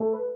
Hi,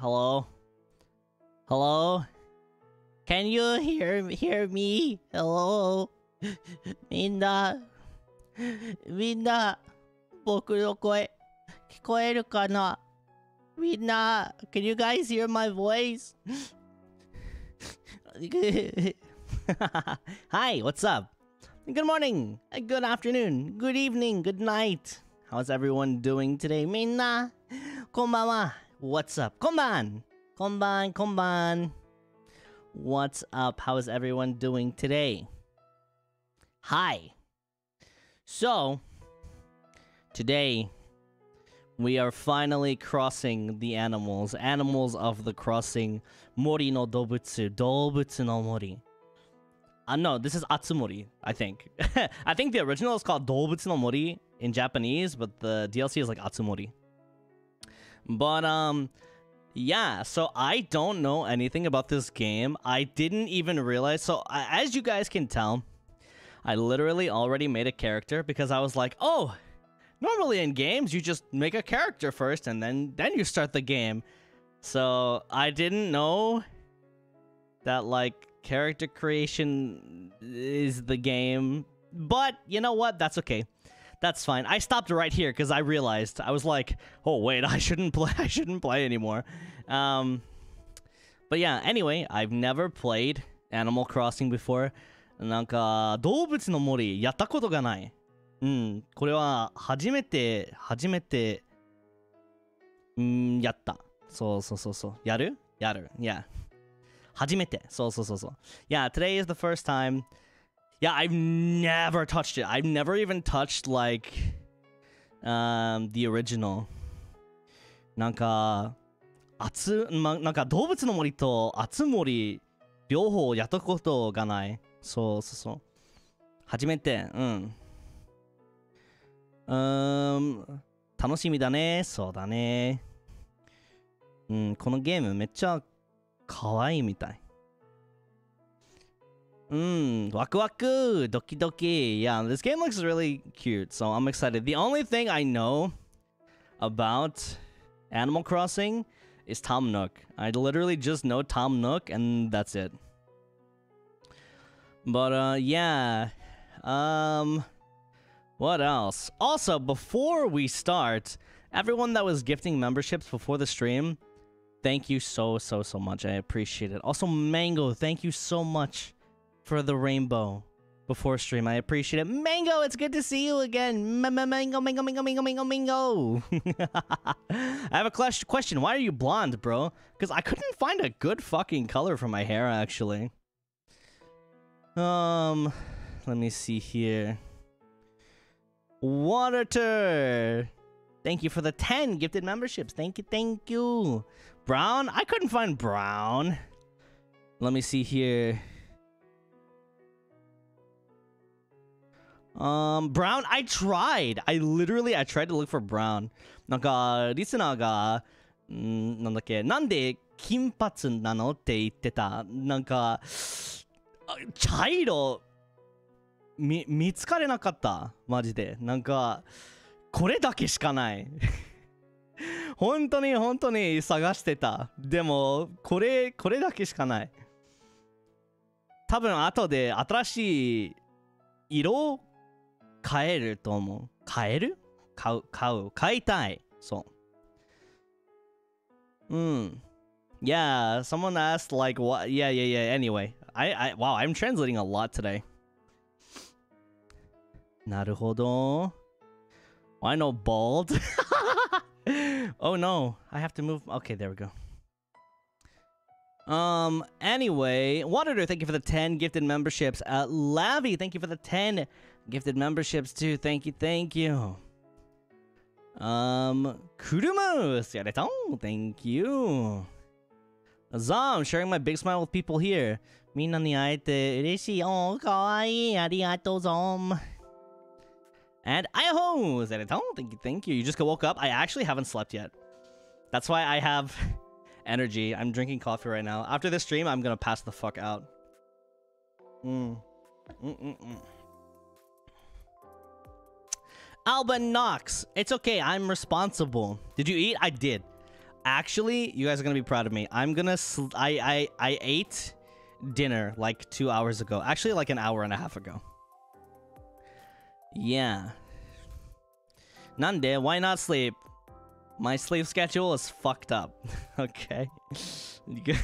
hello, hello. Can you hear hear me? Hello, みんな、みんな、僕の声聞こえるかな？みんな、can you guys hear my voice? Hi, what's up? Good morning, good afternoon, good evening, good night. How's everyone doing today? みんな、こんばんは。 What's up? Konban! Konban, konban. What's up? How is everyone doing today? Hi. So, today, we are finally crossing the animals. Animals of the crossing. Mori no dobutsu. Dobutsu no mori. Uh, no, this is Atsumori, I think. I think the original is called Dobutsu no Mori in Japanese, but the DLC is like Atsumori. But um yeah, so I don't know anything about this game. I didn't even realize. So as you guys can tell, I literally already made a character because I was like, "Oh, normally in games you just make a character first and then then you start the game." So I didn't know that like character creation is the game. But you know what? That's okay That's fine. I stopped right here because I realized I was like, oh wait, I shouldn't play. I shouldn't play anymore. Um, but yeah. Anyway, I've never played Animal Crossing before. なんか動物の森やったことがない。うん、これは初めて初めてうんやった。そうそうそうそう。やるやる。Yeah. 初めて。そうそうそうそう。Yeah, today is the first time Yeah, I've never touched it. I've never even touched like um the original. なんか、あつ、ま、なんか動物の森とあつ森両方やったことがない。そうそうそう。初めて、うん。うーん、楽しみだね。そうだね。うん、このゲームめっちゃ可愛いみたい。Mmm, waku waku, doki doki. Yeah, this game looks really cute, so I'm excited. The only thing I know about Animal Crossing is Tom Nook. I literally just know Tom Nook, and that's it. But, uh, yeah. Um, What else? Also, before we start, everyone that was gifting memberships before the stream, thank you so, so, so much. I appreciate it. Also, Mango, thank you so much for the rainbow before stream. I appreciate it. Mango, it's good to see you again. Mango, mango, mango, mango, mango, mango. I have a question. Why are you blonde, bro? Because I couldn't find a good fucking color for my hair, actually. Um, let me see here. Water. Thank you for the 10 gifted memberships. Thank you, thank you. Brown? I couldn't find brown. Let me see here. Um, brown? I tried. I literally, I tried to look for brown. なんか、リスナーが、んなんだっけ、なんで金髪なのって言ってた。なんか、茶色、み、見つかれなかった。マジで。なんか、これだけしかない。本当に本当に探してた。でも、これ、これだけしかない。多分後で新しい色買えると思う。買える買う、買う、買いたい。そう。うん。Yeah, someone asked like what yeah yeah yeah anyway. I I wow, I'm translating a lot today. なるほど。Why no bald? oh no, I have to move. Okay, there we go. Um, anyway, Water, thank you for the 10 gifted memberships. Uh, Lavi, thank you for the 10 Gifted memberships too. Thank you, thank you. Um, Kurumu, thank you. Azam, sharing my big smile with people here. Mina ni aite, ureshi o kawaii arigato, zom. And ayaho. Thank you, thank you. You just woke up. I actually haven't slept yet. That's why I have energy. I'm drinking coffee right now. After this stream, I'm gonna pass the fuck out. Mm. Mm -mm, mm. -mm. Alban Knox. It's okay. I'm responsible. Did you eat? I did. Actually, you guys are gonna be proud of me. I'm gonna. I I I ate dinner like two hours ago. Actually, like an hour and a half ago. Yeah. Nande, why not sleep? My sleep schedule is fucked up. okay.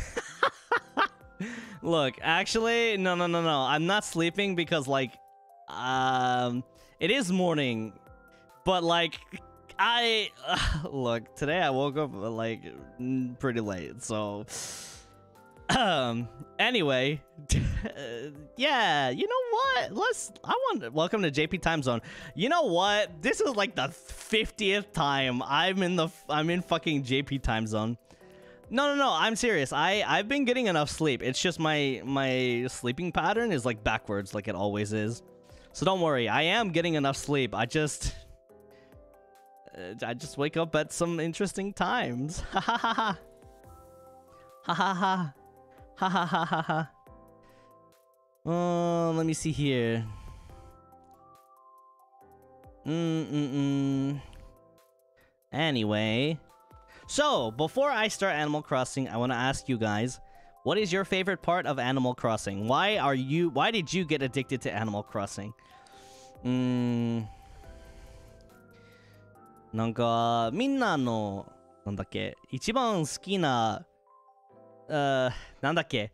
Look, actually, no, no, no, no. I'm not sleeping because, like, um, it is morning, but like, I uh, look today. I woke up like pretty late, so um. Anyway, yeah. You know what? Let's. I want. Welcome to JP Time Zone. You know what? This is like the fiftieth time I'm in the. I'm in fucking JP Time Zone. No, no, no. I'm serious. I I've been getting enough sleep. It's just my my sleeping pattern is like backwards, like it always is. So don't worry. I am getting enough sleep. I just. Uh, I just wake up at some interesting times. Ha ha ha ha. Ha ha ha. Ha ha ha ha ha. Oh, let me see here. Mm-mm-mm. Anyway. So, before I start Animal Crossing, I want to ask you guys, what is your favorite part of Animal Crossing? Why are you, why did you get addicted to Animal Crossing? Mm. なんか、みんなの、なんだっけ、一番好きなあなんだっけ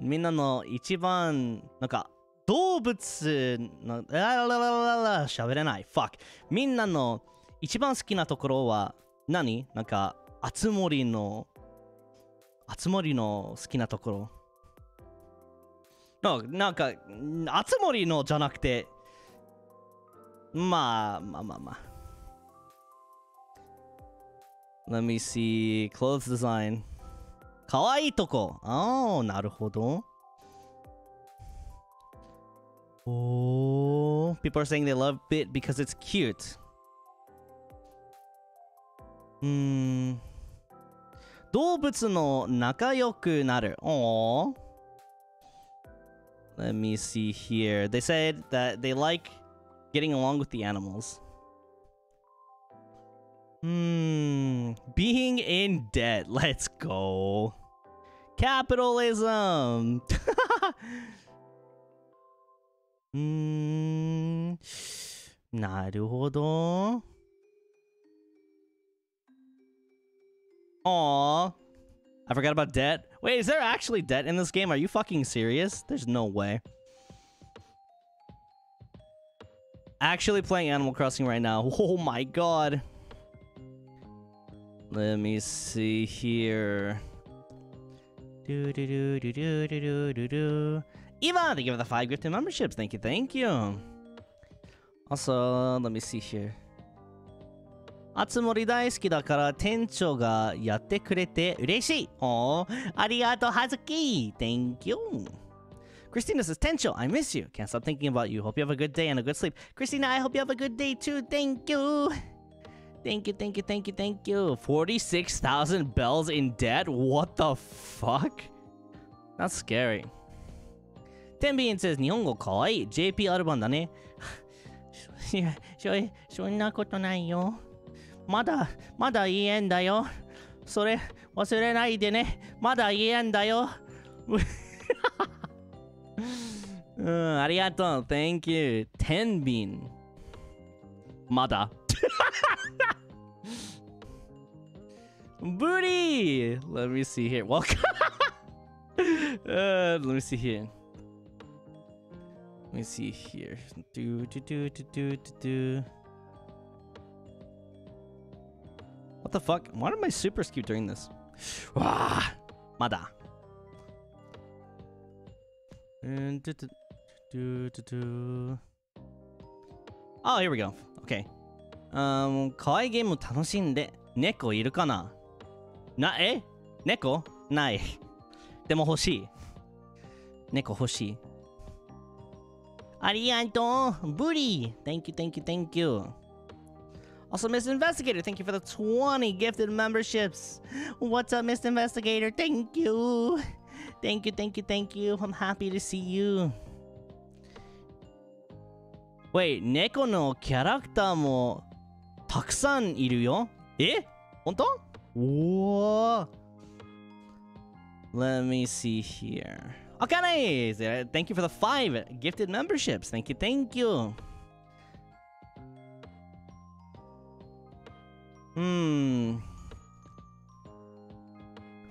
みんなの一番、なんか、動物の、あららららら、喋れない。fuck。みんなの一番好きなところは何？なんか、あつ森の、あつ森の好きなところ。なんか、あつ森のじゃなくて、まあ、まあまあまあ。Let me see. Clothes design. かわいいとこ。ああ、なるほど。Oh, people are saying they love it because it's cute. うーん。動物の仲良くなる。Oh. Let me see here. They said that they like getting along with the animals. Hmm. Being in debt. Let's go. Capitalism! mm, なるほど。Aw. I forgot about debt. Wait, is there actually debt in this game? Are you fucking serious? There's no way. Actually playing Animal Crossing right now. Oh my god. Let me see here. Do do do do do do do do do. Eva, thank you for the five gifted memberships. Thank you, thank you. Also, let me see here. あつ森大好きだから店長がやってくれて嬉しい。おー、ありがとう、はずき Thank you. Christina says, Tencho, I miss you. Can't stop thinking about you. Hope you have a good day and a good sleep. Christina, I hope you have a good day too. Thank you. Thank you, thank you, thank you, thank you. 46,000 bells in debt? What the fuck? That's scary. Tenbin says, 日本語かわいい。JP アルバムだね。いや、そ、そんなことないよ。まだ、まだ言えんだよ。それ、忘れないでね。まだ言えんだよ。うん、ありがとう。Thank you. 天秤。まだ。Booty! Let me see here. Welcome. uh, let me see here. Let me see here. Do do do do do do do. What the fuck? Why did my super keep doing this? Ah, Mada. And do, do, do, do, do. Oh, here we go. Okay. Um, 可愛いゲームを楽しんで、猫いるかな な、え猫ない。でも欲しい。猫欲しい。ありがとう。ブリ Thank you, thank you, thank you. Also, Miss Investigator, thank you for the 20 gifted memberships. What's up, Miss Investigator? Thank you. Thank you, thank you, thank you. I'm happy to see you. Wait, 猫のキャラクターもたくさんいるよ。え本当 おー Let me see here. Okay, thank you for the five gifted memberships. Thank you, thank you. Hmm.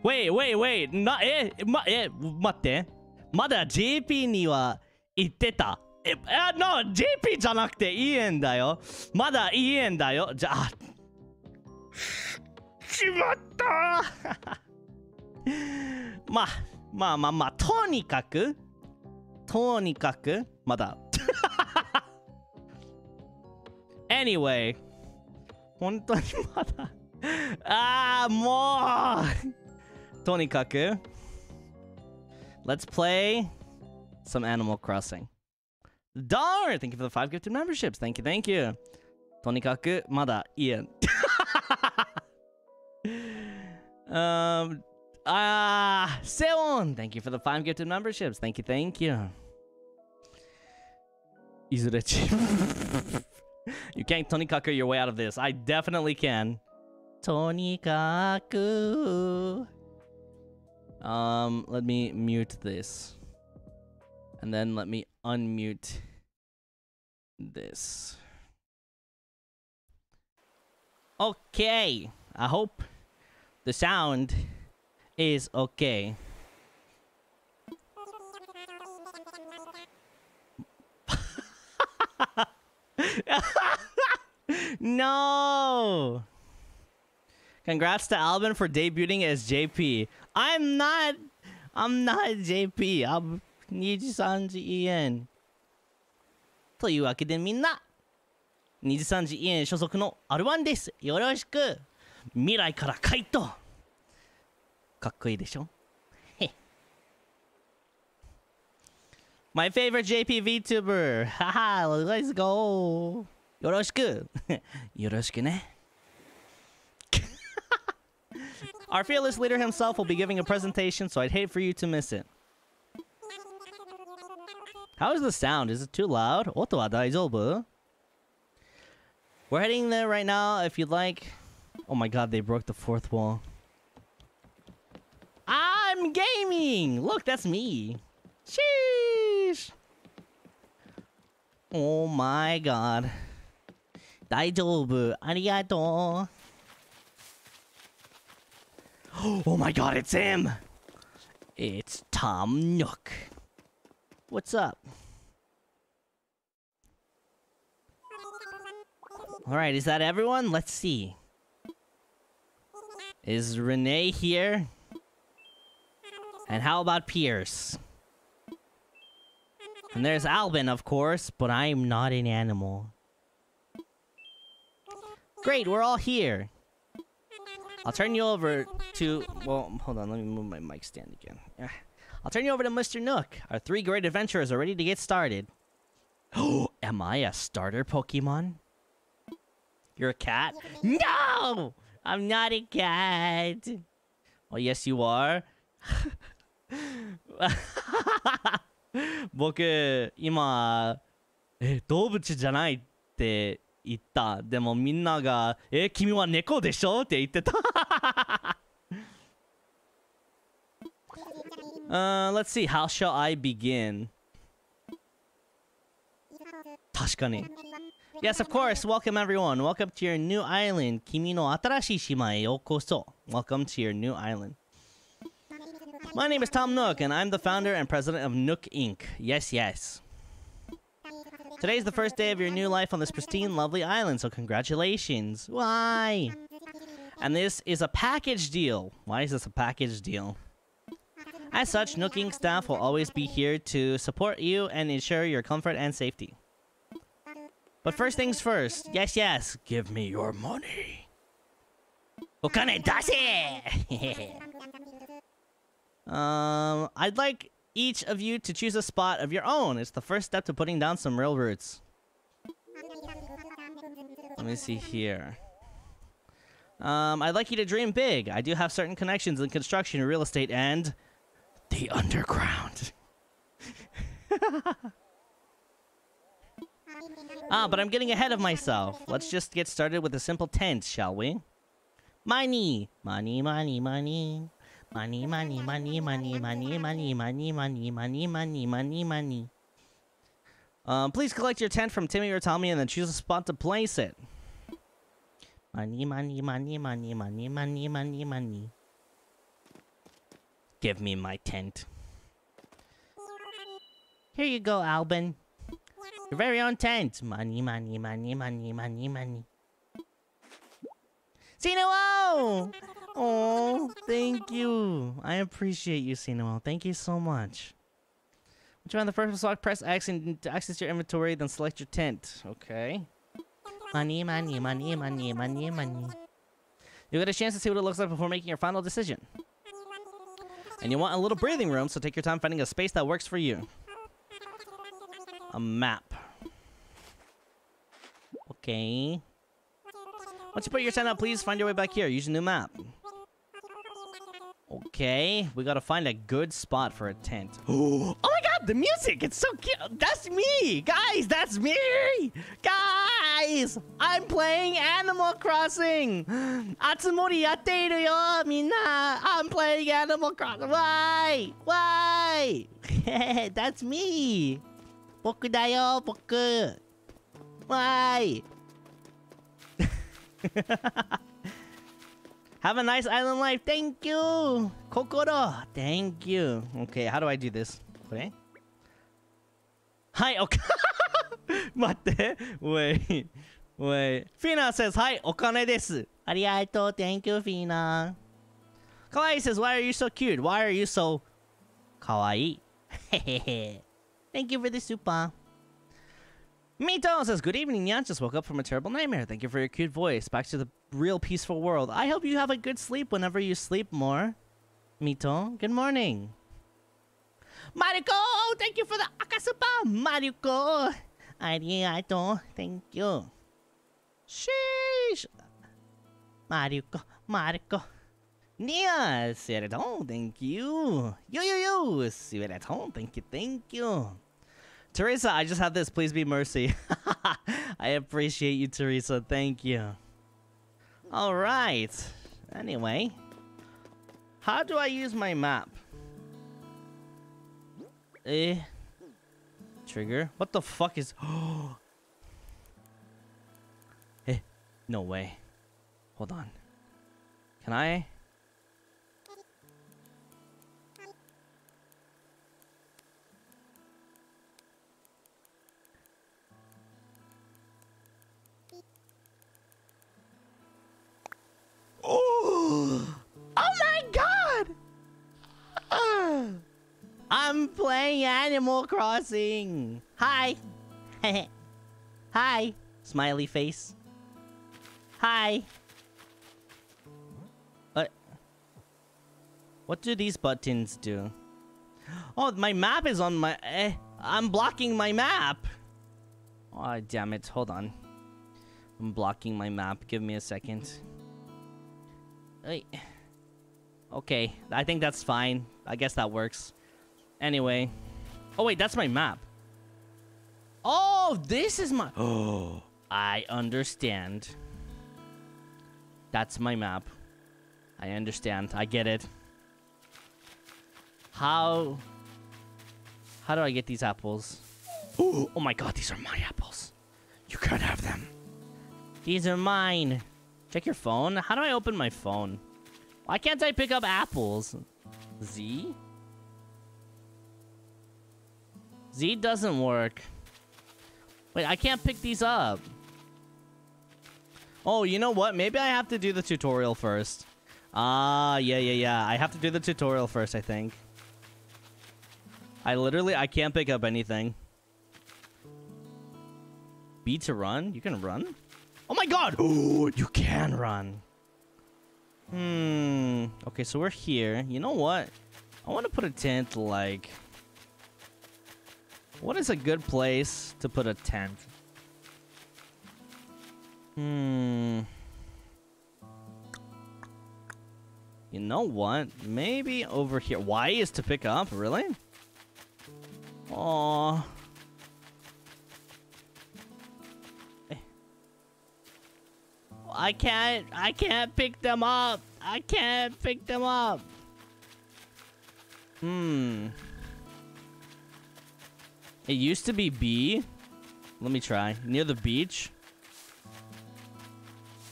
Wait, wait, wait. な、え、ま、え、待って。まだ JP には言ってた。え、あ、no! JP じゃなくていいんだよ。まだいいんだよ。じゃあ。 しまったまあ、まあまあまあ、とにかく、とにかく、まだ。anyway、本当にまだ。ああ、もうとにかく、Let's play some Animal Crossing. Dar! Thank you for the five gifted memberships. Thank you, thank you. とにかく、まだいい。 um, ah, Seon! Thank you for the five gifted memberships. Thank you, thank you. Izurechi. you can't Tonikaku your way out of this. I definitely can. Tonikaku. Um, let me mute this. And then let me unmute this. Okay. I hope the sound is okay. no! Congrats to Alvin for debuting as JP. I'm not... I'm not JP. I'm Nijisanji EN. というわけでみんな EN 所属の未来からカイト。かっこいいでしょ My favorite JP VTuber. Haha, let's go. よろしく。よろしくね。Our fearless leader himself will be giving a presentation, so I'd hate for you to miss it. How is the sound? Is it too loud? 音は大丈夫 We're heading there right now if you'd like. Oh my god, they broke the fourth wall. I'm gaming! Look, that's me. Sheesh! Oh my god. Daijoubu. Oh my god, it's him! It's Tom Nook. What's up? Alright, is that everyone? Let's see. Is Renee here? And how about Pierce? And there's Alban, of course, but I'm not an animal. Great, we're all here. I'll turn you over to... Well, hold on, let me move my mic stand again. Ah. I'll turn you over to Mr. Nook. Our three great adventurers are ready to get started. Oh, am I a starter Pokemon? You're a cat? No! I'm not a cat. Oh, yes, you are. 僕、今、え、動物じゃないって言った。でもみんなが、え、君は猫でしょって言ってた。uh, let's see, how shall I begin? 確かに。Yes, of course. Welcome, everyone. Welcome to your new island. Kimi no atarashi shima e yokoso. Welcome to your new island. My name is Tom Nook, and I'm the founder and president of Nook Inc. Yes, yes. Today's the first day of your new life on this pristine, lovely island, so congratulations. Why? And this is a package deal. Why is this a package deal? As such, Nook Inc. staff will always be here to support you and ensure your comfort and safety. But first things first. Yes, yes. Give me your money. Okane um, I'd like each of you to choose a spot of your own. It's the first step to putting down some real roots. Let me see here. Um, I'd like you to dream big. I do have certain connections in construction, real estate, and the underground. Ah, but I'm getting ahead of myself. Let's just get started with a simple tent, shall we? Money! Money, money, money. Money, money, money, money, money, money, money, money, money, money, money, money. Um, please collect your tent from Timmy or Tommy and then choose a spot to place it. Money, money, money, money, money, money, money, money. Give me my tent. Here you go, Alban. Your very own tent. Money, money, money, money, money, money. Sinuo! Oh, thank you. I appreciate you, Sinuo. Thank you so much. Once you're the first block, press X and access your inventory, then select your tent. Okay. Money, money, money, money, money, money. You get a chance to see what it looks like before making your final decision. And you want a little breathing room, so take your time finding a space that works for you. A map. Okay. Once you put your tent up, please find your way back here. Use a new map. Okay, we gotta find a good spot for a tent. Oh my god, the music! It's so cute! That's me! Guys, that's me! Guys! I'm playing Animal Crossing! Atsumori yatteiru yo, minna! I'm playing Animal Crossing! Why? Why? that's me! 僕だよ、僕。わーい。Have a nice island life. Thank you. Kokoro. Thank you. Okay, how do I do this? これはい、おか待って。Wait. Wait. Fina says, はい、お金です。ありがとう。Thank you, Fina. Kawaii says, why are you so cute? Why are you so かわいい。へへへ。Thank you for the super. Mito says, Good evening, Nyan. Just woke up from a terrible nightmare. Thank you for your cute voice. Back to the real peaceful world. I hope you have a good sleep whenever you sleep more. Mito, good morning. Mariko, thank you for the akasupa. Mariko. Arigato. Thank you. Sheesh. Mariko, Mariko. Nia, home. thank you. Yo, yo, yo, home. thank you, thank you. Teresa, I just have this. Please be mercy. I appreciate you, Teresa. Thank you. All right. Anyway, how do I use my map? Eh. Trigger. What the fuck is? Oh. eh. No way. Hold on. Can I? Oh! Oh my god! Ah. I'm playing Animal Crossing. Hi. Hi. Smiley face. Hi. What? What do these buttons do? Oh, my map is on my... Eh, I'm blocking my map. Oh, damn it. Hold on. I'm blocking my map. Give me a second. Hey. Okay, I think that's fine. I guess that works. Anyway. Oh, wait, that's my map. Oh, this is my... Oh, I understand. That's my map. I understand. I get it. How... How do I get these apples? Oh, oh my god, these are my apples. You can't have them. These are mine. Check your phone. How do I open my phone? Why can't I pick up apples? Z? Z doesn't work. Wait, I can't pick these up. Oh, you know what? Maybe I have to do the tutorial first. Ah, yeah, yeah, yeah. I have to do the tutorial first, I think. I literally, I can't pick up anything. B to run? You can run? Oh my god! Oh, you can run. Hmm. Okay, so we're here. You know what? I want to put a tent, like... What is a good place to put a tent? Hmm... You know what? Maybe over here. Y is to pick up? Really? Aww. I can't, I can't pick them up. I can't pick them up. Hmm. It used to be B. Let me try. Near the beach.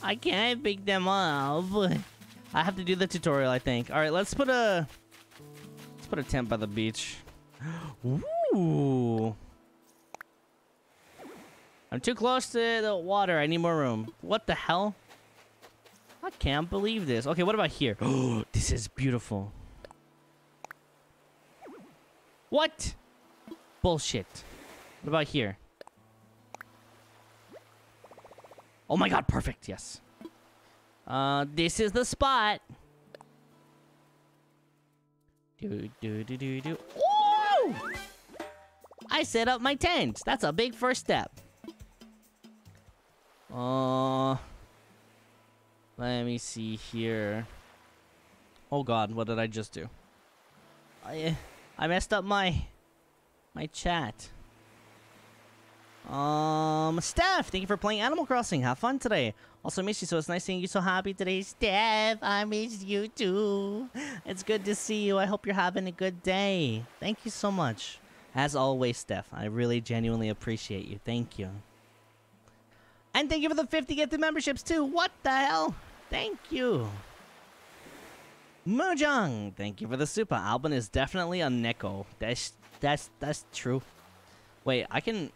I can't pick them up. I have to do the tutorial, I think. All right, let's put a... Let's put a tent by the beach. Ooh. I'm too close to the water. I need more room. What the hell? I can't believe this. Okay, what about here? Oh, this is beautiful. What? Bullshit. What about here? Oh my god, perfect. Yes. Uh, this is the spot. Do, do, do, do, do. Ooh! I set up my tent. That's a big first step. Uh, let me see here. Oh god, what did I just do? I I messed up my my chat. Um, Steph, thank you for playing Animal Crossing. Have fun today. Also miss you, so it's nice seeing you so happy today. Steph, I miss you too. It's good to see you. I hope you're having a good day. Thank you so much. As always, Steph, I really genuinely appreciate you. Thank you. And thank you for the 50 gifted memberships too. What the hell? Thank you. Mojang, thank you for the super. Alban is definitely a Neko. That's that's that's true. Wait, I can.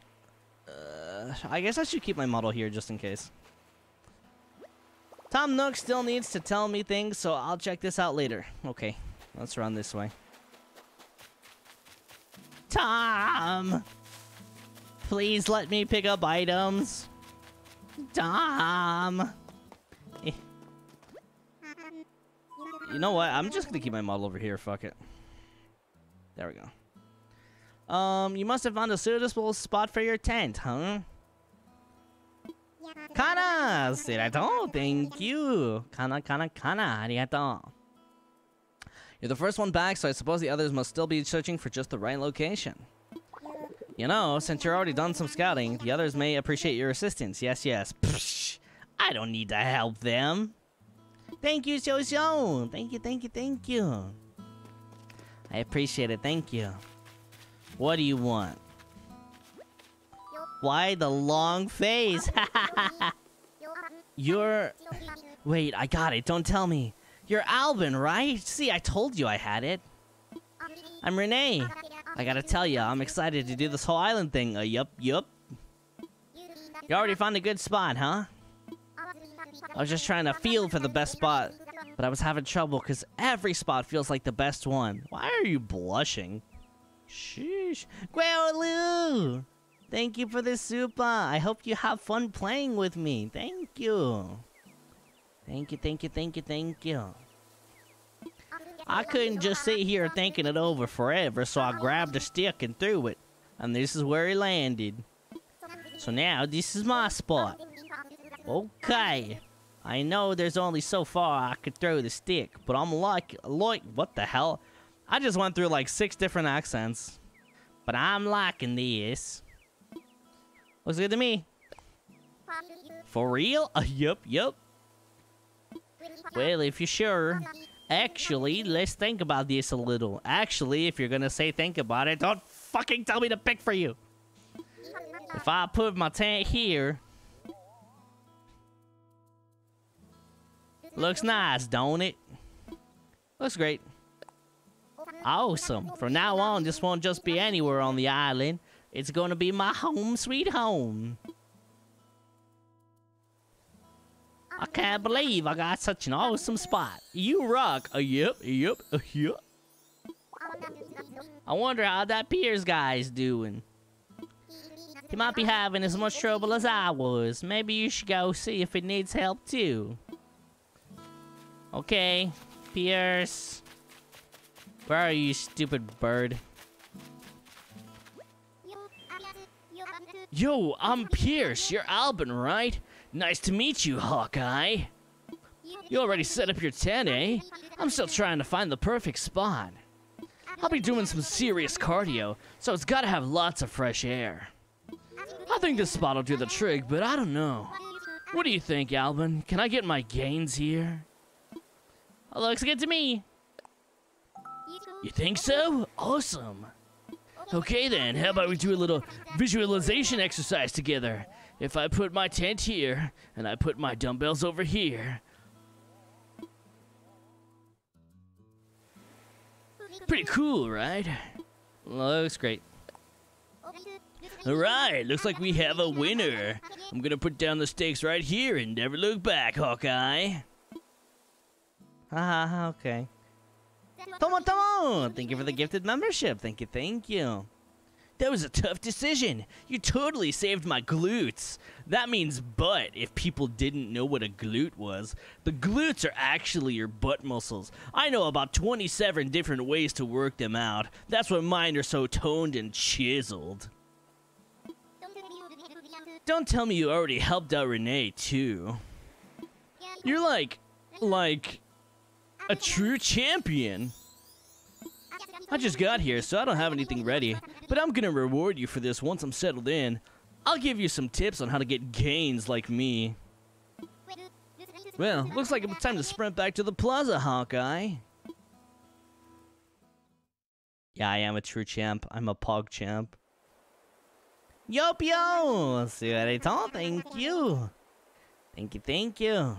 Uh, I guess I should keep my model here just in case. Tom Nook still needs to tell me things, so I'll check this out later. Okay, let's run this way. Tom! Please let me pick up items. Eh. You know what? I'm just gonna keep my model over here. Fuck it. There we go. Um, you must have found a suitable spot for your tent, huh? Kana! Arigato! Thank you! Kana, kana, kana! Arigato! You're the first one back, so I suppose the others must still be searching for just the right location. You know, since you're already done some scouting, the others may appreciate your assistance. Yes, yes. Psh, I don't need to help them. Thank you, Shosho! Thank you, thank you, thank you. I appreciate it, thank you. What do you want? Why the long face? You're. Wait, I got it. Don't tell me. You're Alban, right? See, I told you I had it. I'm Renee. I gotta tell you, I'm excited to do this whole island thing. Uh, yup, yup. You already found a good spot, huh? I was just trying to feel for the best spot, but I was having trouble because every spot feels like the best one. Why are you blushing? Sheesh. Guaolu! Thank you for the super. I hope you have fun playing with me. Thank you. Thank you, thank you, thank you, thank you. I couldn't just sit here thinking it over forever, so I grabbed a stick and threw it. And this is where it landed. So now, this is my spot. Okay. I know there's only so far I could throw the stick, but I'm like, like, what the hell? I just went through like six different accents. But I'm liking this. Looks good to me. For real? Uh, yup, yup. Well, if you're sure. Actually, let's think about this a little. Actually, if you're gonna say think about it, don't fucking tell me to pick for you. If I put my tent here... Looks nice, don't it? Looks great. Awesome. From now on, this won't just be anywhere on the island. It's gonna be my home sweet home. I can't believe I got such an awesome spot. You rock. Uh, yep, yep, uh, yep. I wonder how that Pierce guy is doing. He might be having as much trouble as I was. Maybe you should go see if it needs help too. Okay, Pierce. Where are you, stupid bird? Yo, I'm Pierce. You're Alban, right? Nice to meet you, Hawkeye. You already set up your tent, eh? I'm still trying to find the perfect spot. I'll be doing some serious cardio, so it's gotta have lots of fresh air. I think this spot will do the trick, but I don't know. What do you think, Alvin? Can I get my gains here? looks good to me. You think so? Awesome. Okay then, how about we do a little visualization exercise together? If I put my tent here, and I put my dumbbells over here. Pretty cool, right? Looks great. Alright, looks like we have a winner. I'm gonna put down the stakes right here and never look back, Hawkeye. Haha, okay. Tomo Tomo! Thank you for the gifted membership. Thank you, thank you. That was a tough decision. You totally saved my glutes. That means butt if people didn't know what a glute was. The glutes are actually your butt muscles. I know about 27 different ways to work them out. That's why mine are so toned and chiseled. Don't tell me you already helped out Renee, too. You're like, like, a true champion. I just got here, so I don't have anything ready, but I'm gonna reward you for this once I'm settled in. I'll give you some tips on how to get gains like me. Well, looks like it's time to sprint back to the plaza, Hawkeye. Yeah, I am a true champ. I'm a pog champ. Yup, yo! Told? Thank you. Thank you, thank you.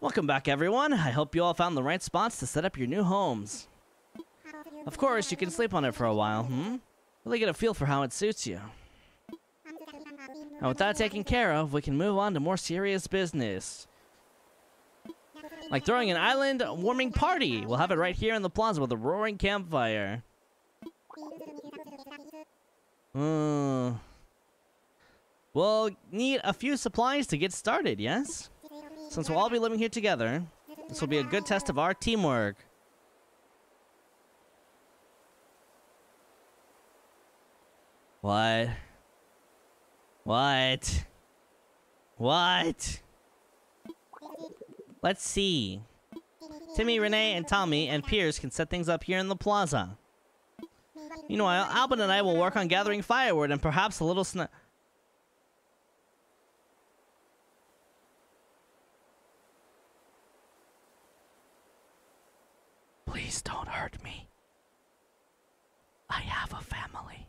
Welcome back, everyone. I hope you all found the right spots to set up your new homes. Of course, you can sleep on it for a while, hmm? Really get a feel for how it suits you. And with that taken care of, we can move on to more serious business. Like throwing an island warming party. We'll have it right here in the plaza with a roaring campfire. Hmm. We'll need a few supplies to get started, yes? Since we'll all be living here together, this will be a good test of our teamwork. What? What? What? Let's see. Timmy, Renee, and Tommy and Pierce can set things up here in the plaza. Meanwhile, Alban and I will work on gathering firewood and perhaps a little snow. Please don't hurt me. I have a family.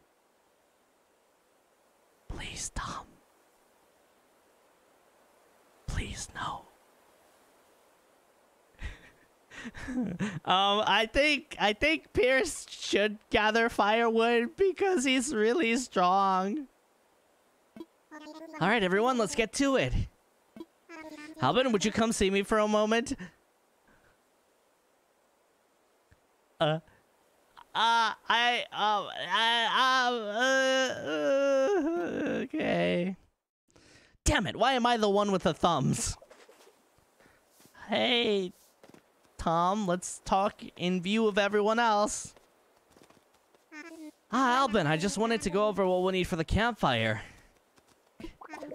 Please, Tom. Please, no. um, I think I think Pierce should gather firewood because he's really strong. All right, everyone, let's get to it. Alban, would you come see me for a moment? Uh, uh, I, um, I, um, uh, uh, okay. Damn it, why am I the one with the thumbs? Hey, Tom, let's talk in view of everyone else. Ah, Alban, I just wanted to go over what we'll need for the campfire.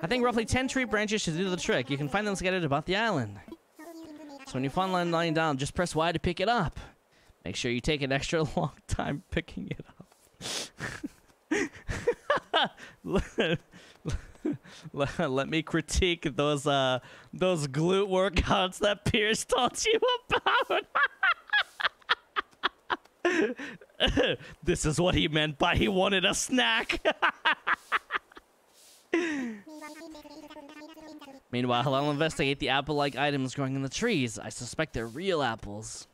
I think roughly 10 tree branches should do the trick. You can find them scattered about the island. So when you find one lying down, just press Y to pick it up. Make sure you take an extra long time picking it up. let, me critique those uh those glute workouts that Pierce taught you about. this is what he meant by he wanted a snack. Meanwhile, I'll investigate the apple-like items growing in the trees. I suspect they're real apples.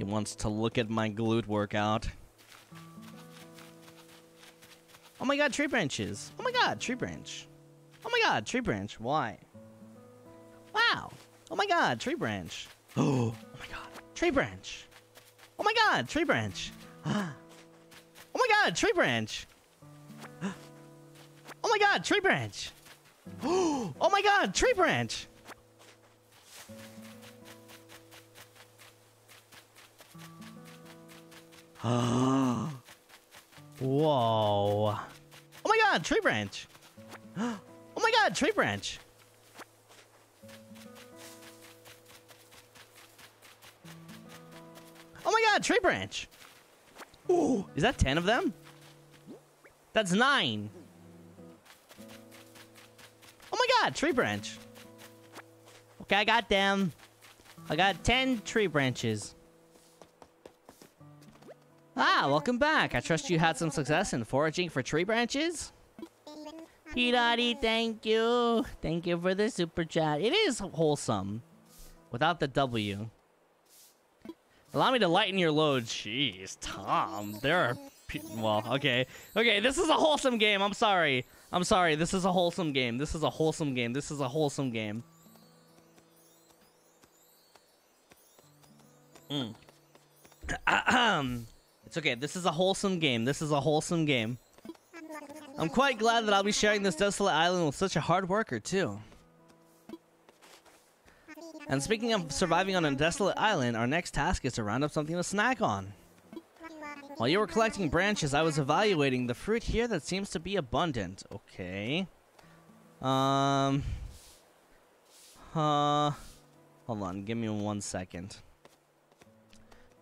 He wants to look at my glute workout. Oh my god, tree branches. Oh my god, tree branch. Oh my god, tree branch. Why? Wow. Oh my god, tree branch. Oh, oh my god, tree branch. Oh my god, tree branch. oh my god, tree branch. Oh my god, tree branch. Oh my god, tree branch. Whoa. Oh my god, tree branch. Oh my god, tree branch. Oh my god, tree branch. Ooh, is that 10 of them? That's 9. Oh my god, tree branch. Okay, I got them. I got 10 tree branches. Ah, welcome back. I trust you had some success in foraging for tree branches? Hirari, thank you. Thank you for the super chat. It is wholesome. Without the W. Allow me to lighten your load. Jeez, Tom. There are... Well, okay. Okay, this is a wholesome game. I'm sorry. I'm sorry. This is a wholesome game. This is a wholesome game. This is a wholesome game. Mm. Ahem. It's okay. This is a wholesome game. This is a wholesome game. I'm quite glad that I'll be sharing this desolate island with such a hard worker, too. And speaking of surviving on a desolate island, our next task is to round up something to snack on. While you were collecting branches, I was evaluating the fruit here that seems to be abundant. Okay. Um... Uh... Hold on, give me one second.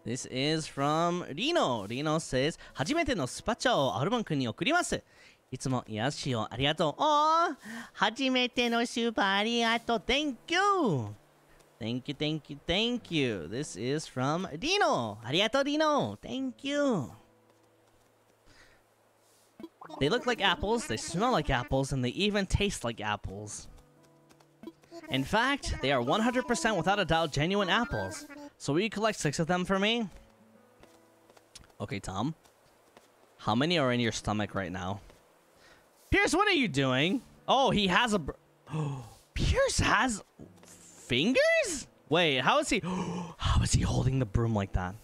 This is from Rino. Rino says, 初めてのスパチャをアルバン君に送ります。いつも癒しをありがとう。おー初めてのスーパーありがとう。Thank you! Thank you, thank you, thank you. This is from Dino. ありがとう、Dino. Thank you. They look like apples, they smell like apples, and they even taste like apples. In fact, they are 100% without a doubt genuine apples. So will you collect six of them for me? Okay, Tom. How many are in your stomach right now? Pierce, what are you doing? Oh, he has a... Oh, Pierce has fingers? Wait, how is he... How is he holding the broom like that?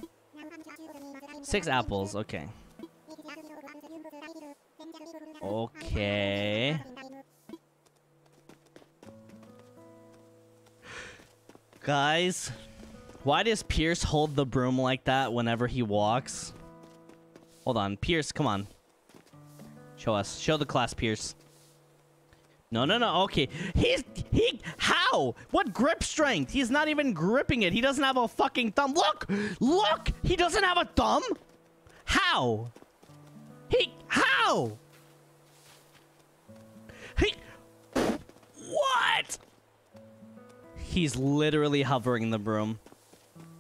Six apples, okay. Okay. Guys, why does Pierce hold the broom like that whenever he walks? Hold on. Pierce, come on. Show us. Show the class, Pierce. No, no, no. Okay. He's... He... How? What grip strength? He's not even gripping it. He doesn't have a fucking thumb. Look! Look! He doesn't have a thumb? How? He... How? He... What? He's literally hovering the broom.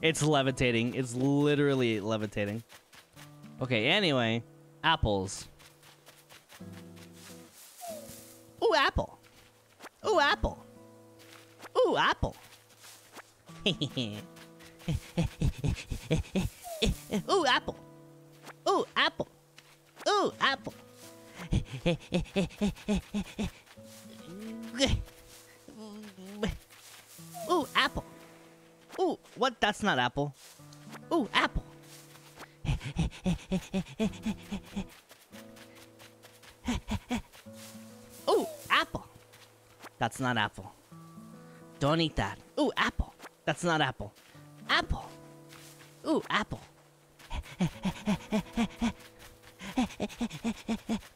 It's levitating. It's literally levitating. Okay, anyway. Apples. Oh, apple. Ooh, apple. Ooh, apple. Ooh, apple. Ooh, apple. Ooh, apple. Ooh, apple. Ooh, what? That's not apple. Ooh, apple. Ooh, apple. That's not apple. Don't eat that. Ooh, apple. That's not apple. Apple. Ooh, apple.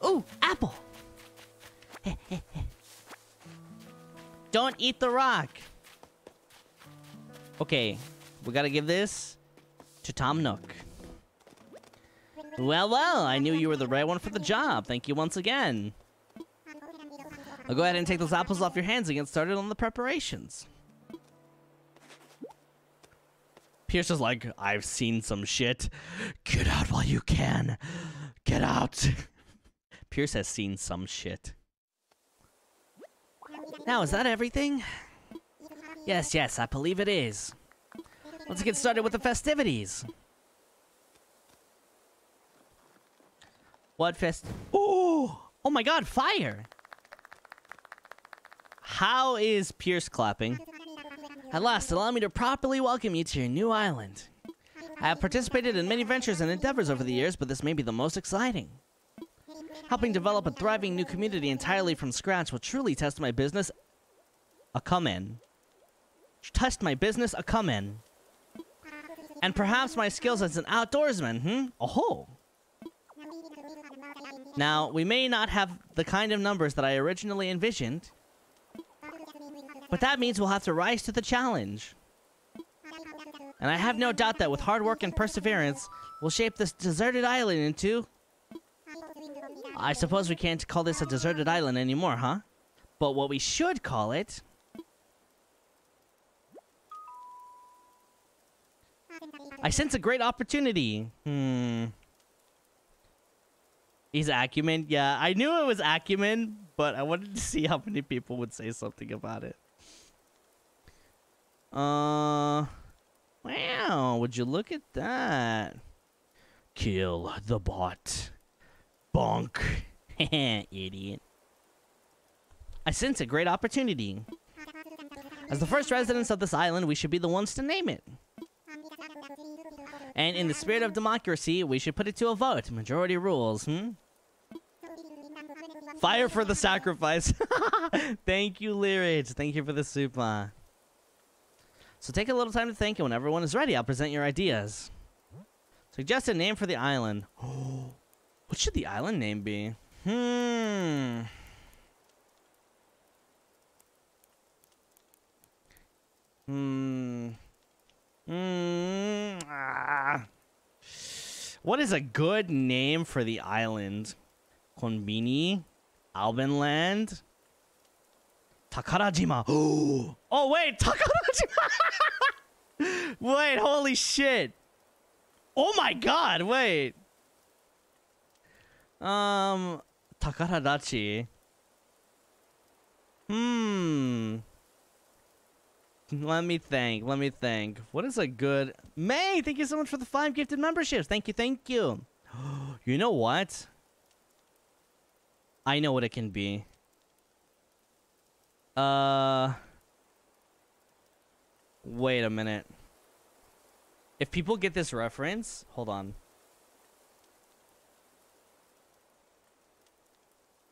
Ooh, apple. Don't eat the rock. Okay, we gotta give this to Tom Nook. Well, well, I knew you were the right one for the job. Thank you once again. I'll go ahead and take those apples off your hands and get started on the preparations. Pierce is like, I've seen some shit. Get out while you can. Get out. Pierce has seen some shit. Now, is that everything? Yes, yes, I believe it is. Let's get started with the festivities. What fest? Oh! Oh my god, fire! How is Pierce clapping? At last, allow me to properly welcome you to your new island. I have participated in many ventures and endeavors over the years, but this may be the most exciting. Helping develop a thriving new community entirely from scratch will truly test my business a come in. Test my business a come in. And perhaps my skills as an outdoorsman, hmm? Oh-ho! Now, we may not have the kind of numbers that I originally envisioned, but that means we'll have to rise to the challenge. And I have no doubt that with hard work and perseverance, we'll shape this deserted island into... I suppose we can't call this a deserted island anymore, huh? But what we should call it... I sense a great opportunity. Hmm... He's acumen. Yeah, I knew it was acumen, but I wanted to see how many people would say something about it. Uh, wow, would you look at that? Kill the bot. Bonk. Idiot. I sense a great opportunity. As the first residents of this island, we should be the ones to name it. And in the spirit of democracy, we should put it to a vote. Majority rules, hmm? Fire for the sacrifice. Thank you, Lyrics. Thank you for the super. So take a little time to think, and when everyone is ready, I'll present your ideas. Suggest a name for the island. what should the island name be? Hmm. Hmm. Hmm. Ah. What is a good name for the island? Konbini? Albanland? Takarajima. oh, wait, Takarajima. wait, holy shit. Oh my god, wait. Um, Takaradachi. Hmm. Let me think. Let me think. What is a good... May, thank you so much for the five gifted memberships. Thank you, thank you. you know what? I know what it can be. Uh... Wait a minute. If people get this reference... Hold on.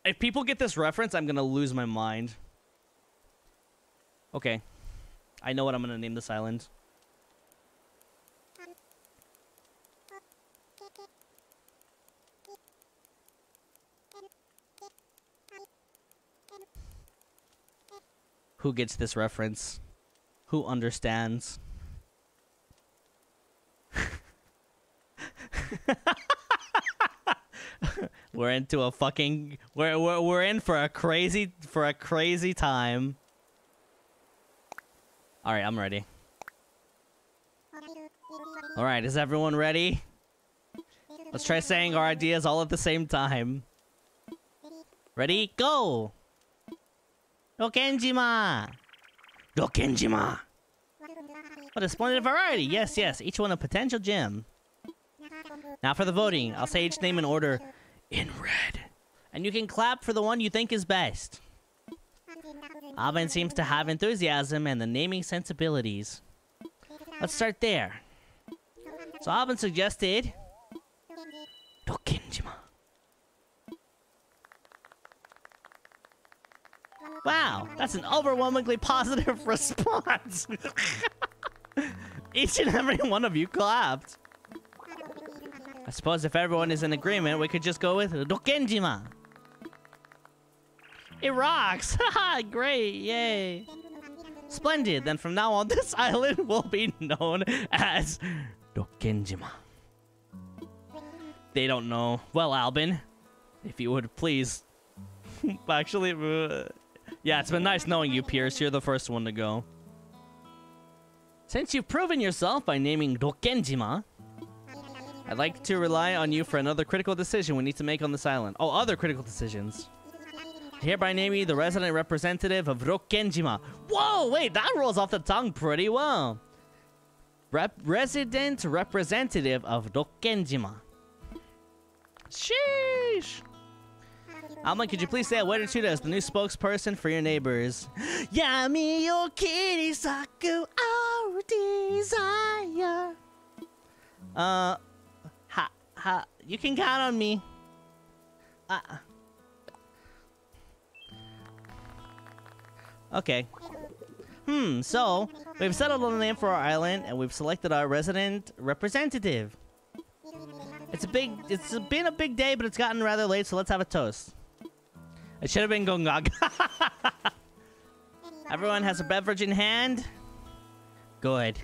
If people get this reference, I'm gonna lose my mind. Okay. I know what I'm gonna name this island. Who gets this reference? Who understands? we're into a fucking we're, we're we're in for a crazy for a crazy time. All right, I'm ready. All right, is everyone ready? Let's try saying our ideas all at the same time. Ready? Go! Rokenjima! Rokenjima! What a splendid variety! Yes, yes, each one a potential gem. Now for the voting. I'll say each name in order in red. And you can clap for the one you think is best. Alban seems to have enthusiasm and the naming sensibilities. Let's start there. So Alban suggested... Rokenjima. Wow, that's an overwhelmingly positive response. Each and every one of you clapped. I suppose if everyone is in agreement, we could just go with Rokenjima. It rocks! Haha, great, yay. Splendid, then from now on, this island will be known as Rokenjima. They don't know. Well, Alban, if you would please. Actually, uh, yeah, it's been nice knowing you, Pierce. You're the first one to go. Since you've proven yourself by naming Rokenjima, I'd like to rely on you for another critical decision we need to make on this island. Oh, other critical decisions. Hereby name you the resident representative of Rokenjima. Whoa, wait, that rolls off the tongue pretty well. Rep resident representative of Rokenjima. Sheesh. Alma, could you please say a word or two as the new spokesperson for your neighbors? Yami yo kirisaku our desire. Uh, ha, ha, you can count on me. Uh, okay. Hmm, so, we've settled on the name for our island, and we've selected our resident representative. It's a big, it's been a big day, but it's gotten rather late, so let's have a toast. It should have been Gongag. Everyone has a beverage in hand? Good.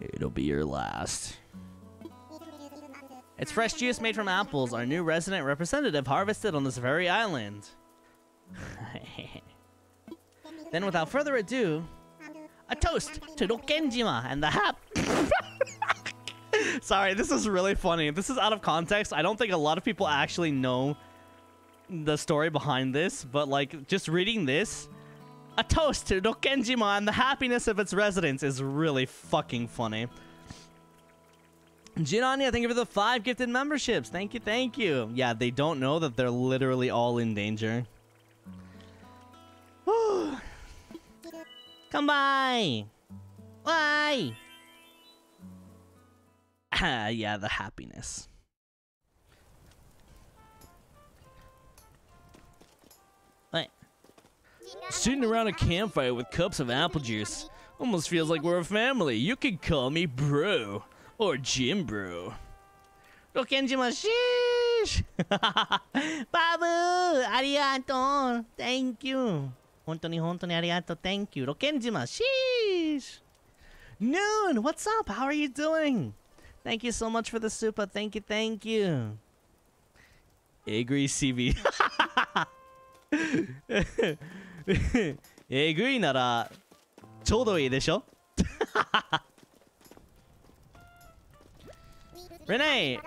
It'll be your last. It's fresh juice made from apples, our new resident representative harvested on this very island. then without further ado, a toast to Rokenjima and the hap... Sorry, this is really funny. This is out of context. I don't think a lot of people actually know the story behind this, but like just reading this, a toast to Rokenjima and the happiness of its residents is really fucking funny. Jinanya, thank you for the five gifted memberships. Thank you, thank you. Yeah, they don't know that they're literally all in danger. Come by. Why? Ah, yeah, the happiness. What? Sitting around a campfire with cups of apple juice. Almost feels like we're a family. You can call me bro. Or gym bro. Babu! Arigato! Thank you! 本当に本当にありがとう Thank you! Rokenjima, sheesh! Noon! What's up? How are you doing? Thank you so much for the super. Thank you, thank you. Agree CV. えぐいならちょうどいいでしょ Renee,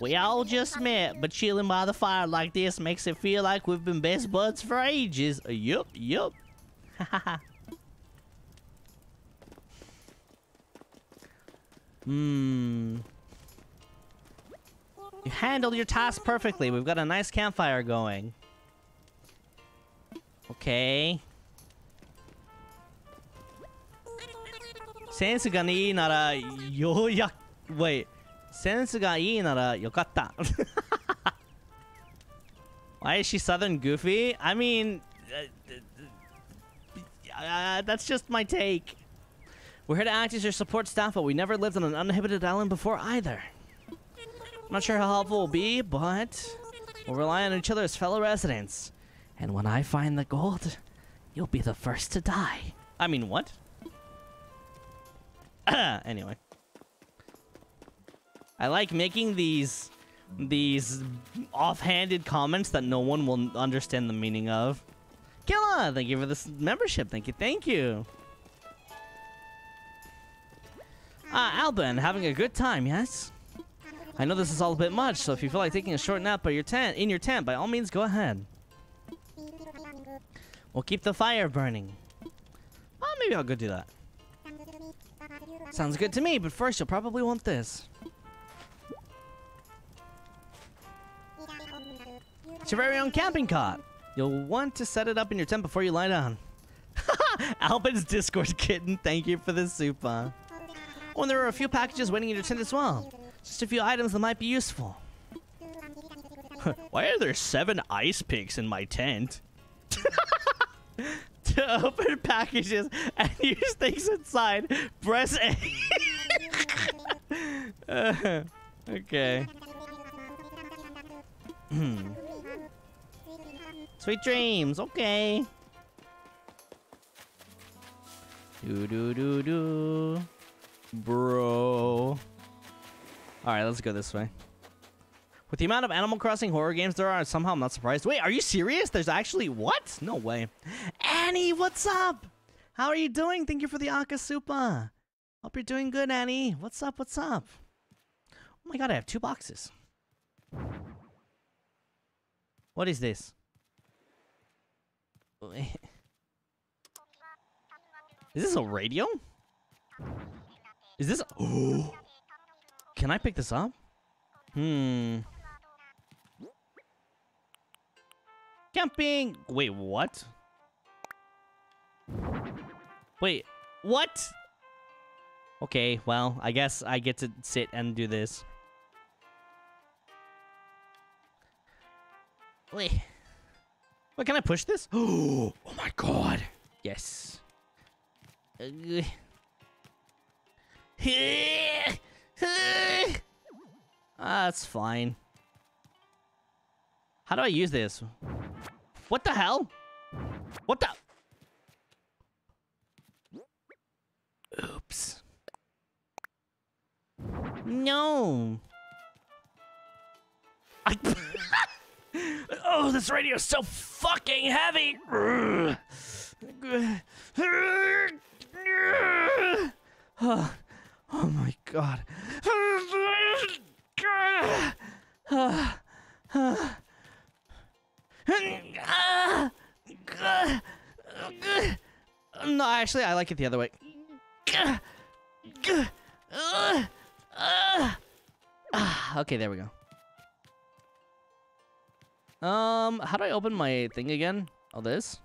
We all just met, but chilling by the fire like this makes it feel like we've been best buds for ages. Yup, yup. Hmm. You handled your task perfectly. We've got a nice campfire going. Okay. Sensuga ni nara yoyak... Wait. センスがいいならよかった Why is she Southern Goofy? I mean uh, uh, that's just my take We're here to act as your support staff but we never lived on an uninhabited island before either I'm not sure how helpful we'll be but we'll rely on each other as fellow residents and when I find the gold, you'll be the first to die. I mean, what? anyway. I like making these these offhanded comments that no one will understand the meaning of. Killa, thank you for this membership. Thank you, thank you. Ah, Alban, having a good time, yes? I know this is all a bit much, so if you feel like taking a short nap by your tent in your tent, by all means go ahead. We'll keep the fire burning. Oh, maybe I'll go do that. Sounds good to me, but first you'll probably want this. It's your very own camping cot. You'll want to set it up in your tent before you lie down. Albin's Discord kitten, thank you for the super. Oh, and there are a few packages waiting in your tent as well. Just a few items that might be useful. Why are there seven ice picks in my tent? to open packages and use things inside, press A. Uh, okay. Sweet dreams, okay. Do do do do. Bro. Alright, let's go this way. With the amount of Animal Crossing horror games there are, somehow I'm not surprised. Wait, are you serious? There's actually what? No way. Annie, what's up? How are you doing? Thank you for the Akasupa. Hope you're doing good, Annie. What's up? What's up? Oh my god, I have two boxes. What is this? Is this a radio? Is this? Oh, can I pick this up? Hmm. Camping. Wait, what? Wait, what? Okay, well, I guess I get to sit and do this. Wait. Wait, can I push this? Oh oh my god. Yes. Uh, that's fine. How do I use this? What the hell? What the? Oops. No. I oh, this radio is so fucking heavy. Oh, oh my god. No, actually, I like it the other way. Okay, there we go. Um, how do I open my thing again? Oh, this?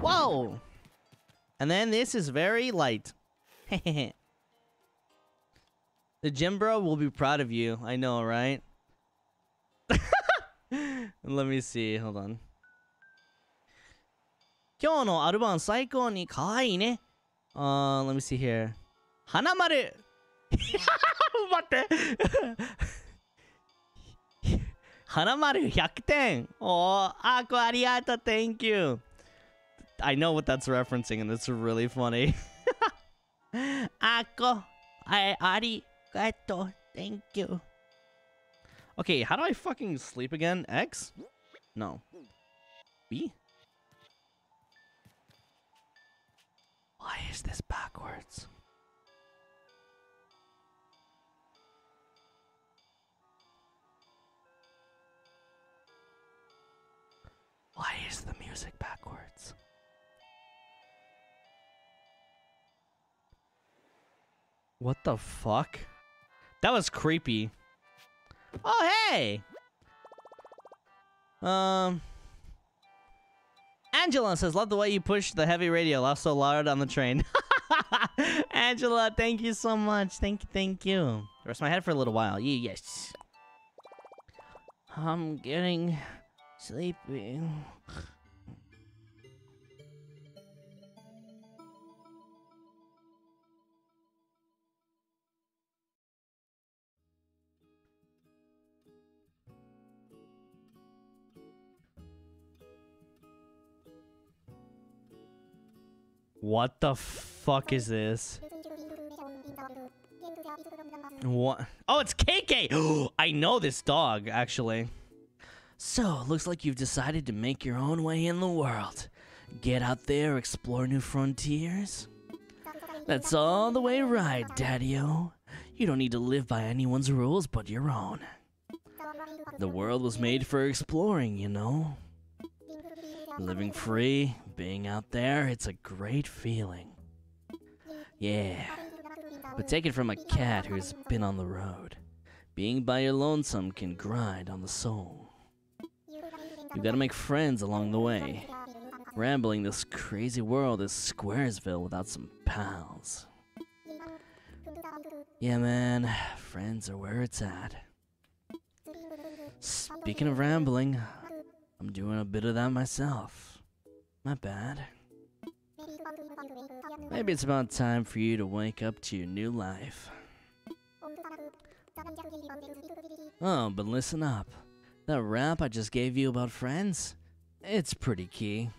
Whoa! And then this is very light. the gym bro will be proud of you. I know, right? Let me see. Hold on. 今日のアルバン最高に可愛いね。Uh, let me see here. 花丸待って 花丸100点おー、あこありがとう Thank you I know what that's referencing and it's really funny あこあありがとう Thank you Okay, how do I fucking sleep again? X? No. B? Why is this backwards? Why is the music backwards? What the fuck? That was creepy. Oh, hey! Um... Angela says, love the way you push the heavy radio. Laugh so loud on the train. Angela, thank you so much. Thank thank you. Rest my head for a little while. Yes. I'm getting sleepy. What the fuck is this? What? Oh, it's KK! I know this dog, actually. So, looks like you've decided to make your own way in the world. Get out there, explore new frontiers. That's all the way right, Daddy-O. You don't need to live by anyone's rules but your own. The world was made for exploring, you know. Living free, being out there, it's a great feeling. Yeah. But take it from a cat who's been on the road. Being by your lonesome can grind on the soul. You gotta make friends along the way. Rambling this crazy world is Squaresville without some pals. Yeah, man, friends are where it's at. Speaking of rambling, I'm doing a bit of that myself. Not bad. Maybe it's about time for you to wake up to your new life. Oh, but listen up. That rap I just gave you about friends, it's pretty key.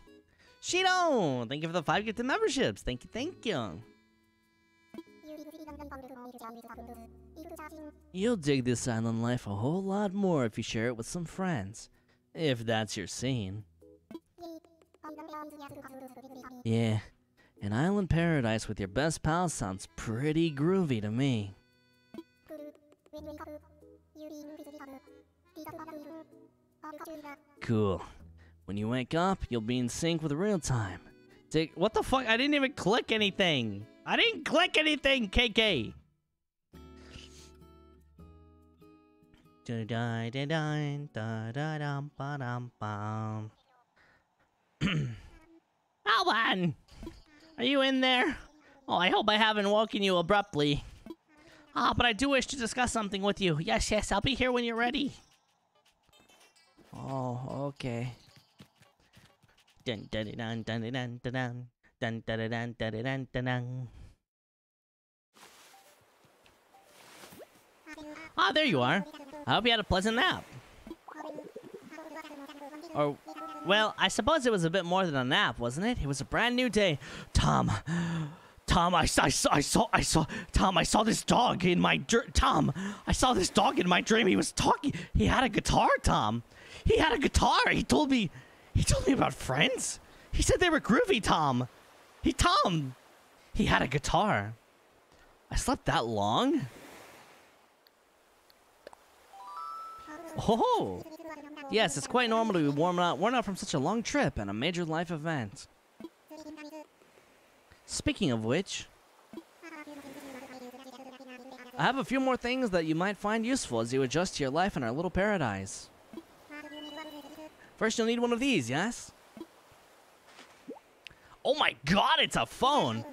Shino, thank you for the five gifted memberships. Thank you, thank you. You'll dig this island life a whole lot more if you share it with some friends. If that's your scene. Yeah, an island paradise with your best pals sounds pretty groovy to me. Cool. When you wake up, you'll be in sync with real time. Take what the fuck? I didn't even click anything. I didn't click anything, KK. Alban! Are you in there? Oh, I hope I haven't woken you abruptly. Ah, but I do wish to discuss something with you. Yes, yes, I'll be here when you're ready. Oh, okay. Dun dun dun dun dun dun dun dun dun dun dun dun dun dun. Ah, there you are. I hope you had a pleasant nap. Or, well, I suppose it was a bit more than a nap, wasn't it? It was a brand new day. Tom, Tom, I, I, saw, I saw, I saw, Tom, I saw this dog in my, Tom, I saw this dog in my dream. He was talking. He had a guitar, Tom. He had a guitar. He told me, he told me about friends. He said they were groovy, Tom. He, Tom, he had a guitar. I slept that long? Oh, yes, it's quite normal to be worn out, worn out from such a long trip and a major life event. Speaking of which, I have a few more things that you might find useful as you adjust to your life in our little paradise. First, you'll need one of these, yes? Oh my god, it's a phone!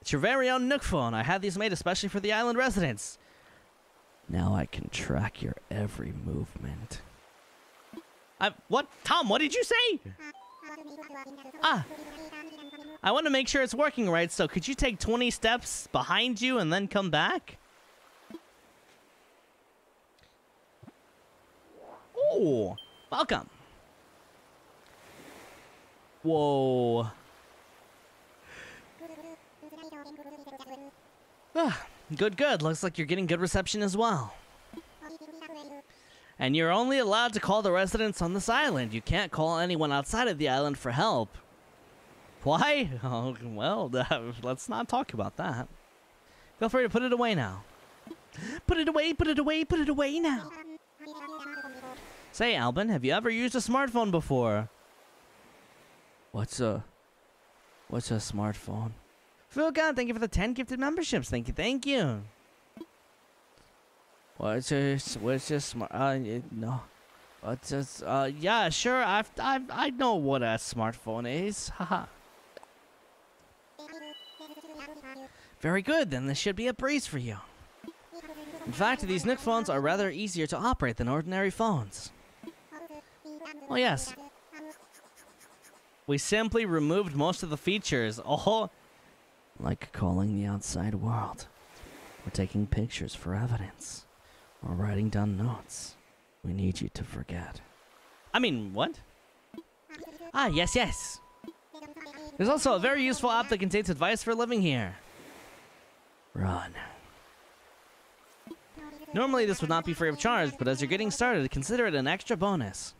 It's your very own Nook phone. I had these made especially for the island residents. Now I can track your every movement. I, what? Tom, what did you say? Ah. I want to make sure it's working right, so could you take 20 steps behind you and then come back? Oh, welcome. Whoa. Ah, good, good. Looks like you're getting good reception as well. And you're only allowed to call the residents on this island. You can't call anyone outside of the island for help. Why? Oh, well, uh, let's not talk about that. Feel free to put it away now. Put it away, put it away, put it away now. Say, Alban, have you ever used a smartphone before? What's a What's a smartphone? Fulgan, thank you for the 10 gifted memberships. Thank you, thank you. What's a What's a smart? Uh, no. What's a Uh, yeah, sure. I've, I've, I know what a smartphone is. Haha. Very good, then this should be a breeze for you. In fact, these Nook phones are rather easier to operate than ordinary phones. Oh, yes. We simply removed most of the features. Oh, like calling the outside world, We're taking pictures for evidence, or writing down notes. We need you to forget. I mean, what? Ah, yes, yes. There's also a very useful app that contains advice for living here. Run. Normally, this would not be free of charge, but as you're getting started, consider it an extra bonus.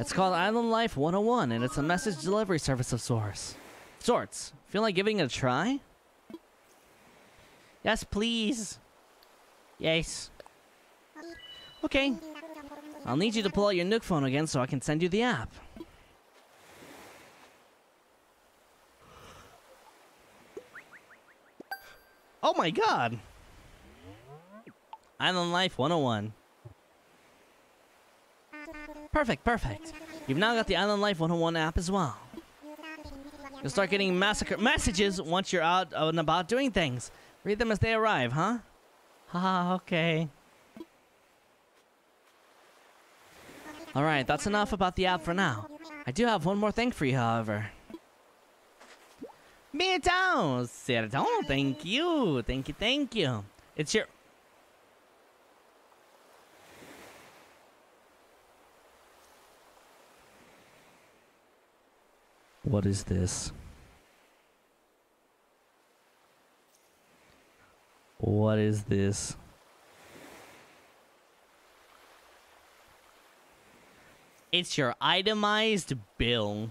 It's called Island Life 101, and it's a message delivery service of sorts. Sorts. Feel like giving it a try? Yes, please. Yes. Okay. I'll need you to pull out your Nook phone again so I can send you the app. Oh my god! Island Life 101. Perfect, perfect. You've now got the Island Life 101 app as well. You'll start getting massacre messages once you're out and about doing things. Read them as they arrive, huh? Ah, okay. Alright, that's enough about the app for now. I do have one more thing for you, however. Meow, Sertão, thank you, thank you, thank you. It's your. What is this? What is this? It's your itemized bill.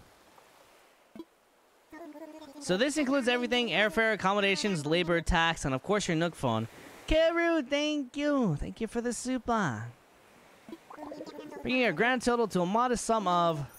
So this includes everything, airfare, accommodations, labor, tax, and of course your Nook phone. Karu, thank you. Thank you for the super. Bringing your grand total to a modest sum of...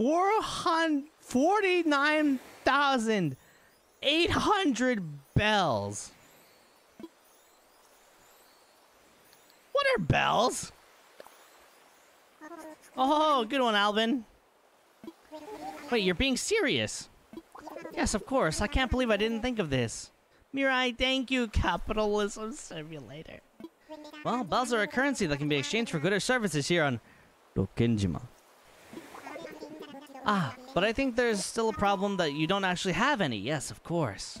Four hundred forty-nine thousand eight hundred bells. What are bells? Oh, good one, Alban. Wait, you're being serious? Yes, of course. I can't believe I didn't think of this. Mirai, thank you, Capitalism Simulator. Well, bells are a currency that can be exchanged for goods or services here on Rokenjima. Ah, but I think there's still a problem that you don't actually have any. Yes, of course.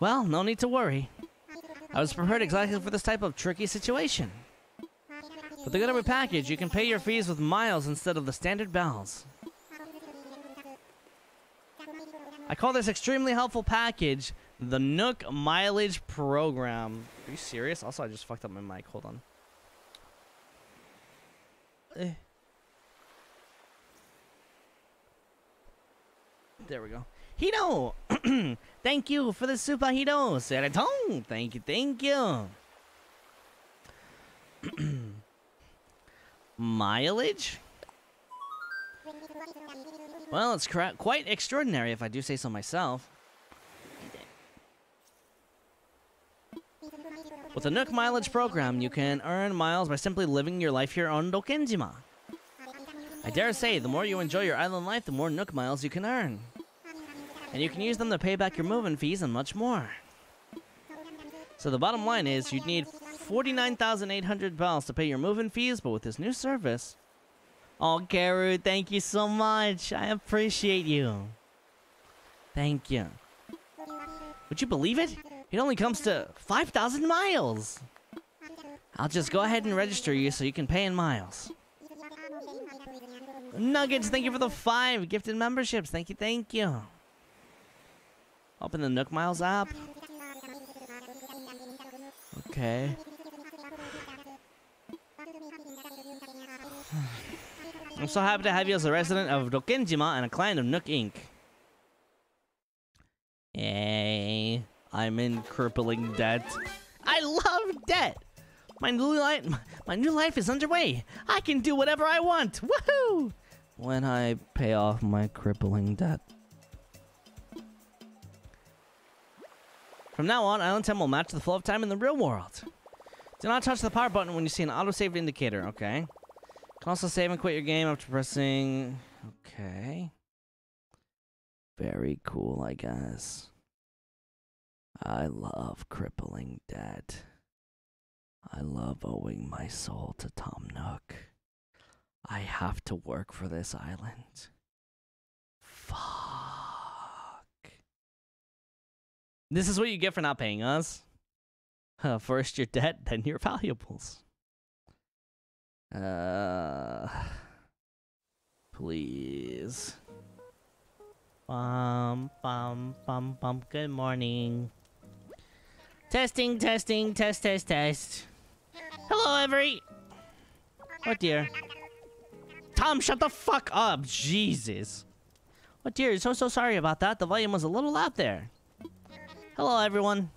Well, no need to worry. I was prepared exactly for this type of tricky situation. With the Getaway package, you can pay your fees with miles instead of the standard bells. I call this extremely helpful package the Nook Mileage Program. Are you serious? Also, I just fucked up my mic. Hold on. Eh. There we go. Hito! thank you for the super Hito! Seratong! Thank you, thank you! Mileage? Well, it's quite extraordinary if I do say so myself. With the Nook Mileage program, you can earn miles by simply living your life here on Rokenjima. I dare say, the more you enjoy your island life, the more Nook miles you can earn. And you can use them to pay back your moving fees and much more. So the bottom line is, you'd need 49,800 bells to pay your moving fees, but with this new service... Oh, Karu, thank you so much. I appreciate you. Thank you. Would you believe it? It only comes to 5,000 miles. I'll just go ahead and register you so you can pay in miles. Nuggets, thank you for the five gifted memberships. Thank you, thank you. Open the Nook Miles app. Okay. I'm so happy to have you as a resident of Rokenjima and a client of Nook Inc. Yay. I'm in crippling debt. I love debt! My new life, my new life is underway. I can do whatever I want. Woohoo! When I pay off my crippling debt. From now on, Island 10 will match the flow of time in the real world. Do not touch the power button when you see an autosave indicator, okay? You can also save and quit your game after pressing... Okay. Very cool, I guess. I love crippling debt. I love owing my soul to Tom Nook. I have to work for this island. Fuck. This is what you get for not paying us? First your debt, then your valuables. Uh, please. Bum, bum, bum, bum. Good morning. Testing, testing, test, test, test. Hello, Every. Oh dear. Tom, shut the fuck up. Jesus. Oh dear, so, so sorry about that. The volume was a little loud there. Hello, everyone.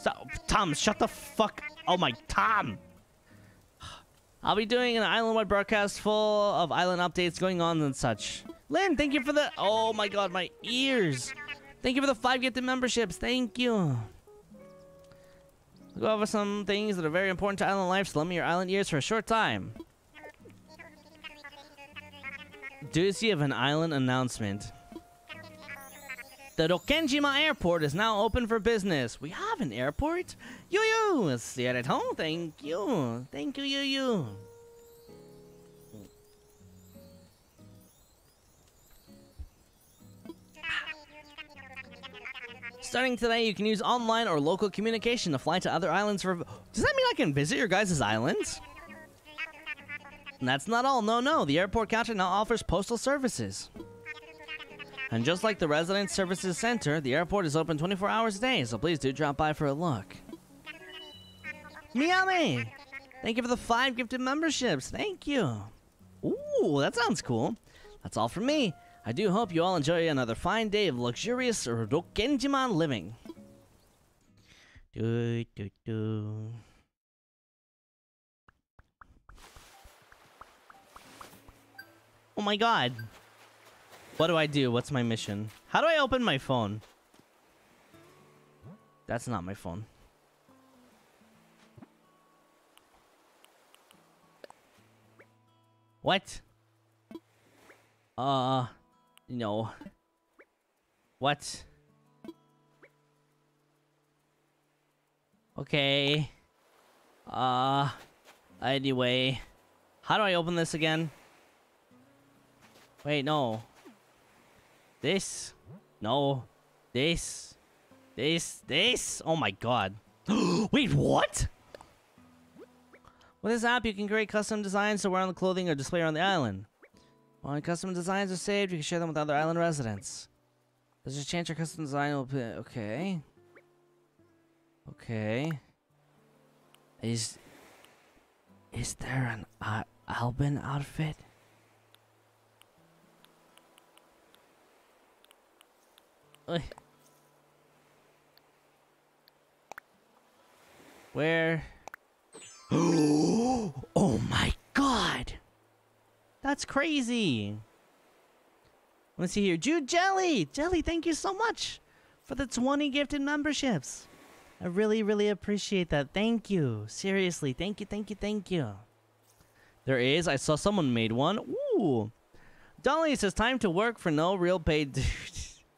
So, Tom, shut the fuck. Oh my, Tom. I'll be doing an island-wide broadcast full of island updates going on and such. Lynn, thank you for the... Oh my god, my ears. Thank you for the five gifted memberships. Thank you. Go over some things that are very important to island life, me your island ears for a short time. Doozy of an island announcement. The Rokenjima Airport is now open for business. We have an airport? Yu Yu! See it at home? Thank you. Thank you, Yu Yu. Starting today, you can use online or local communication to fly to other islands for... Does that mean I can visit your guys' islands? And that's not all. No, no. The airport counter now offers postal services. And just like the Resident Services Center, the airport is open 24 hours a day, so please do drop by for a look. Miami! Thank you for the five gifted memberships. Thank you. Ooh, that sounds cool. That's all from me. I do hope you all enjoy another fine day of luxurious Rokenjiman living. Do, do, do. Oh my god. What do I do? What's my mission? How do I open my phone? That's not my phone. What? Uh, no. What? Okay. Uh, anyway. How do I open this again? Wait, no. This. No. This. This. This. Oh my god. Wait, what? With this app, you can create custom designs to wear on the clothing or display on the island. When custom designs are saved, you can share them with other island residents. Does it change your custom design? Okay. Okay. Is is there an uh, Alban outfit? Where? oh my god! That's crazy! Let's see here. Jude Jelly! Jelly, thank you so much for the 20 gifted memberships. I really, really appreciate that. Thank you. Seriously, thank you, thank you, thank you. There is. I saw someone made one. Ooh. Dolly says, time to work for no real paid. Dude.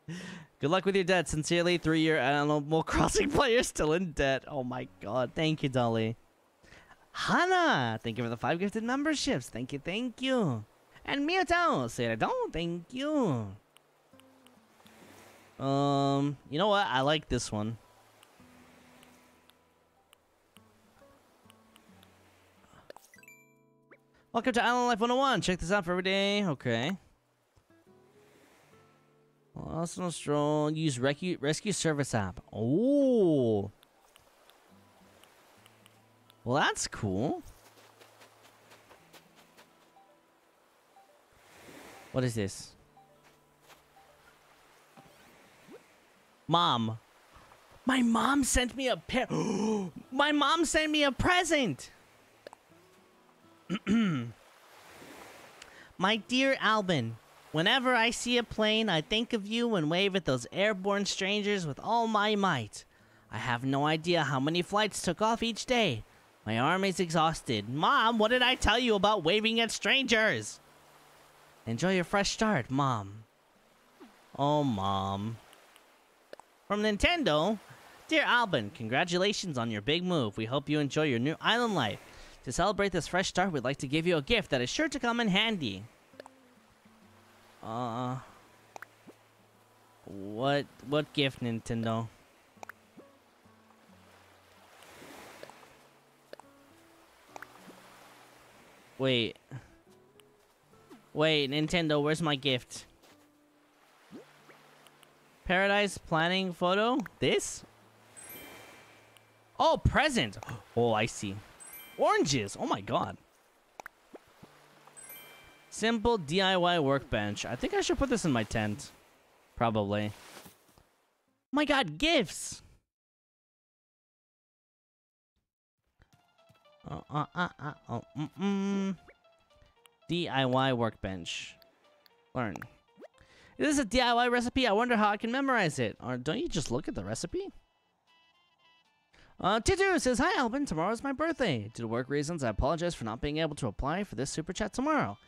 Good luck with your debt. Sincerely, three-year Animal Crossing player still in debt. Oh my god. Thank you, Dolly. Hana, thank you for the five gifted memberships. Thank you, thank you. And Mewtwo, say I don't. Thank you. Um, you know what? I like this one. Welcome to Island Life 101. Check this out for every day. Okay. Arsenal Strong. Use rescue, rescue service app. Oh. Well, that's cool. What is this? Mom. My mom sent me a pair. My mom sent me a present. My dear Alban, whenever I see a plane, I think of you and wave at those airborne strangers with all my might. I have no idea how many flights took off each day. My arm is exhausted. Mom, what did I tell you about waving at strangers? Enjoy your fresh start, Mom. Oh, Mom. From Nintendo, Dear Alban, congratulations on your big move. We hope you enjoy your new island life. To celebrate this fresh start, we'd like to give you a gift that is sure to come in handy. Uh... What, what gift, Nintendo? Wait. Wait, Nintendo, where's my gift? Paradise planning photo? This? Oh, present! Oh, I see. Oranges! Oh my god. Simple DIY workbench. I think I should put this in my tent. Probably. Oh my god, gifts! Uh, uh, uh, uh, oh, mm, mm. DIY workbench. Learn. Is this a DIY recipe? I wonder how I can memorize it. Or don't you just look at the recipe? Uh, Titu says, Hi, Alban. Tomorrow's my birthday. Due to work reasons, I apologize for not being able to apply for this super chat tomorrow.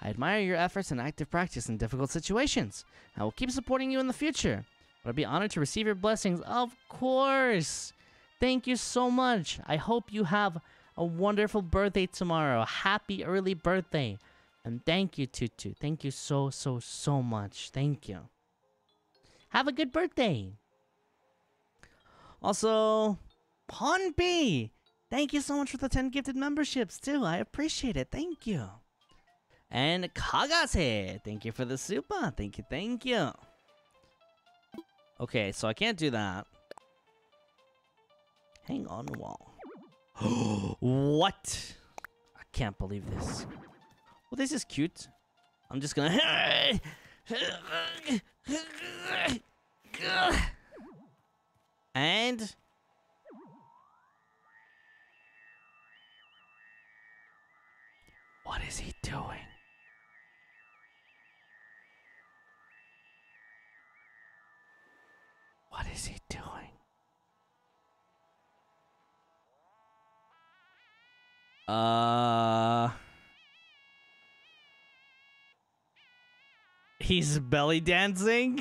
I admire your efforts and active practice in difficult situations. I will keep supporting you in the future. But I'd be honored to receive your blessings. Of course. Thank you so much. I hope you have a wonderful birthday tomorrow. Happy early birthday. And thank you, Tutu. Thank you so, so, so much. Thank you. Have a good birthday. Also, Ponpy, thank you so much for the 10 gifted memberships, too. I appreciate it. Thank you. And Kagase, thank you for the super. Thank you, thank you. Okay, so I can't do that. Hang on wall. what? I can't believe this. Well, this is cute. I'm just gonna. and. What is he doing? What is he doing? Uh. He's belly dancing.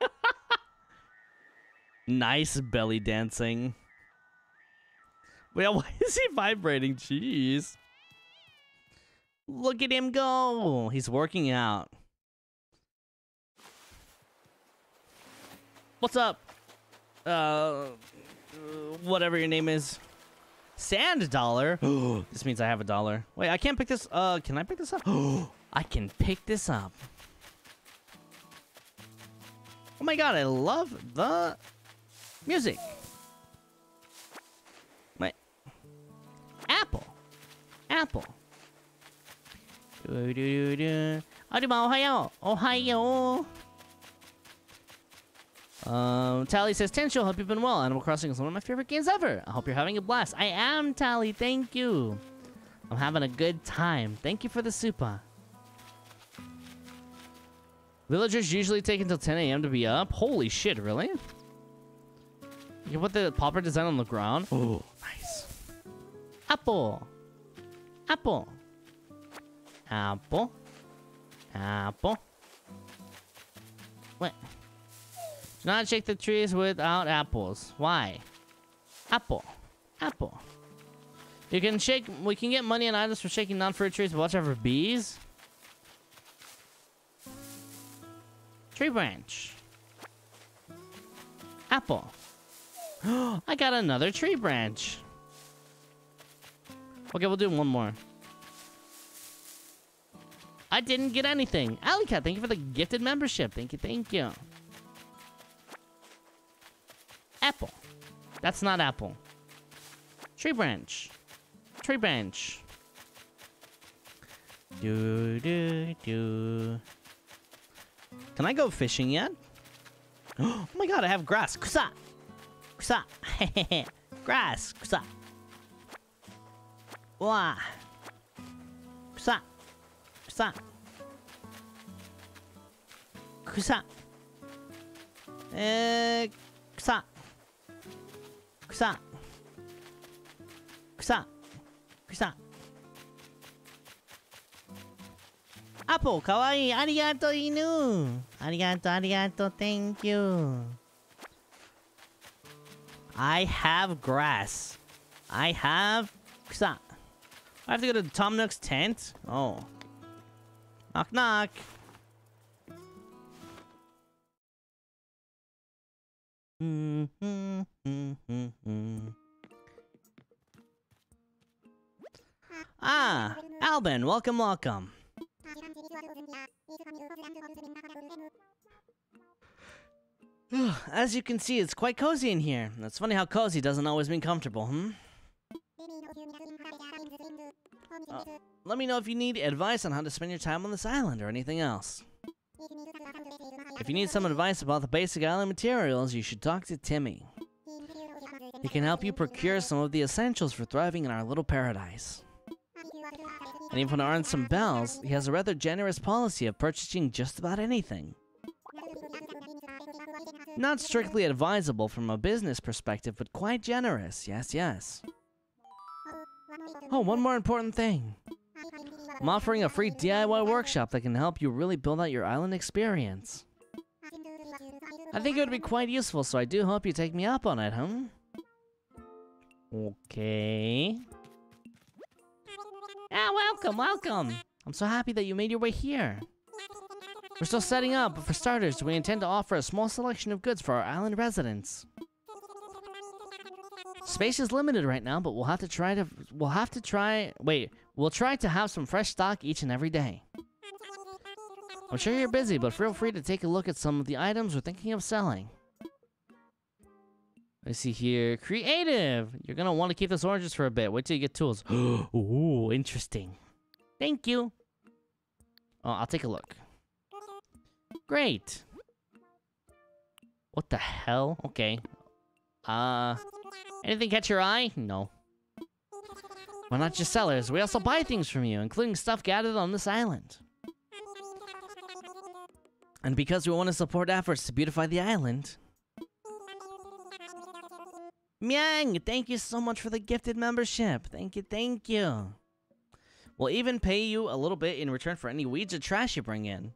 nice belly dancing. Wait, why is he vibrating? Jeez. Look at him go. He's working out. What's up? Uh, whatever your name is. Sand dollar. this means I have a dollar. Wait, I can't pick this. Uh, can I pick this up? I can pick this up. Oh my god, I love the music. Wait. Apple. Apple. Do do do do. Arima, ohayo. Um, Tally says, Tensho, hope you've been well. Animal Crossing is one of my favorite games ever. I hope you're having a blast. I am, Tally. Thank you. I'm having a good time. Thank you for the super. Villagers usually take until 10 a.m. to be up. Holy shit, really? You can put the popper design on the ground. Oh, nice. Apple. Apple. Apple. Apple. What? Do not shake the trees without apples. Why? Apple. Apple. You can shake. We can get money and items for shaking non-fruit trees, but watch out for bees. Tree branch. Apple. I got another tree branch. Okay, we'll do one more. I didn't get anything. Alicat, thank you for the gifted membership. Thank you, thank you. Apple. That's not apple. Tree branch. Tree branch. Do do do. Can I go fishing yet? Oh my god, I have grass. Kusa. Kusa. grass. Kusa. Wah. Kusa. Kusa. Kusa. Eh. 草草草アポかわいいありがとう犬ありがとうありがとう Thank you I have grass I have 草 I have to go to Tom Nook's tent? Oh. Knock knock. ah, Alban, welcome, welcome. As you can see, it's quite cozy in here. It's funny how cozy doesn't always mean comfortable, hmm? Uh, let me know if you need advice on how to spend your time on this island or anything else. If you need some advice about the basic island materials, you should talk to Timmy. He can help you procure some of the essentials for thriving in our little paradise. And even to earn some bells, he has a rather generous policy of purchasing just about anything. Not strictly advisable from a business perspective, but quite generous, yes, yes. Oh, one more important thing. I'm offering a free DIY workshop that can help you really build out your island experience. I think it would be quite useful, so I do hope you take me up on it, huh? Okay. Ah, welcome, welcome. I'm so happy that you made your way here. We're still setting up, but for starters, we intend to offer a small selection of goods for our island residents. Space is limited right now, but we'll have to try to we'll have to try wait, we'll try to have some fresh stock each and every day. I'm sure you're busy, but feel free to take a look at some of the items we're thinking of selling. Let's see here. Creative! You're gonna want to keep those oranges for a bit. Wait till you get tools. Ooh, interesting. Thank you. Oh, I'll take a look. Great. What the hell? Okay. Uh, anything catch your eye? No. We're not just sellers. We also buy things from you, including stuff gathered on this island. And because we want to support efforts to beautify the island, Myang, thank you so much for the gifted membership. Thank you, thank you. We'll even pay you a little bit in return for any weeds or trash you bring in.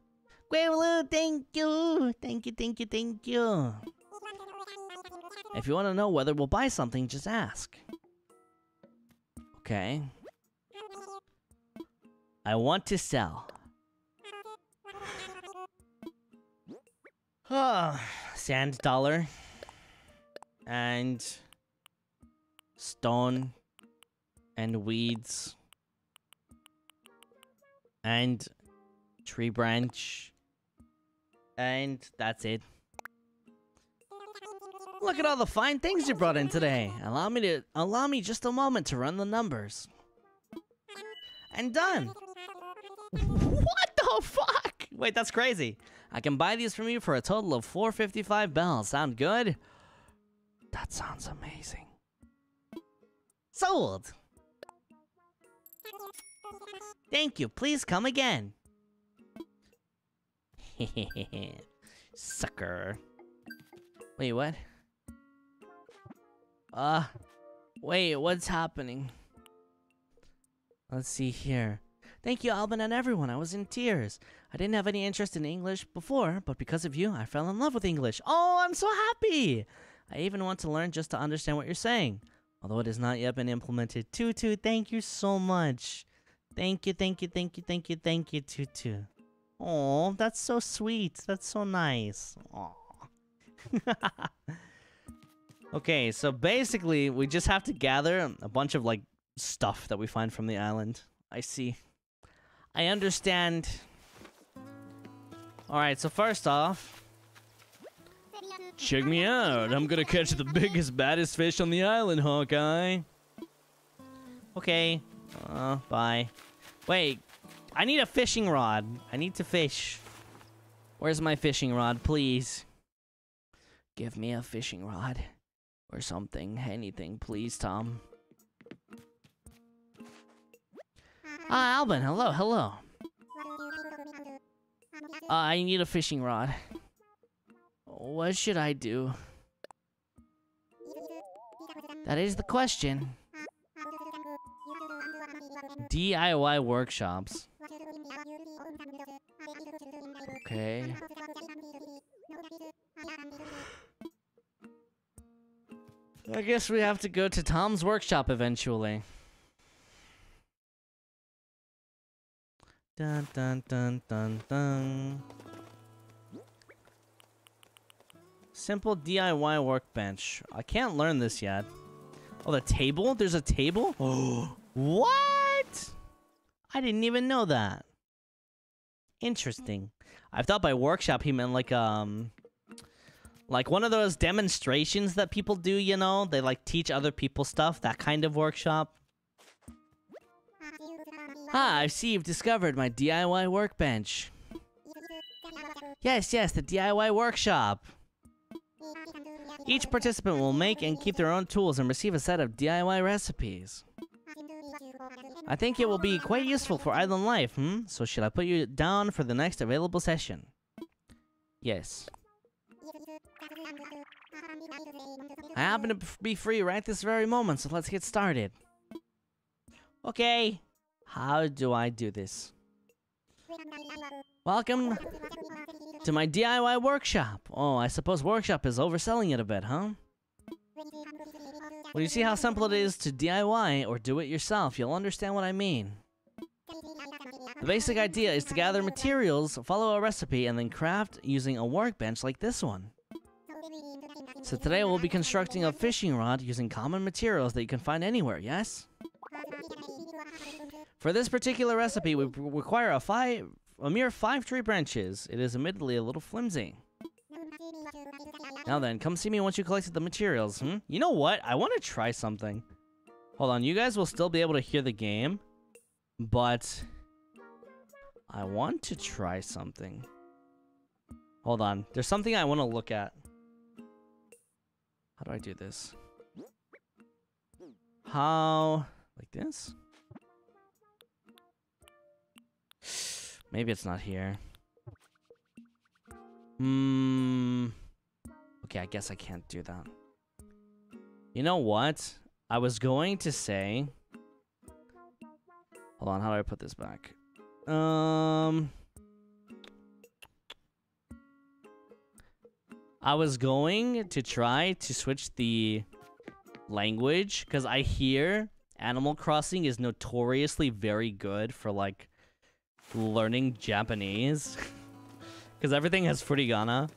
Guevelu, thank you. Thank you, thank you, thank you. If you want to know whether we'll buy something, just ask. Okay. I want to sell. Ah, sand dollar. And stone and weeds and tree branch and that's it. Look at all the fine things you brought in today. Allow me to allow me just a moment to run the numbers. And done. What the fuck? Wait, that's crazy. I can buy these from you for a total of 455 bells. Sound good? That sounds amazing. Sold! Thank you. Please come again. Sucker. Wait, what? Uh, wait, what's happening? Let's see here. Thank you, Alban, and everyone. I was in tears. I didn't have any interest in English before, but because of you, I fell in love with English. Oh, I'm so happy! I even want to learn just to understand what you're saying although it has not yet been implemented. Tutu, thank you so much. Thank you, thank you, thank you, thank you, thank you, Tutu. Oh, that's so sweet. That's so nice. Okay, so basically, we just have to gather a bunch of, like, stuff that we find from the island. I see. I understand. Alright, so first off, Check me out. I'm gonna catch the biggest, baddest fish on the island, Hawkeye. Okay. Uh, bye. Wait. I need a fishing rod. I need to fish. Where's my fishing rod, please? Give me a fishing rod. Or something. Anything, please, Tom. Ah, Alban. Hello, hello. Uh, I need a fishing rod. What should I do? That is the question. DIY workshops. Okay. I guess we have to go to Tom's workshop eventually. Dun dun dun dun dun. Simple DIY workbench. I can't learn this yet. Oh, the table? There's a table? Oh, what? I didn't even know that. Interesting. I thought by workshop he meant like um like one of those demonstrations that people do, you know? They like teach other people stuff, that kind of workshop. Ah, I see you've discovered my DIY workbench. Yes, yes, the DIY workshop. Each participant will make and keep their own tools and receive a set of DIY recipes. I think it will be quite useful for island life, hmm? So should I put you down for the next available session? Yes. I happen to be free right this very moment, so let's get started. Okay. How do I do this? Welcome to my DIY workshop. Oh, I suppose workshop is overselling it a bit, huh? When you see how simple it is to DIY or do it yourself, you'll understand what I mean. The basic idea is to gather materials, follow a recipe, and then craft using a workbench like this one. So today we'll be constructing a fishing rod using common materials that you can find anywhere, yes? For this particular recipe, we require a five, a mere five tree branches. It is admittedly a little flimsy. Now then, come see me once you collected the materials, hmm? You know what? I want to try something. Hold on, you guys will still be able to hear the game, but I want to try something. Hold on, there's something I want to look at. How do I do this? How... like this? Maybe it's not here. Hmm... Okay, I guess I can't do that. You know what? I was going to say... Hold on, how do I put this back? Um... I was going to try to switch the language because I hear Animal Crossing is notoriously very good for like learning Japanese because everything has furigana.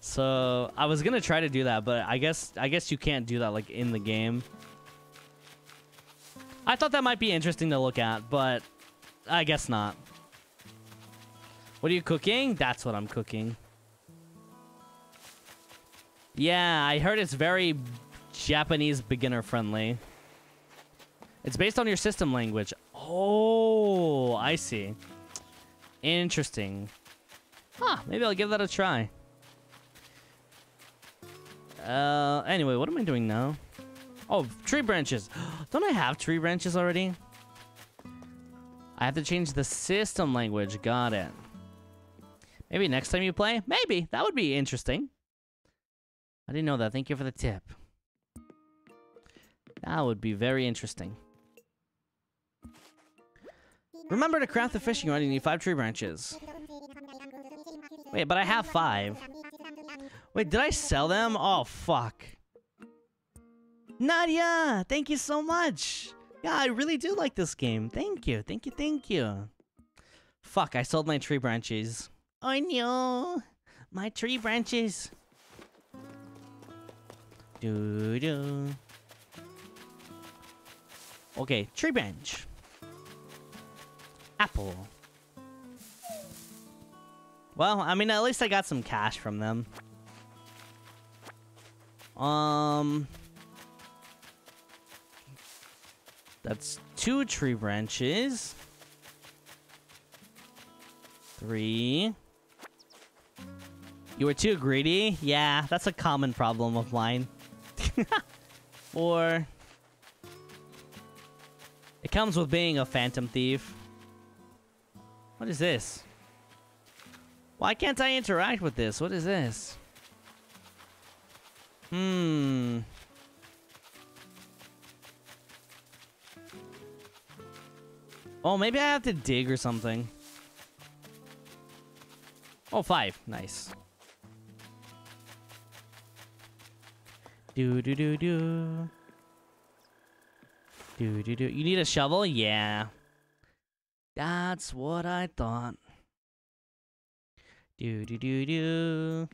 So I was gonna try to do that, but I guess I guess you can't do that like in the game. I thought that might be interesting to look at, but I guess not. What are you cooking? That's what I'm cooking. Yeah, I heard it's very Japanese beginner friendly. It's based on your system language. Oh, I see. Interesting. Huh, maybe I'll give that a try. Uh, anyway, what am I doing now? Oh, tree branches. Don't I have tree branches already? I have to change the system language. Got it. Maybe next time you play? Maybe. That would be interesting. I didn't know that. Thank you for the tip. That would be very interesting. Remember to craft the fishing rod, you need five tree branches. Wait, but I have five. Wait, did I sell them? Oh, fuck. Nadia, thank you so much. Yeah, I really do like this game. Thank you, thank you, thank you. Fuck, I sold my tree branches. Oh no, my tree branches. Do do. Okay, tree branch. Apple. Well, I mean, at least I got some cash from them. Um... That's two tree branches. Three. You were too greedy? Yeah, that's a common problem of mine. Four. It comes with being a phantom thief. What is this? Why can't I interact with this? What is this? Hmm. Oh, maybe I have to dig or something. Oh, five. Nice. Do do do do. Do do do. You need a shovel? Yeah. That's what I thought. Do do do do.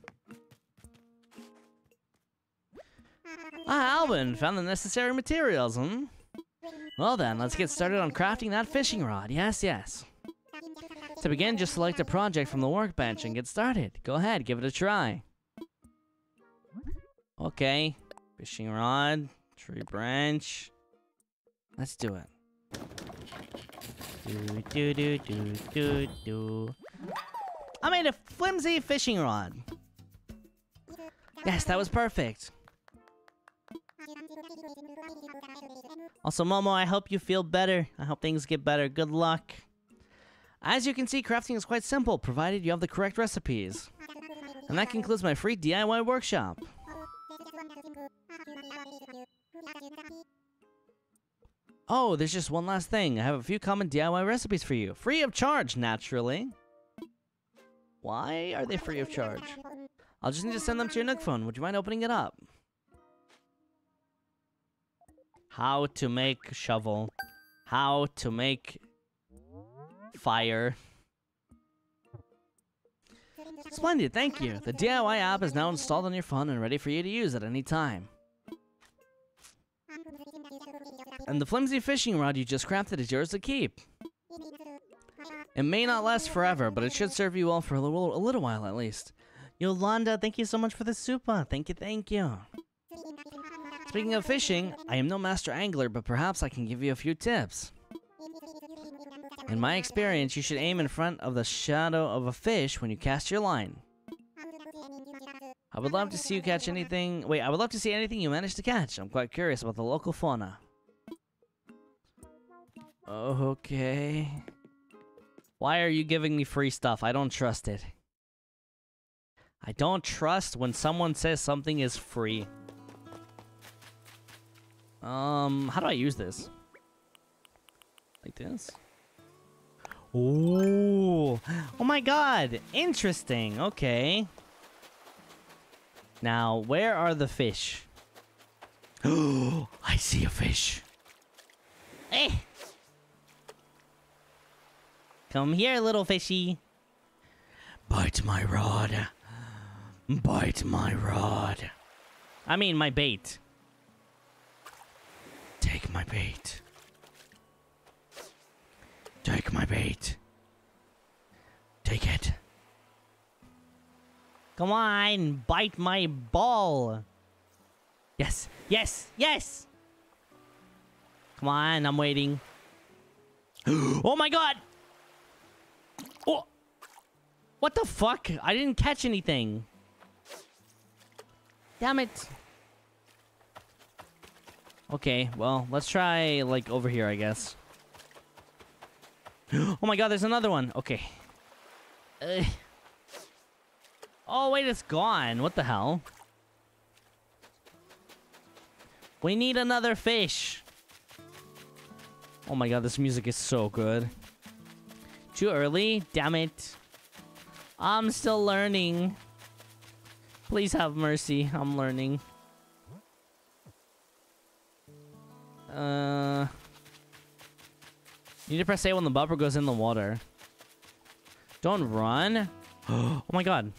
Ah, Alban, found the necessary materials, hmm? Well then, let's get started on crafting that fishing rod. Yes, yes. To begin, just select a project from the workbench and get started. Go ahead, give it a try. Okay, fishing rod, tree branch. Let's do it. Do, do, do, do, do, do. I made a flimsy fishing rod. Yes, that was perfect. Also, Momo, I hope you feel better. I hope things get better. Good luck. As you can see, crafting is quite simple, provided you have the correct recipes. And that concludes my free DIY workshop. Oh, there's just one last thing. I have a few common DIY recipes for you. Free of charge, naturally. Why are they free of charge? I'll just need to send them to your Nook phone. Would you mind opening it up? How to make shovel. How to make fire. Splendid, thank you. The DIY app is now installed on your phone and ready for you to use at any time. And the flimsy fishing rod you just crafted is yours to keep. It may not last forever, but it should serve you well for a little, a little while at least. Yolanda, thank you so much for the super. Thank you, thank you. Speaking of fishing, I am no master angler, but perhaps I can give you a few tips. In my experience, you should aim in front of the shadow of a fish when you cast your line. I would love to see you catch anything. Wait, I would love to see anything you manage to catch. I'm quite curious about the local fauna. Okay. Why are you giving me free stuff? I don't trust it. I don't trust when someone says something is free. Um, how do I use this? Like this? Ooh. Oh my god. Interesting. Okay. Now, where are the fish? Oh, I see a fish. Eh. Come here, little fishy. Bite my rod. Bite my rod. I mean, my bait. Take my bait. Take my bait. Take it. Come on, bite my ball. Yes, yes, yes. Come on, I'm waiting. oh my god! Oh! What the fuck? I didn't catch anything. Damn it. Okay, well, let's try, like, over here, I guess. oh my god, there's another one. Okay. Oh, wait, it's gone. What the hell? We need another fish. Oh my god, this music is so good. Too early? Damn it. I'm still learning. Please have mercy. I'm learning. Uh... You need to press A when the bumper goes in the water. Don't run. oh my god.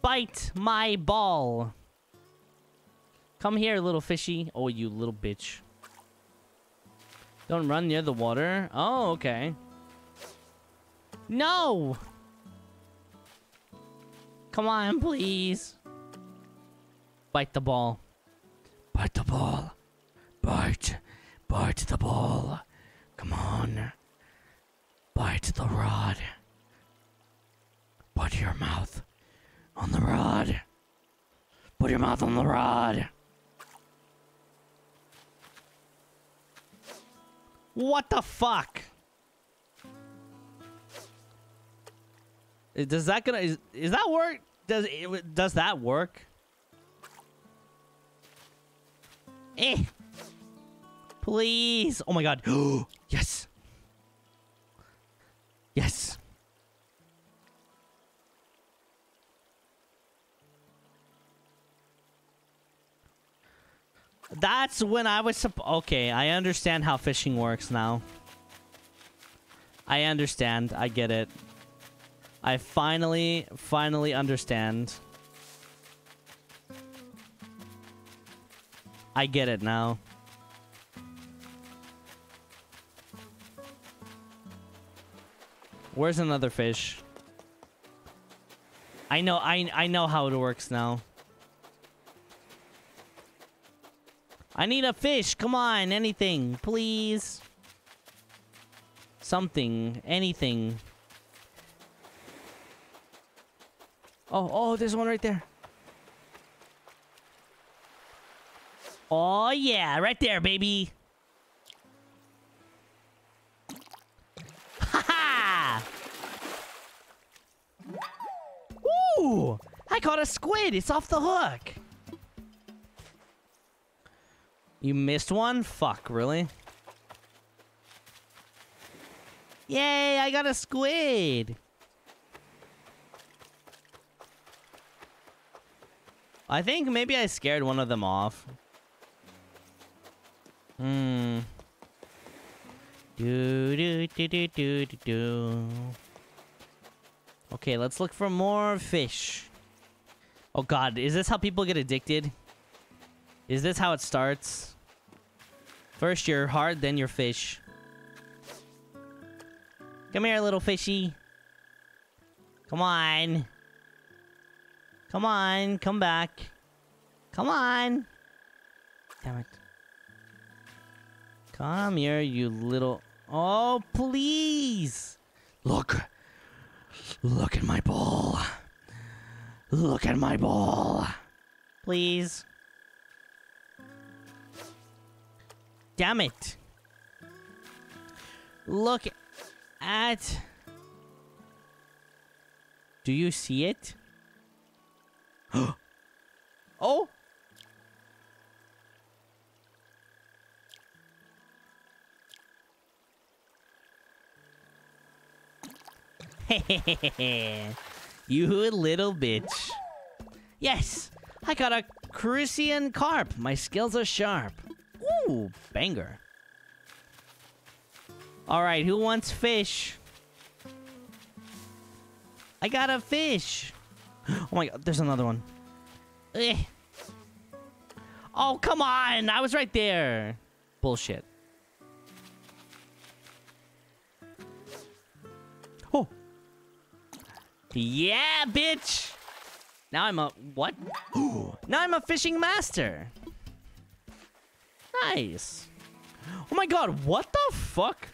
Bite my ball. Come here, little fishy. Oh, you little bitch. Don't run near the water. Oh, okay. No! Come on, please. Bite the ball. Bite the ball. Bite. Bite the ball. Come on. Bite the rod. Put your mouth on the rod. Put your mouth on the rod. What the fuck? Does that gonna is, is that work? Does it, does that work? Eh. Please. Oh my god. yes. Yes. That's when I was Okay, I understand how fishing works now. I understand. I get it. I finally, finally understand. I get it now. Where's another fish? I know, I, I know how it works now. I need a fish. Come on, anything, please. Something, anything. Oh, oh, there's one right there. Oh, yeah, right there, baby. Ha ha! Ooh! I caught a squid. It's off the hook. You missed one? Fuck, really? Yay, I got a squid. I think maybe I scared one of them off. Hmm. Do do do do do do do. Okay, let's look for more fish. Oh god, is this how people get addicted? Is this how it starts? First your heart, then you're fish. Come here, little fishy. Come on. Come on, come back. Come on. Damn it. Come here, you little... Oh, please! Look. Look at my ball. Look at my ball. Please. Damn it. Look at... Do you see it? oh! you little bitch. Yes, I got a Crucian carp. My skills are sharp. Ooh, banger. Alright, who wants fish? I got a fish. Oh my god, there's another one. Eh. Oh, come on! I was right there. Bullshit. Oh. Yeah, bitch! Now I'm a... What? now I'm a fishing master. Nice. Oh my god, what the fuck?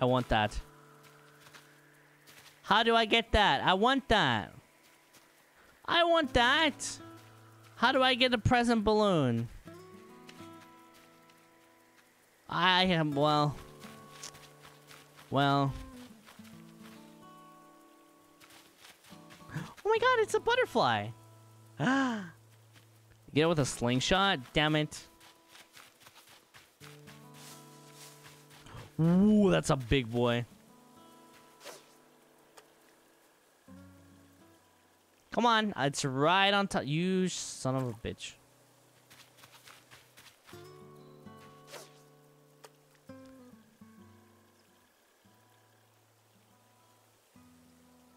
I want that. How do I get that? I want that. I want that. How do I get a present balloon? I am, well... Well... Oh my god, it's a butterfly! Ah! Get it with a slingshot? Damn it. Ooh, that's a big boy. Come on, it's right on top. You son of a bitch.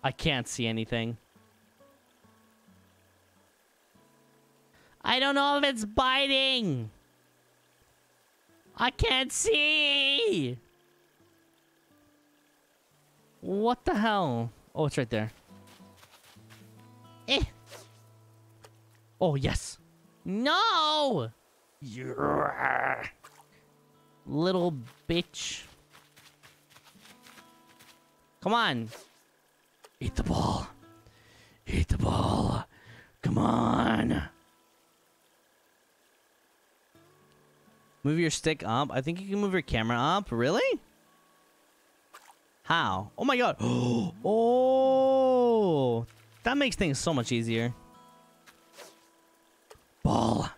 I can't see anything. I don't know if it's biting. I can't see. What the hell? Oh, it's right there. Eh. Oh, yes. No! Yeah. Little bitch. Come on. Eat the ball. Eat the ball. Come on. Move your stick up. I think you can move your camera up. Really? How? Oh my god. oh. That makes things so much easier. Ball.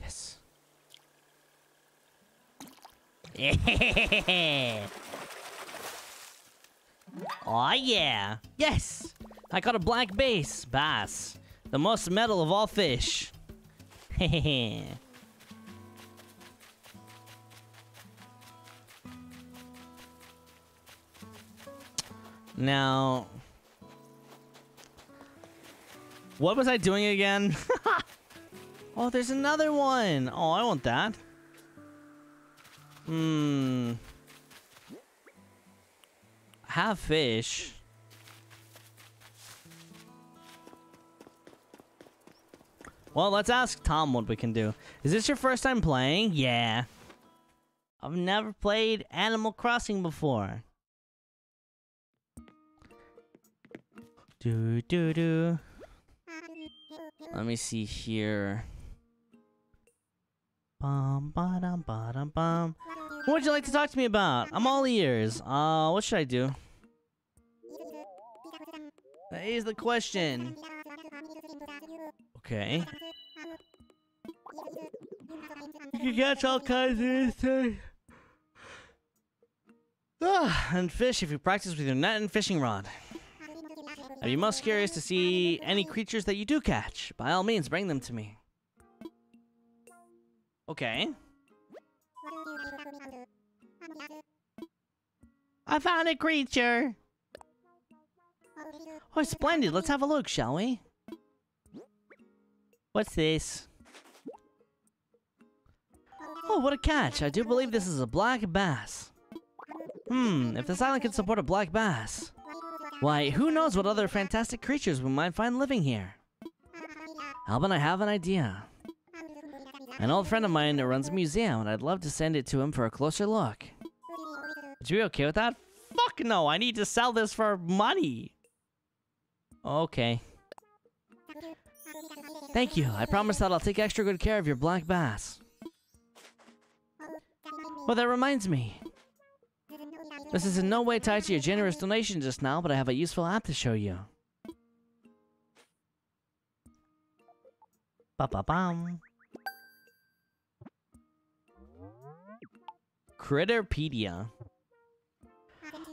Yes. Yeah. Oh yeah. Yes. I got a black bass bass. The most metal of all fish. Hehehe. now, what was I doing again? oh, there's another one. Oh, I want that. Hmm. have fish. Well, let's ask Tom what we can do. Is this your first time playing? Yeah. I've never played Animal Crossing before. Do do do. Let me see here. Bum ba dum ba dum bum. What would you like to talk to me about? I'm all ears. Uh, what should I do? That is the question. Okay. You can catch all kinds of insects. Ah, and fish if you practice with your net and fishing rod. I'd be most curious to see any creatures that you do catch. By all means, bring them to me. Okay. I found a creature. Oh, splendid. Let's have a look, shall we? What's this? Oh, what a catch. I do believe this is a black bass. Hmm, if this island can support a black bass, why, who knows what other fantastic creatures we might find living here? Alban, I have an idea. An old friend of mine runs a museum, and I'd love to send it to him for a closer look. Would you be okay with that? Fuck no, I need to sell this for money. Okay. Thank you. I promise that I'll take extra good care of your black bass. Well, that reminds me. This is in no way tied to your generous donation just now, but I have a useful app to show you. Ba ba bum. Critterpedia.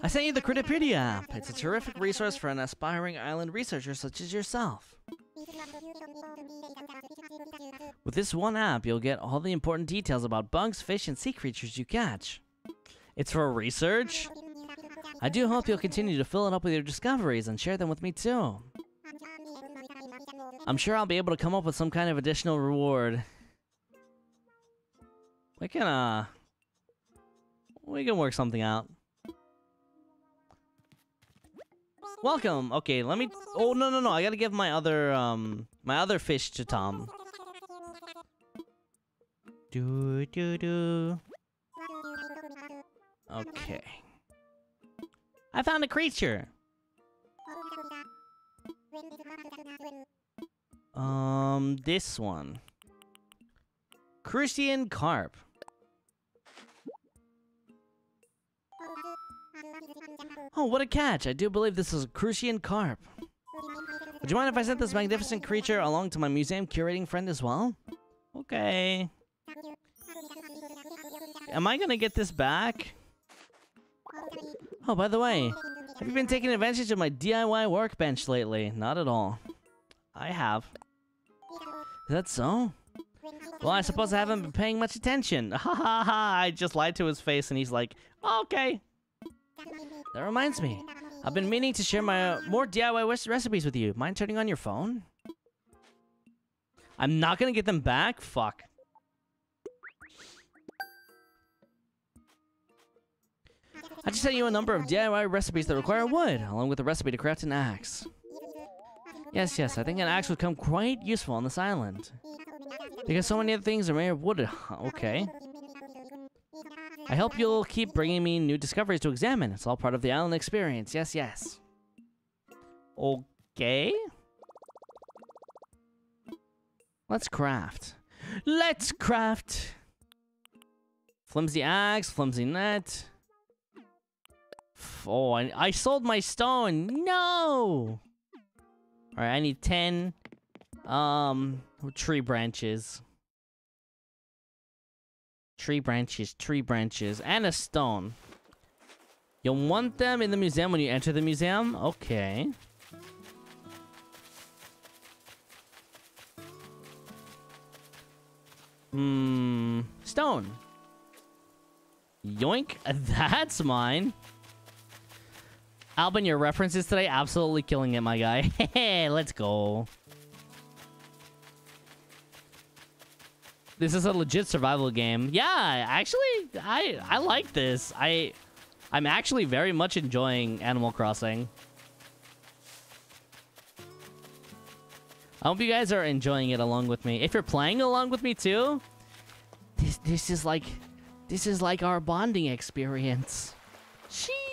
I sent you the Critterpedia app. It's a terrific resource for an aspiring island researcher such as yourself. With this one app, you'll get all the important details about bugs, fish, and sea creatures you catch. It's for research? I do hope you'll continue to fill it up with your discoveries and share them with me too. I'm sure I'll be able to come up with some kind of additional reward. We can, uh... We can work something out. Welcome! Okay, let me... Oh, no, no, no. I gotta give my other, um... My other fish to Tom. Do, do, do. Okay. I found a creature! Um, this one. Crucian carp. Oh, what a catch! I do believe this is a Crucian carp. Would you mind if I sent this magnificent creature along to my museum curating friend as well? Okay. Am I gonna get this back? Oh, by the way, have you been taking advantage of my DIY workbench lately? Not at all. I have. Is that so? Well, I suppose I haven't been paying much attention. Ha ha ha! I just lied to his face and he's like, okay. That reminds me. I've been meaning to share my uh, more DIY recipes with you. Mind turning on your phone? I'm not gonna get them back? Fuck. I just sent you a number of DIY recipes that require wood, along with a recipe to craft an axe. Yes, yes, I think an axe would come quite useful on this island. Because so many other things are made of wood. Okay. I hope you'll keep bringing me new discoveries to examine. It's all part of the island experience. Yes, yes. Okay. Let's craft. Let's craft. Flimsy axe, flimsy net. Oh, I, I sold my stone. No. All right, I need 10 um tree branches. Tree branches, tree branches, and a stone. You'll want them in the museum when you enter the museum? Okay. Hmm. Stone. Yoink. That's mine. Alban, your references today, absolutely killing it, my guy. Hey, let's go. This is a legit survival game. Yeah, actually, I I like this. I I'm actually very much enjoying Animal Crossing. I hope you guys are enjoying it along with me. If you're playing along with me too, this this is like this is like our bonding experience. Sheesh.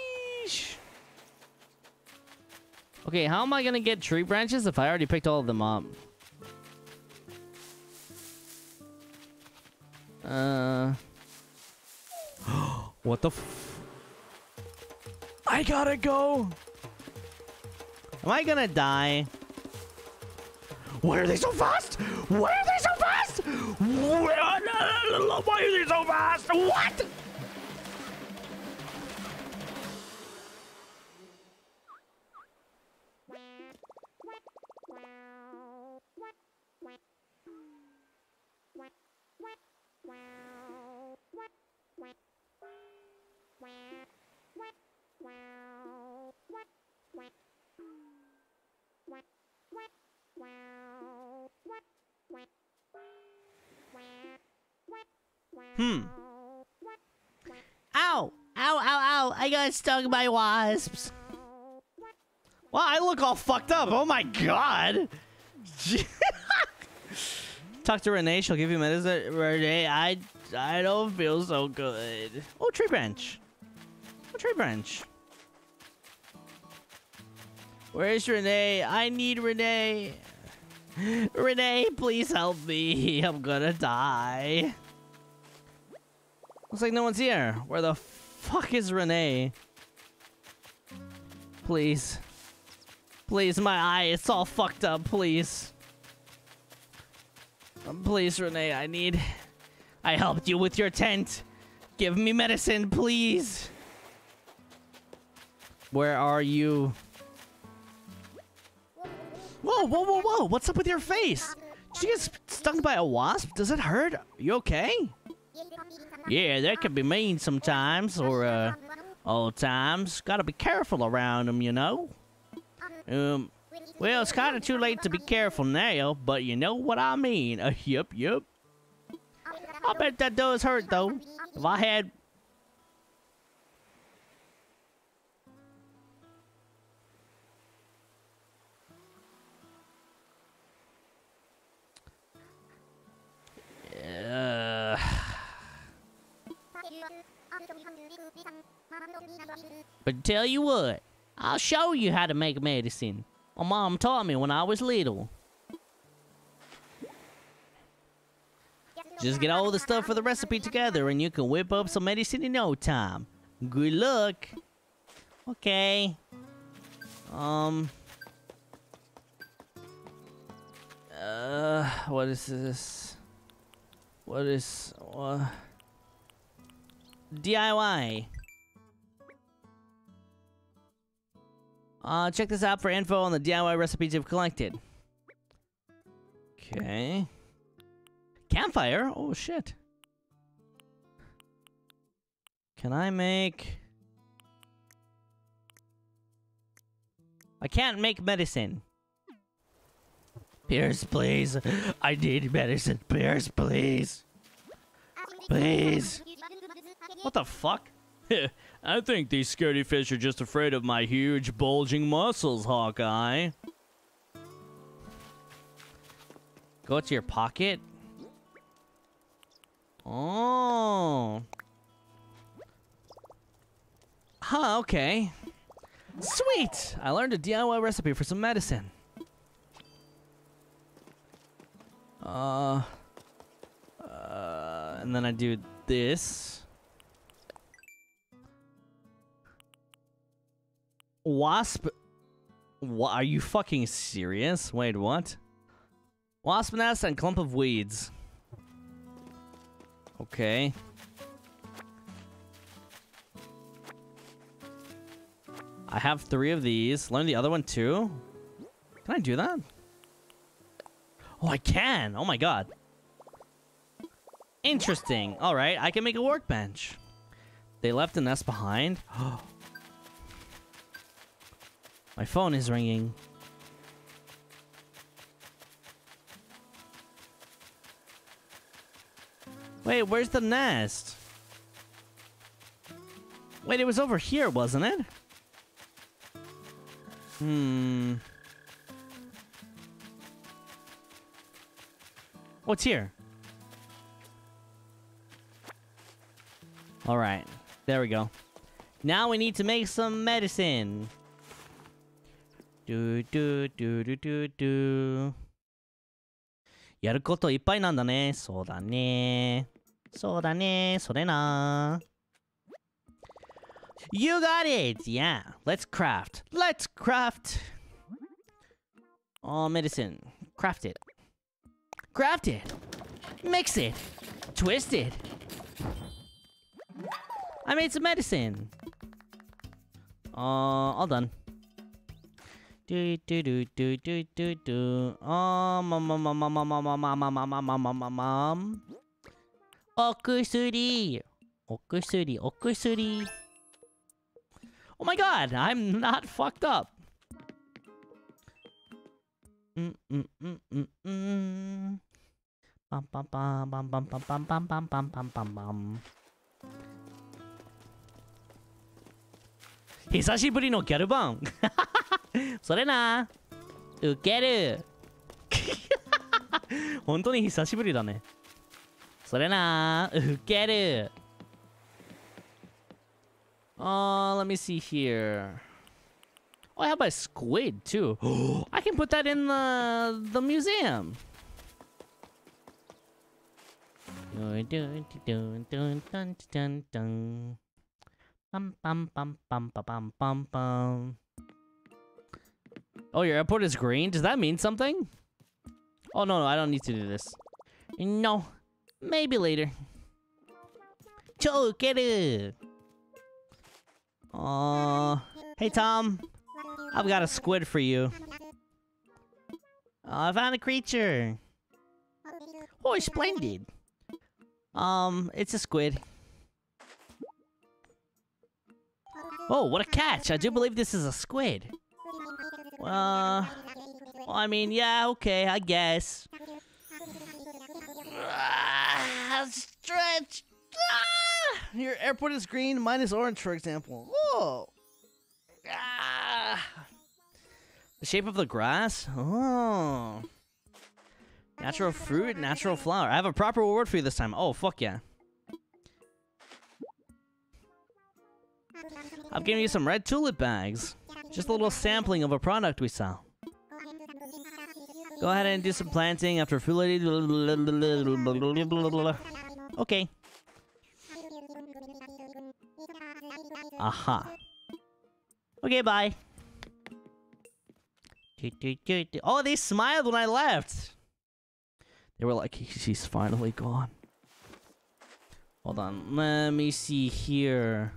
Okay, how am I gonna get tree branches if I already picked all of them up? Uh. what the f- I gotta go! Am I gonna die? Why are they so fast? Why are they so fast? Why are they so fast? What? Hmm. Ow! Ow, ow, ow! I got stung by wasps. Wow, I look all fucked up. Oh my god! Talk to Renee. She'll give you medicine. Renee, I, I don't feel so good. Oh, tree branch. Oh, tree branch. Where's Renee? I need Renee. Renee, please help me. I'm gonna die. Looks like no one's here. Where the fuck is Renee? Please. Please, my eye, it's all fucked up, please. Um, please, Renee, I need... I helped you with your tent. Give me medicine, please. Where are you? Whoa, whoa, whoa, whoa! What's up with your face? Did you get stung by a wasp? Does it hurt? You okay? Yeah, that can be mean sometimes, or, uh, all times. Gotta be careful around them, you know? Um, well, it's kind of too late to be careful now, but you know what I mean. Uh, yup, yup. I bet that does hurt, though. If I had... But tell you what, I'll show you how to make medicine. My mom taught me when I was little. Just get all the stuff for the recipe together and you can whip up some medicine in no time. Good luck. Okay. Um. Uh, what is this? What is, what? DIY. Uh, check this out for info on the DIY recipes you've collected. Okay. Campfire? Oh, shit. Can I make... I can't make medicine. Pierce, please. I need medicine. Pierce, please. Please. What the fuck? I think these scaredy fish are just afraid of my huge bulging muscles, Hawkeye. Go to your pocket. Oh. Huh, okay. Sweet! I learned a DIY recipe for some medicine. Uh, uh, and then I do this. Wasp. What? Are you fucking serious? Wait, what? Wasp nest and clump of weeds. Okay. I have three of these. Learn the other one too? Can I do that? Oh, I can! Oh my god. Interesting. Alright, I can make a workbench. They left the nest behind. Oh, my phone is ringing. Wait, where's the nest? Wait, it was over here, wasn't it? Hmm. What's here? All right. There we go. Now we need to make some medicine. Do do do do do do. やることいっぱいなんだね。そうだね。そうだね。それな。You got it! Yeah. Let's craft. Let's craft. Oh, medicine. Craft it. Craft it. Mix it. Twist it. I made some medicine. Uh, all done. Do do do do do do do. Oh, mom mom mom mom mom mom mom mom mom mom mom mom mom mom. お薬お薬お薬 Oh my god, I'm not fucked up. Mm mm mm mm mm. Bum bum bum bum bum bum bum bum bum bum bum bum 久しぶりのギャルバンそれなウケる本当に久しぶりだねそれなウケる Uh, let me see here. Oh, I have a squid too. I can put that in the the museum. Dun, dun, dun, dun, dun, dun, dun. Bum, bum, bum, bum, bum, bum, bum. Oh, your airport is green? Does that mean something? Oh, no, no, I don't need to do this. No, maybe later. Chokeru! Aw. Hey, Tom. I've got a squid for you. Oh, I found a creature. Oh, splendid. Um, it's a squid. Oh, what a catch! I do believe this is a squid. Uh, well, I mean, yeah, okay, I guess. Ah, stretch. Ah! Your airport is green, mine is orange, for example. Whoa. Ah. The shape of the grass? Oh. Natural fruit, natural flower. I have a proper word for you this time. Oh, fuck yeah. I'm giving you some red tulip bags. Just a little sampling of a product we sell. Go ahead and do some planting after fully. Okay. Aha. Okay, bye. Oh, they smiled when I left. They were like, she's finally gone. Hold on, let me see here.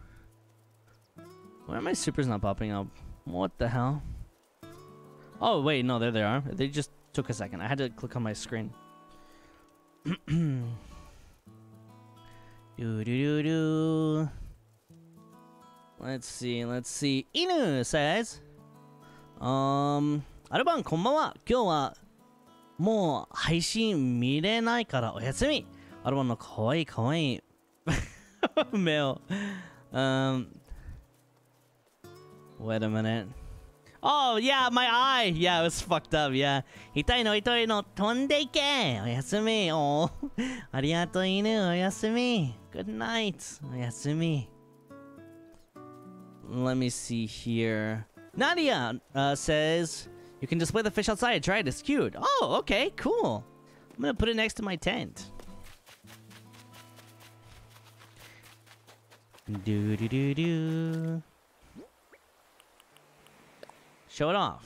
Why are my supers not popping up? What the hell? Oh, wait, no, there they are. They just took a second. I had to click on my screen. do do do do. Let's see, let's see. Inu says, um, アルバンこんばんは。今日はもう配信見れないからおやすみ。アルバンのかわいいかわいい目を。Um, wait a minute. Oh, yeah, my eye. Yeah, it was fucked up. Yeah. 痛いの痛いの飛んでいけ。おやすみ。おありがとう犬。おやすみ。Good night. おやすみ。Let me see here. Nadia uh, says, You can display the fish outside. Try it. It's cute. Oh, okay. Cool. I'm going to put it next to my tent. Do do do do. Show it off.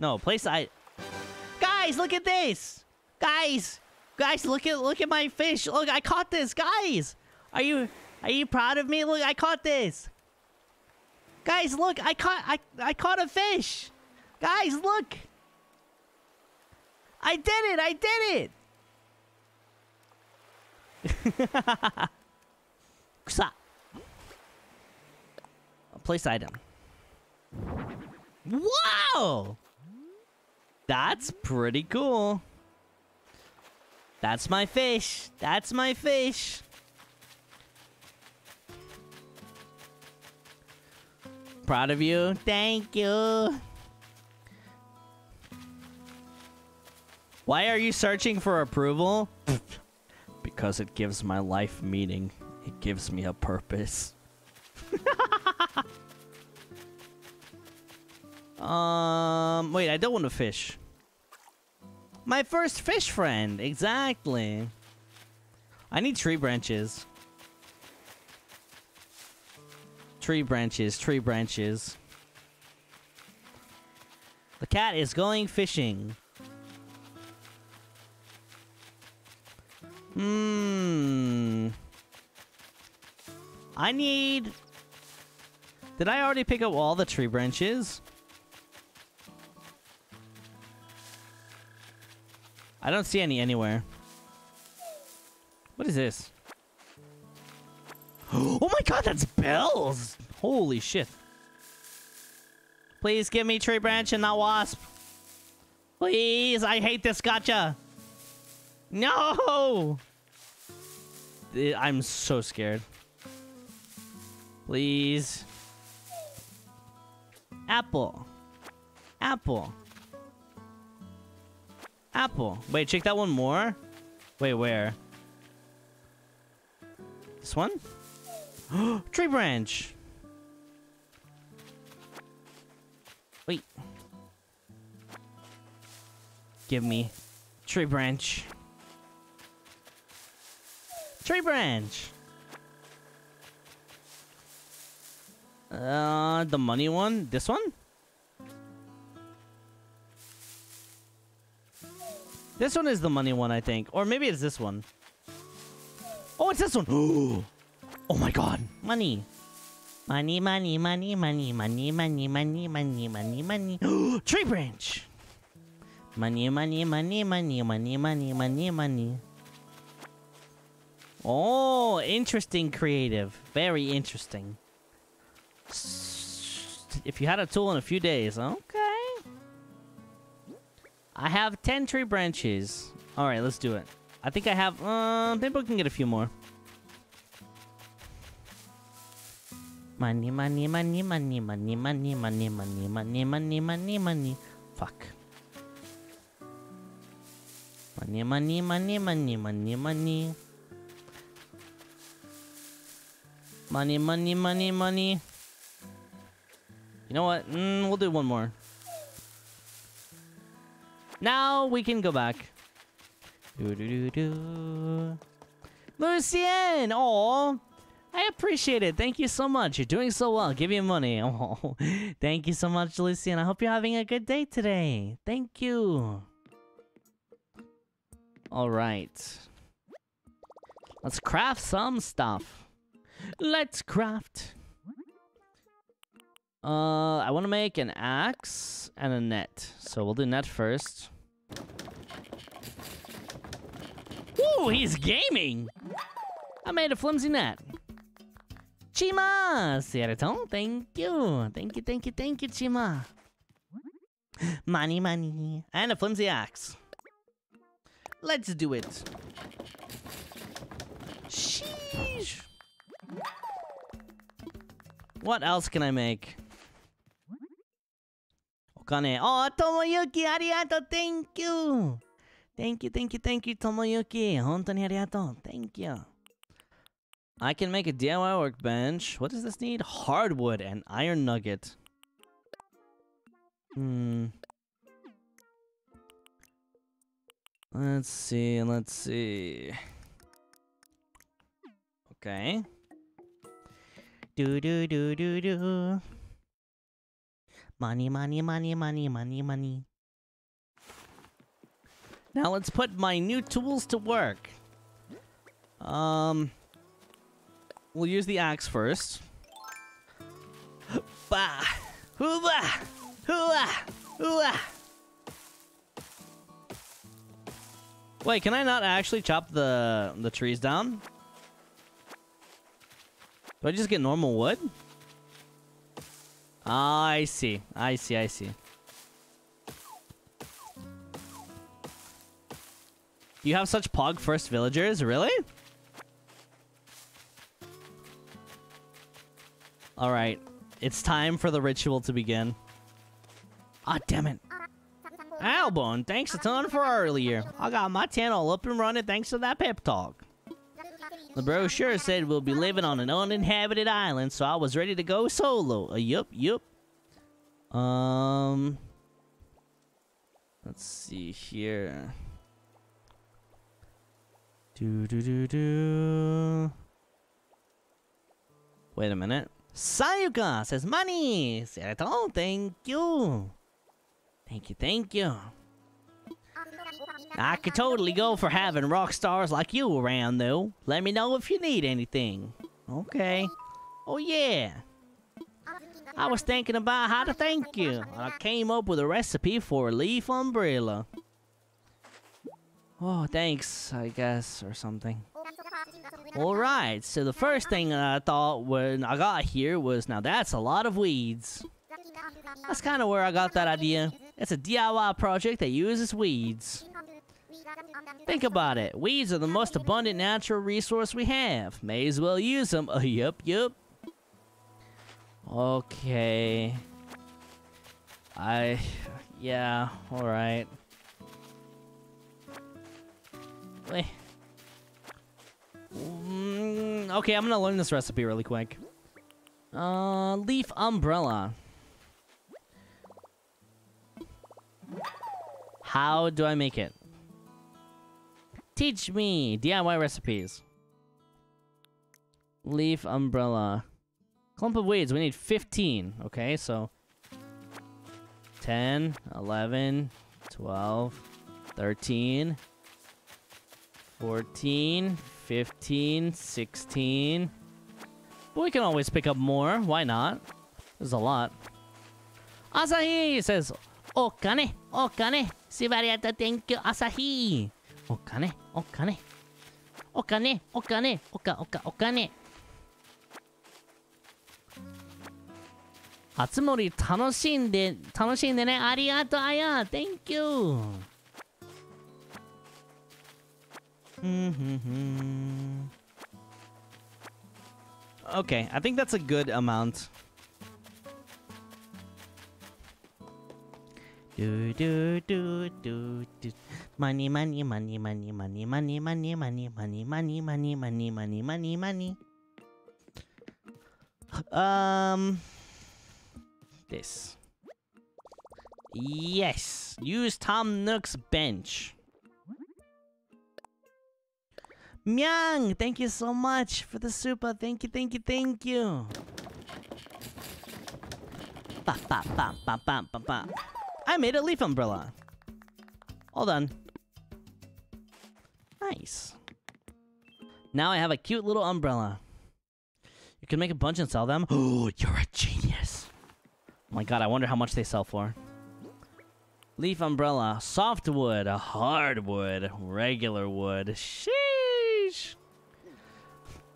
No, place I. Guys, look at this. Guys, guys, look at look at my fish. Look, I caught this. Guys, are you are you proud of me? Look, I caught this. Guys, look, I caught I I caught a fish. Guys, look. I did it. I did it. Place item. Wow! That's pretty cool. That's my fish. That's my fish. proud of you. Thank you. Why are you searching for approval? because it gives my life meaning. It gives me a purpose. um, wait, I don't want to fish. My first fish friend, exactly. I need tree branches. Tree branches, tree branches. The cat is going fishing. Hmm. I need... Did I already pick up all the tree branches? I don't see any anywhere. What is this? oh my god, that's bells! Holy shit. Please give me tree branch and not wasp. Please, I hate this gotcha. No! I'm so scared. Please. Apple. Apple. Apple. Wait, check that one more. Wait, where? This one? Tree branch. Wait. Give me tree branch. Tree branch. Uh, the money one? This one? This one is the money one, I think. Or maybe it's this one. Oh, it's this one. oh my god. Money. Money, money, money, money, money, money, money, money, money, money. Tree branch. Money, money, money, money, money, money, money, money. Oh, interesting creative. Very interesting. If you had a tool in a few days, okay. I have 10 tree branches. Alright, let's do it. I think I have... Uh, maybe we can get a few more. Money, money, money, money, money, money, money, money, money, money, money, money. Fuck. Money, money, money, money, money, money. Money, money, money, money. You know what? Mm, we'll do one more. Now we can go back. Lucien! Oh, I appreciate it. Thank you so much. You're doing so well. Give you money. Oh, thank you so much, Lucien. I hope you're having a good day today. Thank you. All right. Let's craft some stuff. Let's craft. Uh, I want to make an axe and a net. So we'll do net first. Ooh, he's gaming! I made a flimsy net. Chima! Cierto? Thank you. Thank you, thank you, thank you, Chima. Money, money. And a flimsy axe. Let's do it. Sheesh. What else can I make? Okane. Oh, Tomoyuki, arigato, thank you. Thank you, thank you, thank you, Tomoyuki. 本当にありがとう. Thank you. I can make a DIY workbench. What does this need? Hardwood and iron nugget. Hmm. Let's see, let's see. Okay. Do do do do do. Money, money, money, money, money, money. Now let's put my new tools to work. Um, we'll use the axe first. Bah! Hooah! Hooah! Hooah! Wait, can I not actually chop the the trees down? Do I just get normal wood? I see. I see, I see. You have such pog first villagers? Really? Alright. It's time for the ritual to begin. Ah, damn it. Alban, thanks a ton for earlier. I got my channel up and running thanks to that pep talk. The brochure said we'll be living on an uninhabited island, so I was ready to go solo. Uh, yup, yup. Um, let's see here. Do do do do. Wait a minute. Sayuka says money. Seroton, thank you. Thank you, thank you. I could totally go for having rock stars like you around, though. Let me know if you need anything. Okay. Oh, yeah. I was thinking about how to thank you. I came up with a recipe for a leaf umbrella. Oh, thanks, I guess, or something. Alright, so the first thing I thought when I got here was, now that's a lot of weeds. That's kind of where I got that idea. It's a DIY project that uses weeds. Think about it. Weeds are the most abundant natural resource we have. May as well use them. Uh, yup, yup. Okay. I... Yeah, alright. Wait. Mm, okay, I'm gonna learn this recipe really quick. Uh, leaf umbrella. How do I make it? Teach me DIY recipes. Leaf umbrella. Clump of weeds. We need 15. Okay, so 10, 11, 12, 13, 14, 15, 16. But we can always pick up more. Why not? There's a lot. Asahi says, お金、お金、シバリアタ天気朝日。お金、お金、お金、お金、おか、おか、お金。あつ森楽しんで、楽しんでね。ありがとう、あや。Thank you. うんふんふん。Okay, I think that's a good amount. Do do do do do. Money, money, money, money, money, money, money, money, money, money, money, money, money, money, money. Um, this. Yes, use Tom Nook's bench. Myang, thank you so much for the super. Thank you, thank you, thank you. Ba, ba, ba, ba, ba, ba, ba. I made a leaf umbrella. All done. Nice. Now I have a cute little umbrella. You can make a bunch and sell them. Oh, you're a genius. Oh my god, I wonder how much they sell for. Leaf umbrella, softwood, hardwood, regular wood. Sheesh.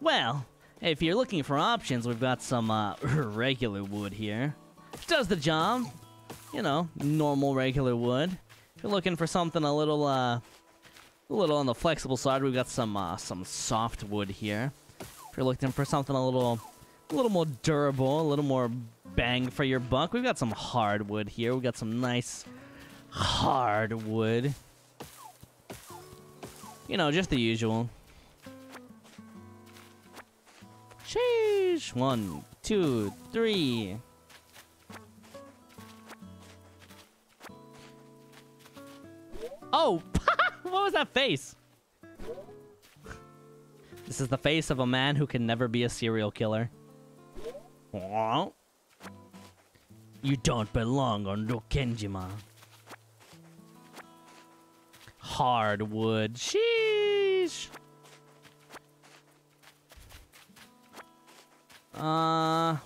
Well, if you're looking for options, we've got some uh, regular wood here. Does the job you know, normal regular wood. If you're looking for something a little, uh, a little on the flexible side, we've got some, uh, some soft wood here. If you're looking for something a little, a little more durable, a little more bang for your buck, we've got some hardwood here. We've got some nice hardwood. You know, just the usual. Sheesh. One, two, three. Oh! what was that face? This is the face of a man who can never be a serial killer. You don't belong on Rokenjima. Hardwood. Sheesh. Uh...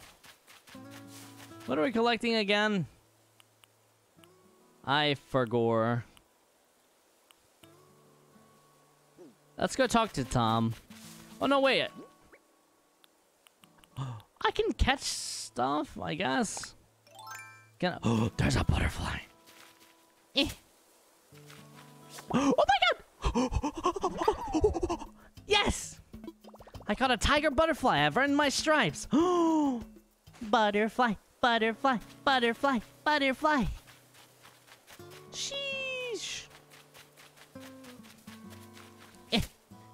What are we collecting again? I forgot. Let's go talk to Tom. Oh, no, wait. I can catch stuff, I guess. Can I oh, there's a butterfly. Eh. Oh my god! Yes! I caught a tiger butterfly. I've earned my stripes. Butterfly, butterfly, butterfly, butterfly. Sheesh.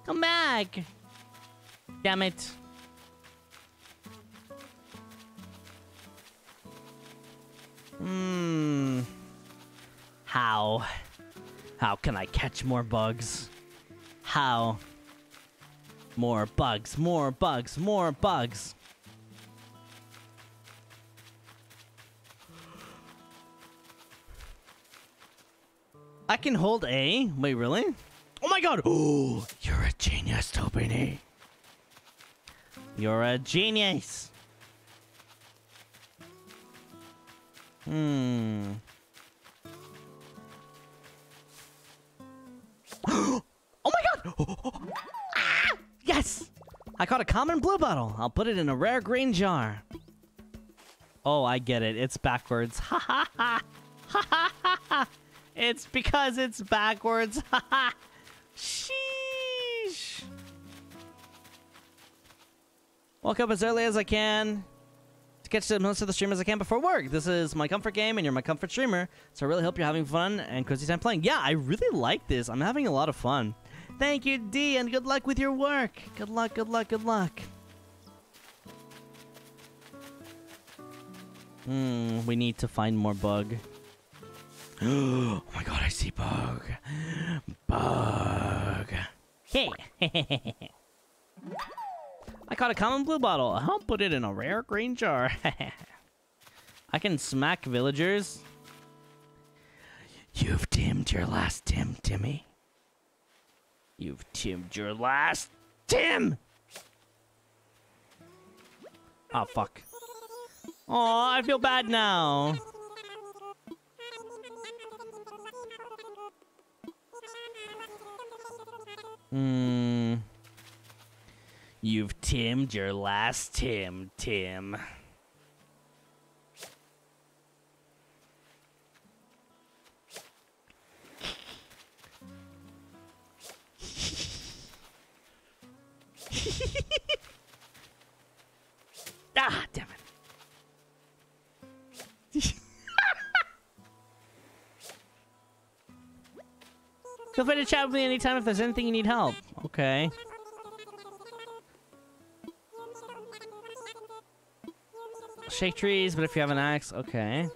Come back. Damn it. Hmm. How? How can I catch more bugs? How? More bugs, more bugs, more bugs. I can hold A? Wait, really? Oh my god! Oh, you're a genius, Topini. You're a genius. Hmm. oh my god! Ah! Yes! I caught a common blue bottle. I'll put it in a rare green jar. Oh, I get it. It's backwards. Ha ha! Ha ha ha ha! It's because it's backwards. Ha ha! Sheesh! Woke up as early as I can to catch the most of the stream as I can before work. This is my comfort game, and you're my comfort streamer, so I really hope you're having fun and cozy time playing. Yeah, I really like this. I'm having a lot of fun. Thank you, D, and good luck with your work. Good luck, good luck, good luck. Hmm, we need to find more bug. oh my god, I see bug. Bug. Hey. I caught a common blue bottle. I'll put it in a rare green jar. I can smack villagers. You've timmed your last Tim, Timmy. You've timmed your last Tim! Oh, ah, fuck. Oh, I feel bad now. Hmm. You've timmed your last Tim, Tim. Feel free to chat with me anytime if there's anything you need help. Okay. Shake trees, but if you have an axe, okay.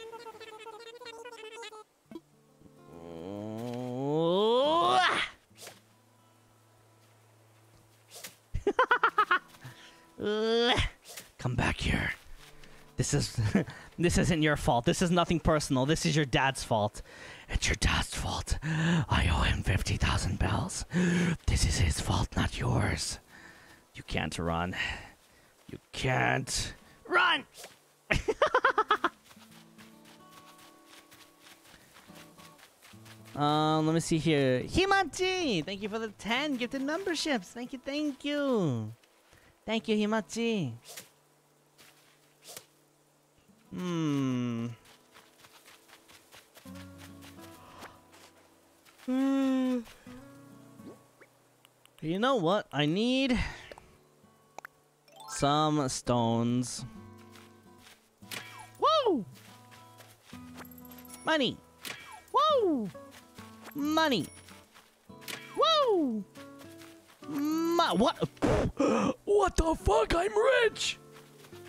This is this isn't your fault. This is nothing personal. This is your dad's fault. It's your dad's fault. I owe him 50,000 bells. This is his fault, not yours. You can't run. You can't run. um, let me see here. Himachi, thank you for the 10 gifted memberships. Thank you, thank you. Thank you, Himachi. Hmm. Hmm. You know what? I need some stones. Woo! Money. Woo! Money. Woo! Mo what? What the fuck? I'm rich!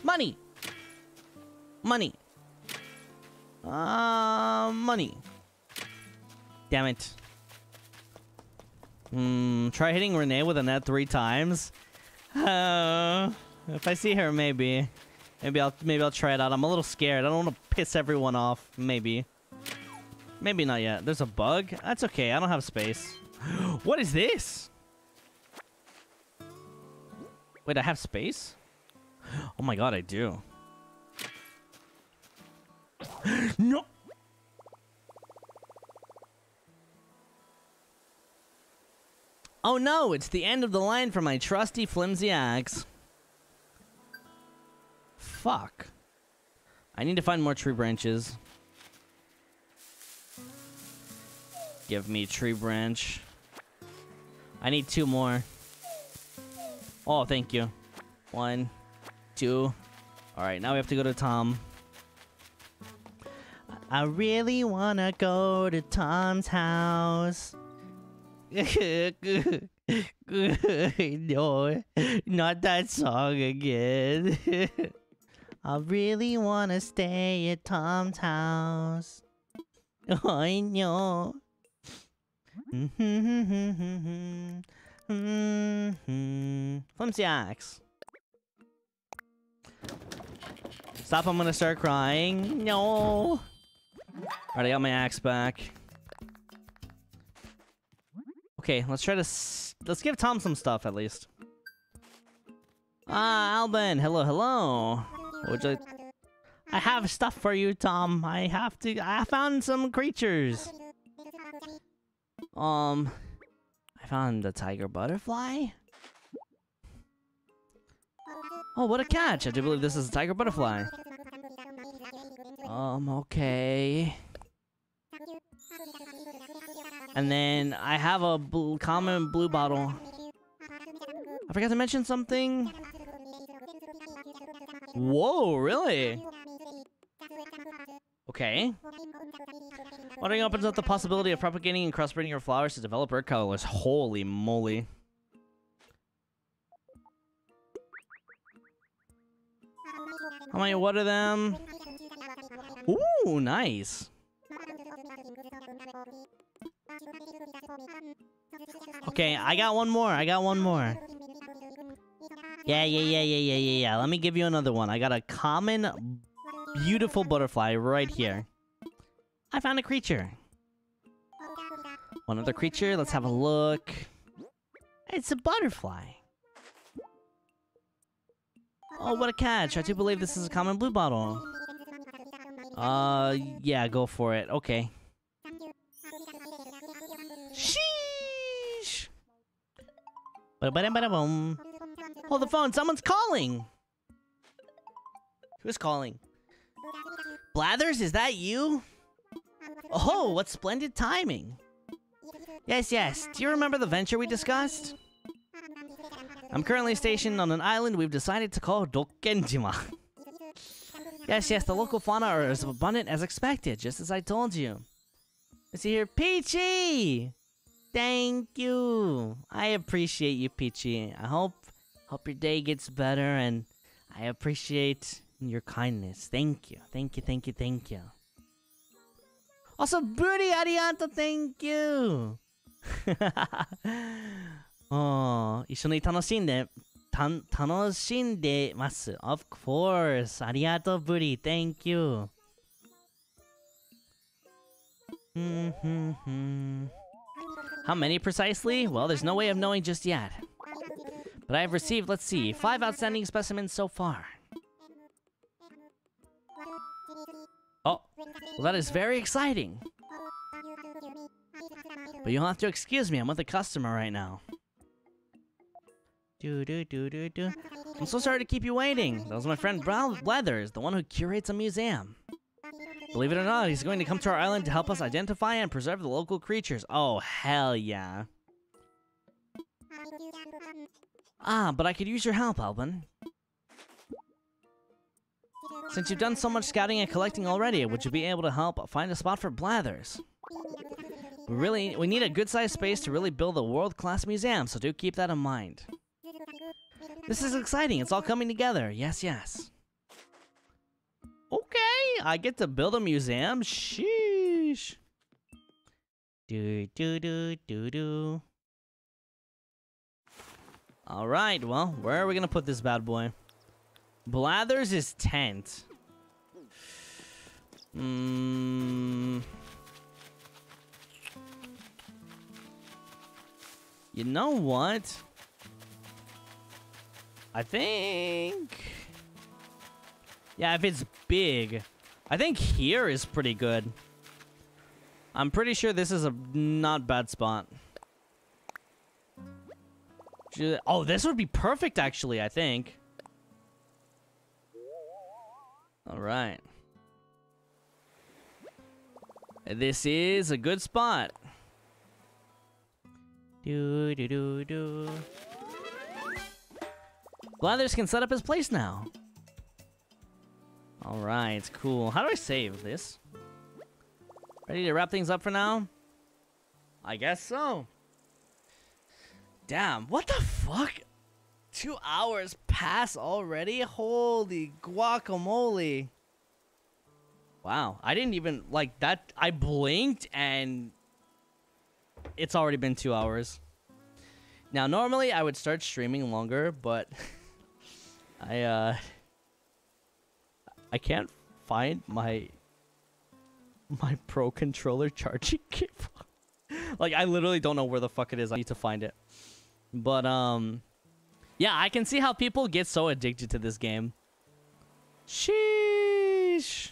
Money. Money. Uh, money. Damn it. Hmm, try hitting Renee with a net three times. Uh, if I see her, maybe. Maybe I'll maybe I'll try it out. I'm a little scared. I don't want to piss everyone off. Maybe. Maybe not yet. There's a bug? That's okay. I don't have space. what is this? Wait, I have space? Oh my god, I do. No! Oh no, it's the end of the line for my trusty flimsy axe. Fuck. I need to find more tree branches. Give me tree branch. I need two more. Oh, thank you. One, two, Alright, now we have to go to Tom. I really wanna go to Tom's house. no, not that song again. I really wanna stay at Tom's house. I know. Flimsy axe. Stop, I'm gonna start crying. No. Alright, I got my axe back. Okay, let's try to let's give Tom some stuff at least. Ah, Alban, hello, hello. Would you? I have stuff for you, Tom. I have to. I found some creatures. Um, I found a tiger butterfly. Oh, what a catch! I do believe this is a tiger butterfly. Um, okay. And then I have a blue, common blue bottle. I forgot to mention something. Whoa, really? Okay. Watering opens up the possibility of propagating and crossbreeding your flowers to develop hybrid colors. Holy moly. How many water them? Ooh, nice. Okay, I got one more. I got one more. Yeah, yeah, yeah, yeah, yeah, yeah, yeah. Let me give you another one. I got a common, beautiful butterfly right here. I found a creature. One other creature. Let's have a look. It's a butterfly. Oh, what a catch. I do believe this is a common blue bottle. Uh, yeah, go for it. Okay. Sheesh! Hold the phone, someone's calling! Who's calling? Blathers, is that you? Oh, what splendid timing! Yes, yes, do you remember the venture we discussed? I'm currently stationed on an island we've decided to call Rokenjima. yes, yes, the local fauna are as abundant as expected, just as I told you. I see here, Peachy! Thank you! I appreciate you, Peachy. I hope hope your day gets better and I appreciate your kindness. Thank you. Thank you, thank you, thank you. Also, Booty Arigato, thank you! うん一緒に楽しんで、た 楽しんでます。Of course. ありがとう、ブリ。Thank you. How many precisely? Well, there's no way of knowing just yet. But I've received, let's see, five outstanding specimens so far. Oh, well, that is very exciting. But you'll have to excuse me, I'm with a customer right now. Do do do do do. I'm so sorry to keep you waiting. That was my friend Blathers, the one who curates a museum. Believe it or not, he's going to come to our island to help us identify and preserve the local creatures. Oh, hell yeah. Ah, but I could use your help, Alban. Since you've done so much scouting and collecting already, would you be able to help find a spot for Blathers? We really we need a good-sized space to really build a world-class museum, so do keep that in mind. This is exciting. It's all coming together. Yes, yes. Okay, I get to build a museum. Sheesh. Do do do do do. All right. Well, where are we gonna put this bad boy? Blathers is tent. Hmm. You know what? I think... Yeah, if it's big. I think here is pretty good. I'm pretty sure this is a not bad spot. Oh, this would be perfect, actually, I think. Alright. This is a good spot. Do do do do. Blathers can set up his place now. Alright, cool. How do I save this? Ready to wrap things up for now? I guess so. Damn, what the fuck? Two hours pass already? Holy guacamole. Wow, I didn't even, like, that, I blinked and it's already been two hours. Now, normally I would start streaming longer, but I, uh, I can't find my, my Pro Controller charging cable. like, I literally don't know where the fuck it is. I need to find it. But, um, yeah, I can see how people get so addicted to this game. Sheesh.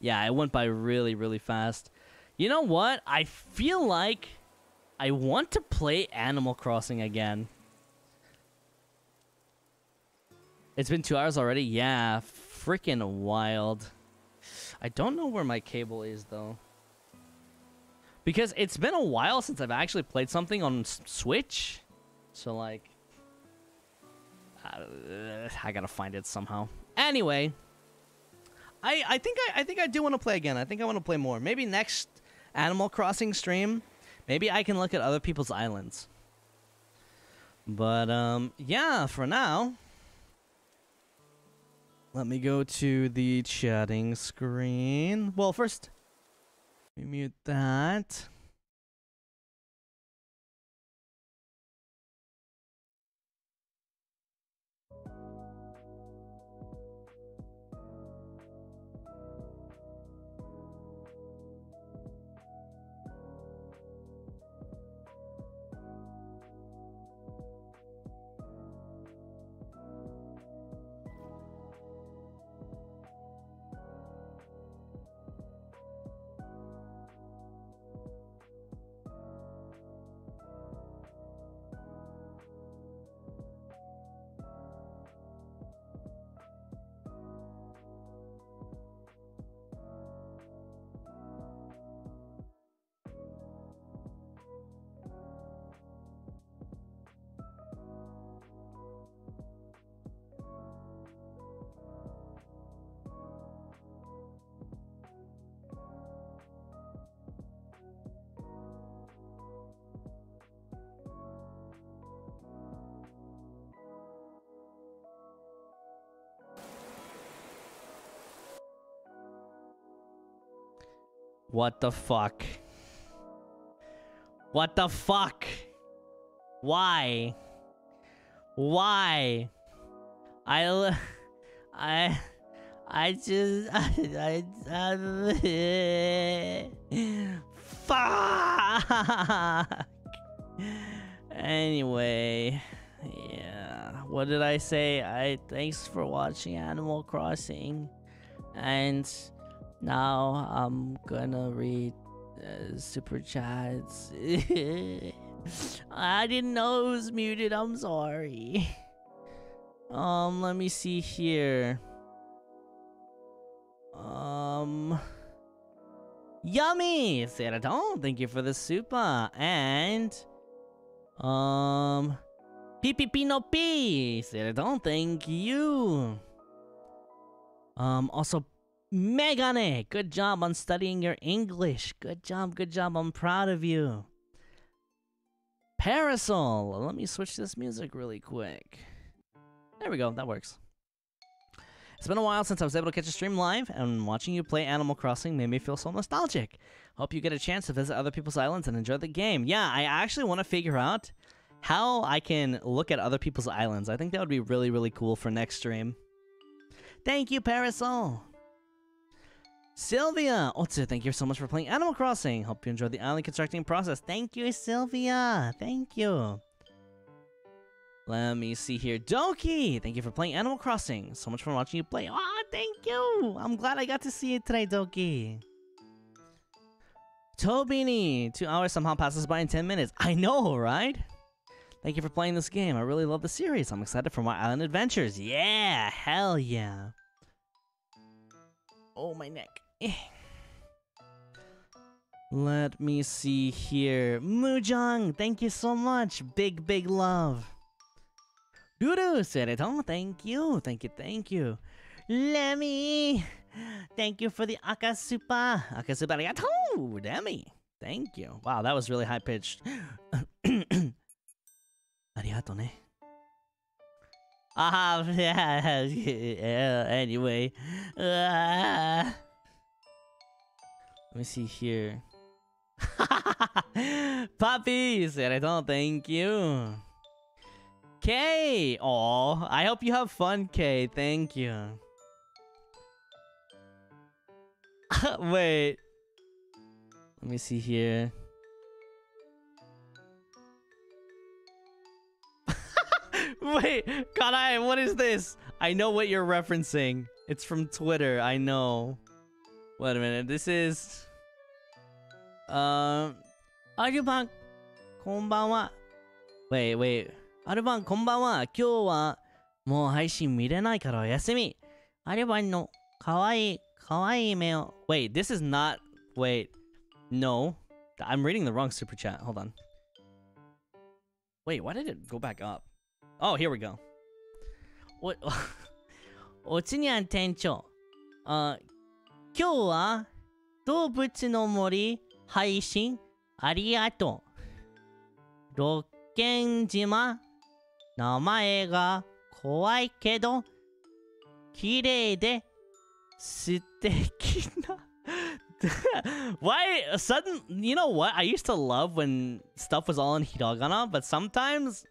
Yeah, it went by really, really fast. You know what? I feel like I want to play Animal Crossing again. It's been two hours already? Yeah, freaking wild. I don't know where my cable is, though. Because it's been a while since I've actually played something on Switch. So, like... Uh, I gotta find it somehow. Anyway... I, I think I, I think I do want to play again. I think I want to play more. Maybe next Animal Crossing stream, maybe I can look at other people's islands. But um yeah, for now, let me go to the chatting screen. Well, first, me mute that. What the fuck? What the fuck? Why? Why? I I I just I, I, I fuck. Anyway, yeah. What did I say? I thanks for watching Animal Crossing, and now I'm gonna read uh, super chats. I didn't know it was muted. I'm sorry. Um, let me see here. Um, yummy, Seratón. Thank you for the super and um, Pipipino P. Seratón. Thank you. Um, also Megane, good job on studying your English. Good job, good job. I'm proud of you. Parasol. Let me switch this music really quick. There we go. That works. It's been a while since I was able to catch a stream live, and watching you play Animal Crossing made me feel so nostalgic. Hope you get a chance to visit other people's islands and enjoy the game. Yeah, I actually want to figure out how I can look at other people's islands. I think that would be really, really cool for next stream. Thank you, Parasol. Sylvia! Otsu, thank you so much for playing Animal Crossing. Hope you enjoyed the island constructing process. Thank you, Sylvia! Thank you. Let me see here. Doki! Thank you for playing Animal Crossing. So much for watching you play. Ah, oh, thank you! I'm glad I got to see you today, Doki. Tobini! Two hours somehow passes by in 10 minutes. I know, right? Thank you for playing this game. I really love the series. I'm excited for my island adventures. Yeah! Hell yeah! Oh, my neck. Let me see here. Mujang, thank you so much. Big, big love. Duru said it. Thank you. Thank you, thank you. Lemmy! Thank you for the Akasupa. Akasupa arigatou! Demi. Thank you. Wow, that was really high pitched. Arigato ne. Ah, yeah, yeah, anyway. Uh, let me see here. Puppies! Arigato, thank you. Kay! Aw, I hope you have fun, Kay. Thank you. Wait. Let me see here. Wait, Kanai, what is this? I know what you're referencing. It's from Twitter. I know. Wait a minute. This is. Um. アルバン、こんばんは。Wait, wait. アルバン、こんばんは。今日はもう配信見れないからお休み。アルバンのかわいい、かわいい目を。Wait, this is not. Wait. No. I'm reading the wrong super chat. Hold on. Wait, why did it go back up? Oh, here we go. お、おつにゃん店長。あ、 今日は動物の森配信ありがとう。六軒島名前が怖いけど綺麗で素敵な Why sudden you know what? I used to love when stuff was all in hiragana, but sometimes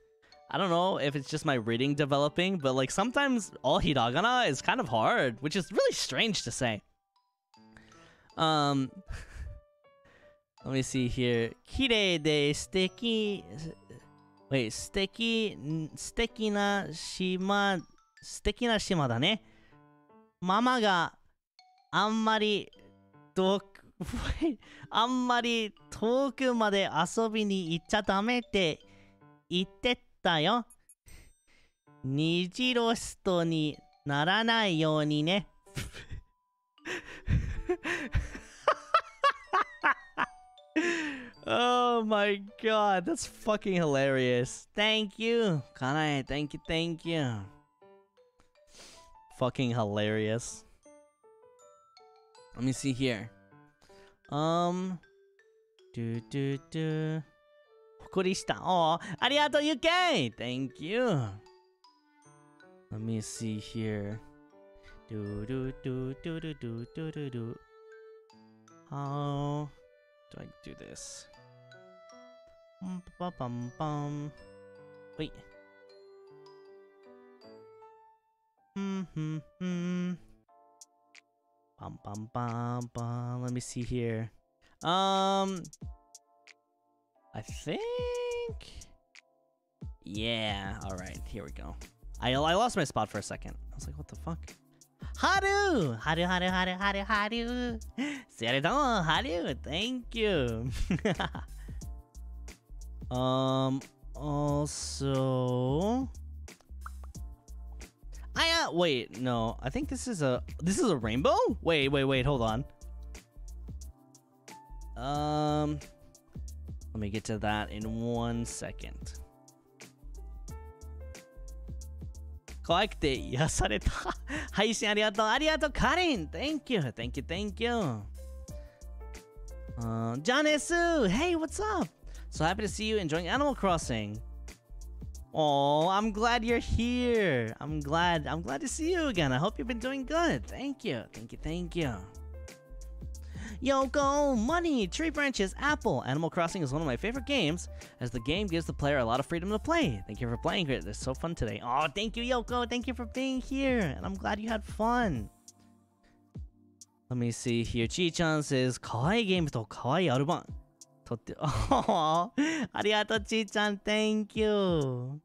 I don't know if it's just my reading developing, but like sometimes all hiragana is kind of hard, which is really strange to say. Um let me see here. Kirei de steki Wait, 素敵、素敵な島、素敵な島だね。ママがあんまり遠く、あんまり遠くまで遊びに行っちゃダメって言ってたよ。虹ロストにならないようにね。oh my god, that's fucking hilarious. Thank you. Kanai, thank you, thank you. Fucking hilarious. Let me see here. Um do do do Fukurishita. Oh, arigato yuke. Thank you. Let me see here. Do do do do do do do do do. How do I do this? Bum, bum, bum. Wait. Hmm, hmm, hmm. Bum, bum, bum, bum. Let me see here. Um, I think. Yeah. All right. Here we go. I I lost my spot for a second. I was like, what the fuck? Haru! Haru, Haru, Haru, Haru, Haru! Seridon, Haru! Thank you! um, also... I, uh, wait, no. I think this is a, this is a rainbow? Wait, wait, wait, hold on. Um, let me get to that in one second. 可愛くて癒された。配信ありがとう。ありがとう、カリン !Thank you! Thank you, thank you! Uh, Janesu! Hey, what's up? So happy to see you enjoying Animal Crossing. Oh, I'm glad you're here. I'm glad. I'm glad to see you again. I hope you've been doing good. Thank you. Thank you. Thank you. Yoko, money, tree branches, apple. Animal Crossing is one of my favorite games as the game gives the player a lot of freedom to play. Thank you for playing it. It's so fun today. Oh, thank you, Yoko. Thank you for being here. And I'm glad you had fun. Let me see here. Chi-chan says, kawaii games to kawaii aruban. Oh, arigato Chi-chan. Thank you.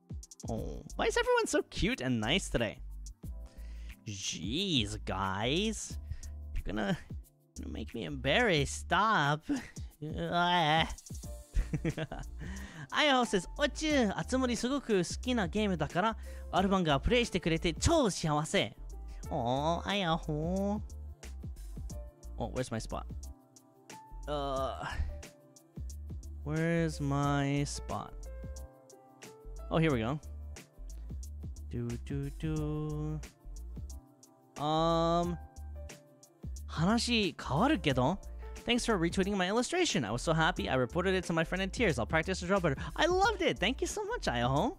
Oh, why is everyone so cute and nice today? Jeez, guys. You're gonna gonna make me embarrassed. Stop. あやほ says, おちゅあつ森すごく好きなゲームだから、アルバンがプレイしてくれて超幸せ。おー、あやほ Oh, where's my spot? Uh, where's my spot? Oh, here we go. Do, do, do. Um 話変わるけど Thanks for retweeting my illustration. I was so happy. I reported it to my friend in tears. I'll practice to draw better. I loved it. Thank you so much, Ayaho.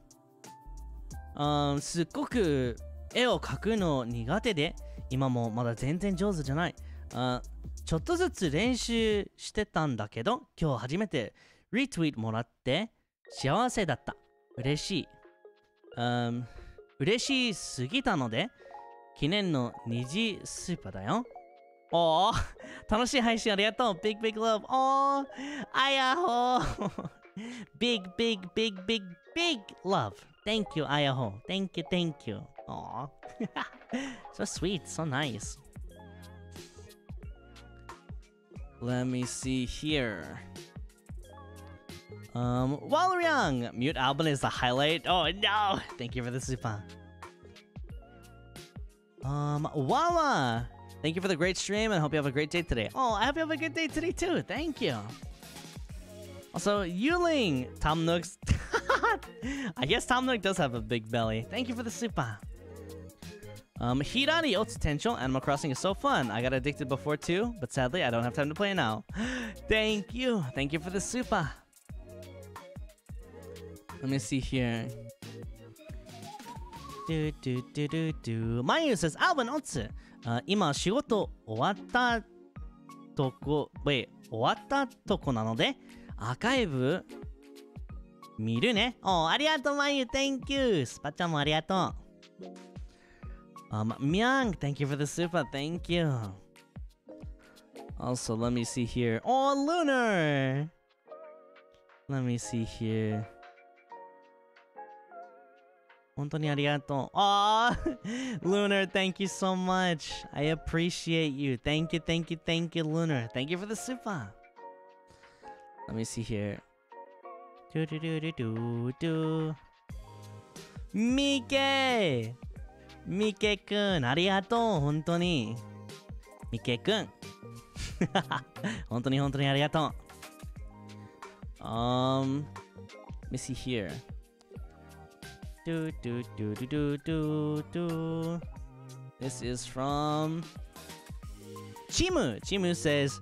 Um, すっごく絵を描くの苦手で、今もまだ全然上手じゃない。あちょっとずつ練習してたんだけど、今日初めてリツイートもらって幸せだった。嬉しい。Um, 嬉しすぎたので、記念の虹スーパーだよ。おー楽しい配信ありがとう !Big Big Love! おーあやほー Big Big Big Big Big Love! Thank you, Ayaho! Thank you, thank you! Aww. so sweet, so nice. Let me see here. Um, Walryang! Mute Alban is the highlight. Oh no! Thank you for the super. Um, Wawa! Thank you for the great stream and hope you have a great day today. Oh, I hope you have a good day today too. Thank you. Also, Yuling! Tom Nooks. I guess Tom Nook does have a big belly. Thank you for the super. Um, Hirari Otsutenshal, Animal Crossing is so fun. I got addicted before too, but sadly I don't have time to play now. Thank you. Thank you for the super. Let me see here. Do do do do do. Mayu says, Alban Otsu. Uh, 今仕事終わったとこ、wait, 終わったとこなので、アーカイブ見るね。おありがとう、まゆ。Thank you. スパちゃんもありがとう。Um, Myung, thank you for the super. Thank you. Also, let me see here. Oh, Lunar. Let me see here. 本当にありがとう。Oh, Lunar, thank you so much. I appreciate you. Thank you, thank you, thank you, Lunar. Thank you for the super. Let me see here. Do do do do do do. Mike! ミケくん、ありがとう、本当に。ミケくん。本当に本当にありがとう。Um, let me see here. Do do do do do do do. This is from Chimu. Chimu says,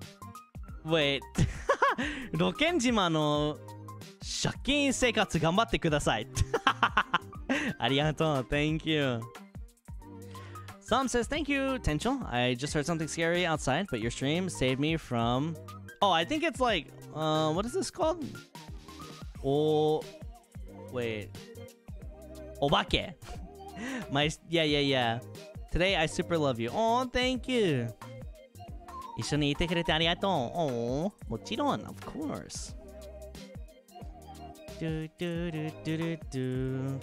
"Wait, ロケン島の借金生活頑張ってください。ありがとう。Thank you. Some says, Thank you, Tenchel. I just heard something scary outside, but your stream saved me from. Oh, I think it's like. Uh, what is this called? Oh. Wait. お化け My yeah yeah yeah. Today I super love you. Oh, thank you. 一緒にいてくれてありがとう。Oh,、もちろん、of course。ドゥドゥドゥドゥドゥ。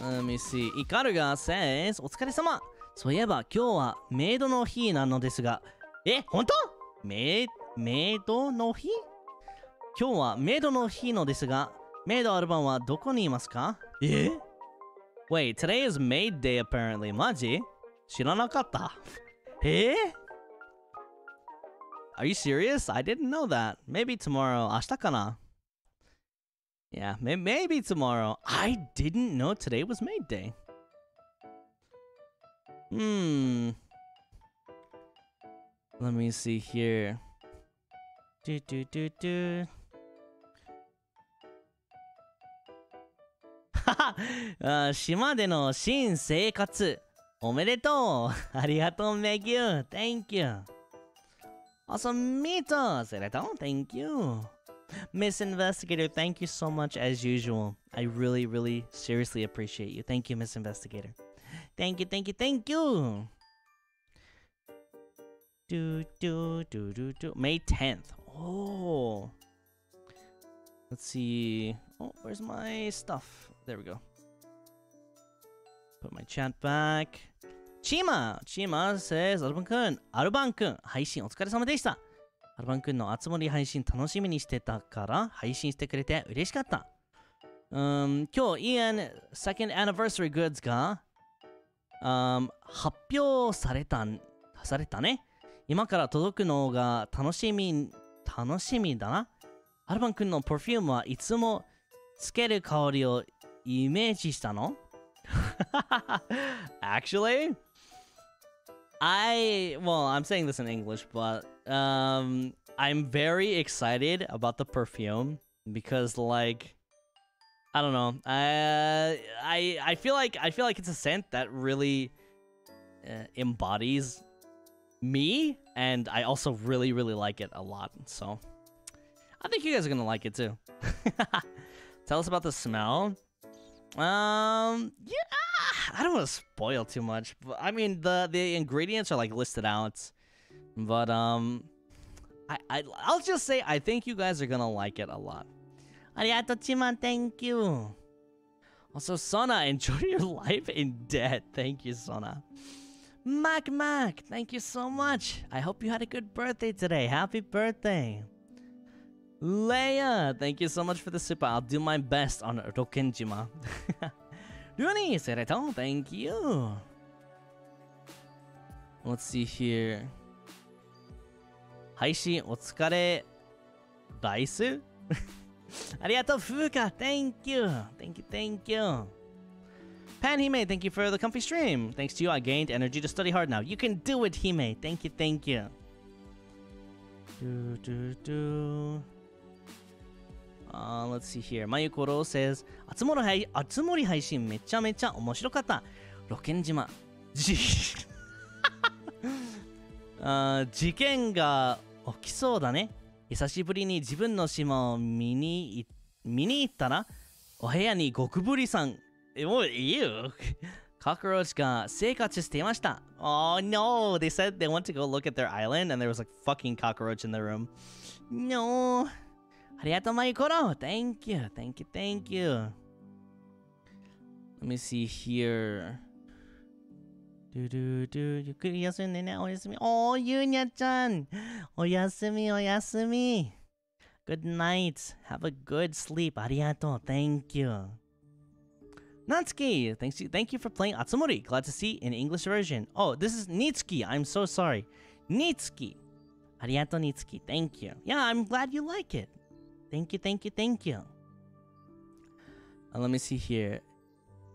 Let me see. イカルガ says, お疲れ様。そういえば今日はメイドの日なのですが、え、本当メイ、メイドの日今日はメイドの日のですが、メイドアルバムはどこにいますかえ Wait, today is Maid Day apparently. マジ知らなかったえ Are you serious? I didn't know that. Maybe tomorrow. 明日かな Yeah, may- maybe tomorrow. I didn't know today was Maid Day. Hmm. Let me see here. Do do do do. 島での新生活おめでとうありがとう、メギュー Thank you Also, Mito ありがとう Thank you Miss Investigator, thank you so much as usual. I really, really seriously appreciate you. Thank you, Miss Investigator. Thank you, thank you, thank you. Do do do do do. May 10th. Oh. Let's see. Oh, where's my stuff? There we go. Put my chat back. Chima! Chima says, アルバンくん、アルバンくん、配信お疲れ様でした。アルバンくんの集まり配信楽しみにしてたから配信してくれて嬉しかった。Um, 今日、イアン Second Anniversary Goods が、um, 発表されたされたね。今から届くのが楽しみ、楽しみだな。アルバンくんの Perfume はいつもつける香りをイメージしたの Actually, I well, I'm saying this in English, but um, I'm very excited about the perfume because, like, I don't know, I I I feel like I feel like it's a scent that really uh, embodies me, and I also really really like it a lot. So, I think you guys are gonna like it too. Tell us about the smell. Um, yeah, I don't want to spoil too much, but I mean the the ingredients are like listed out, but um, I I I'll just say I think you guys are gonna like it a lot. Arigato Chima, thank you. Also, Sona, enjoy your life in debt. Thank you, Sona. Mac Mac, thank you so much. I hope you had a good birthday today. Happy birthday. Leia, thank you so much for the super. I'll do my best on Rokenjima. Runi, sereto, thank you. Let's see here. Haishi, otsukare daisu? Arigato Fuka, thank you. Thank you, thank you. Panhime, thank you for the comfy stream. Thanks to you, I gained energy to study hard now. You can do it, Hime. Thank you, thank you. Do, do, do. Uh, let's see here. Mayukoro says, あつもり配あつ森配信めちゃめちゃ面白かった。ロケン島。じあー事件が起きそうだね。久しぶりに自分の島を見に見に行ったら、お部屋にゴクブリさん、え、もういいよ。コクローチが生活していました。Oh no! They said they went to go look at their island and there was like fucking cockroach in the room. No! Arigato Thank you. Thank you. Thank you. Let me see here. Do do do. You oyasumi. Oh, Yunya-chan. Oyasumi. Good night. Have a good sleep. Ariato, Thank you. Natsuki, thanks you, thank you for playing Atsumori. Glad to see in English version. Oh, this is Nitsuki. I'm so sorry. Nitsuki. Ariato Nitsuki. Thank you. Yeah, I'm glad you like it. Thank you, thank you, thank you. Uh, let me see here.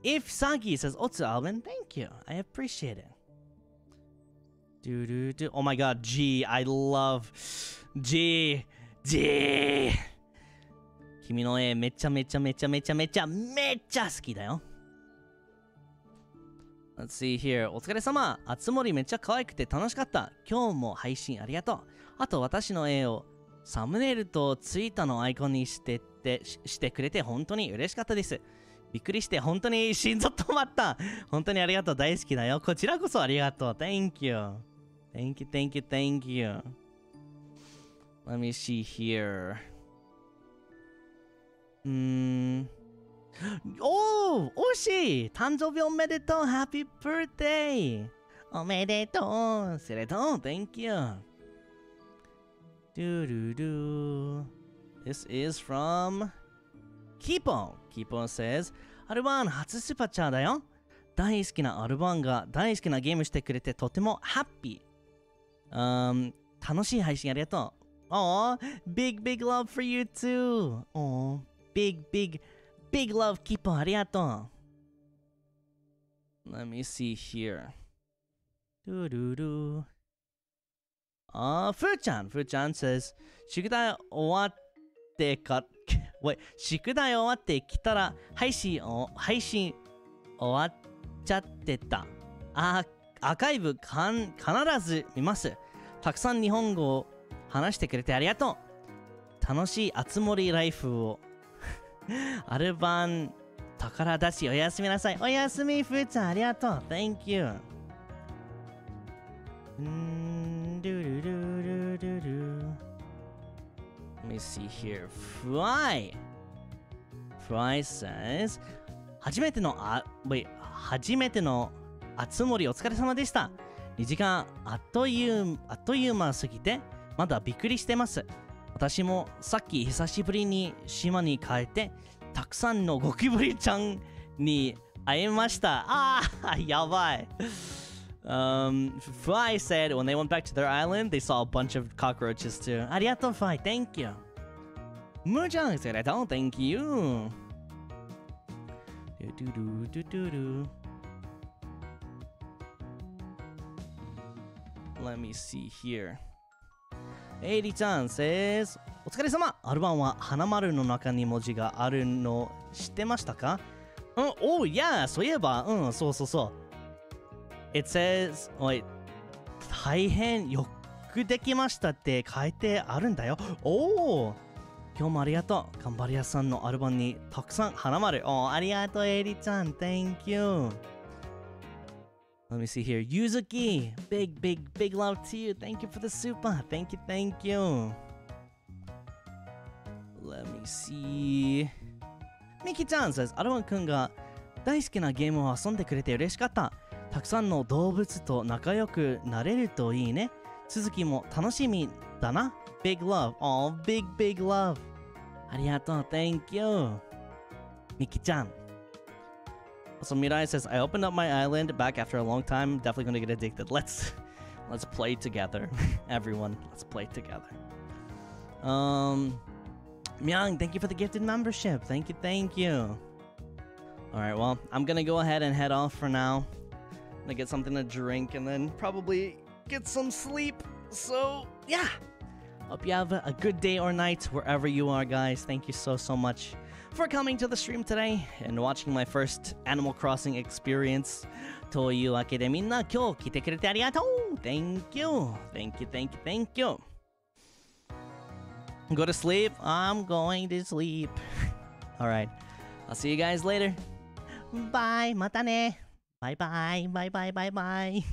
If Sagi says Otsu Alvin, thank you. I appreciate it. Do do do. Oh my god, G. I love G. G. 君の絵めちゃめちゃめちゃめちゃめちゃめっちゃ好きだよ。Let's see here. お疲れ様。あつ森めっちゃ可愛くて楽しかった。今日も配信ありがとう。あと私の絵をサムネイルとツイッターのアイコンにしてってししてくれて本当に嬉しかったです。びっくりして本当に心臓止まった。本当にありがとう。大好きだよ。こちらこそありがとう。Thank you. Thank you, thank you, thank you. Let me see here. うーん。おお惜しい誕生日おめでとう !Happy birthday! おめでとうセレトン !Thank you! ドゥルル This is from Keepon! Keepon says アルバーン初スーパーチャーだよ大好きなアルバーンが大好きなゲームしてくれてとてもハッピー、um, 楽しい配信ありがとう Aw, big big love for you too! Aw, big big big love Keepon ありがとう Let me see here ドゥルルあー、ふーちゃん、ふーちゃん says 宿題終わってか、Wait 宿題終わってきたら配信を配信終わっちゃってた。あ、アーカイブかん必ず見ます。たくさん日本語を話してくれてありがとう。楽しいあつ森ライフを アルバン宝だしおやすみなさい。おやすみ、ふーちゃんありがとう。Thank you. うーん、ドゥルルルルル Let me see here. Fly! Fly says 初めてのあ、wait 初めてのあつ森お疲れ様でした。2時間あっというあっという間すぎてまだびっくりしてます。私もさっき久しぶりに島に帰ってたくさんのゴキブリちゃんに会いました。ああ、やばい。Um, Fly said when they went back to their island, they saw a bunch of cockroaches too. Arigato, Fly. Thank you. Mujang said, I don't thank you. Do, do, do, do, do. Let me see here. エイリちゃん says お疲れ様アルバンは花丸の中に文字があるの知ってましたかうん、おう、いや、そういえば、うん、そうそうそう。It says, おい、大変よくできましたって書いてあるんだよ。おお今日もありがとう。頑張り屋さんのアルバムにたくさん花丸。おありがとう、エリちゃん。Thank you. Let me see here. Yuzuki, big, big, big love to you. Thank you for the super. Thank you, thank you. Let me see. ミキちゃん says アルワンくんが大好きなゲームを遊んでくれて嬉しかった。たくさんの動物と仲良くなれるといいね。続きも楽しみだな。Big love. Oh, big, big love. ありがとう。Thank you. ミキちゃん。So Mirai says, I opened up my island back after a long time. Definitely gonna get addicted. Let's let's play together. Everyone, let's play together. Um Myung, thank you for the gifted membership. Thank you, thank you. Alright, well, I'm gonna go ahead and head off for now. I'm gonna get something to drink and then probably get some sleep. So yeah. Hope you have a good day or night wherever you are, guys. Thank you so so much for coming to the stream today and watching my first Animal Crossing experience. というわけでみんな今日来てくれてありがとう !Thank you! Thank you, thank you, thank you! Go to sleep? I'm going to sleep. Alright. I'll see you guys later. Bye! またね Bye bye! Bye bye bye bye!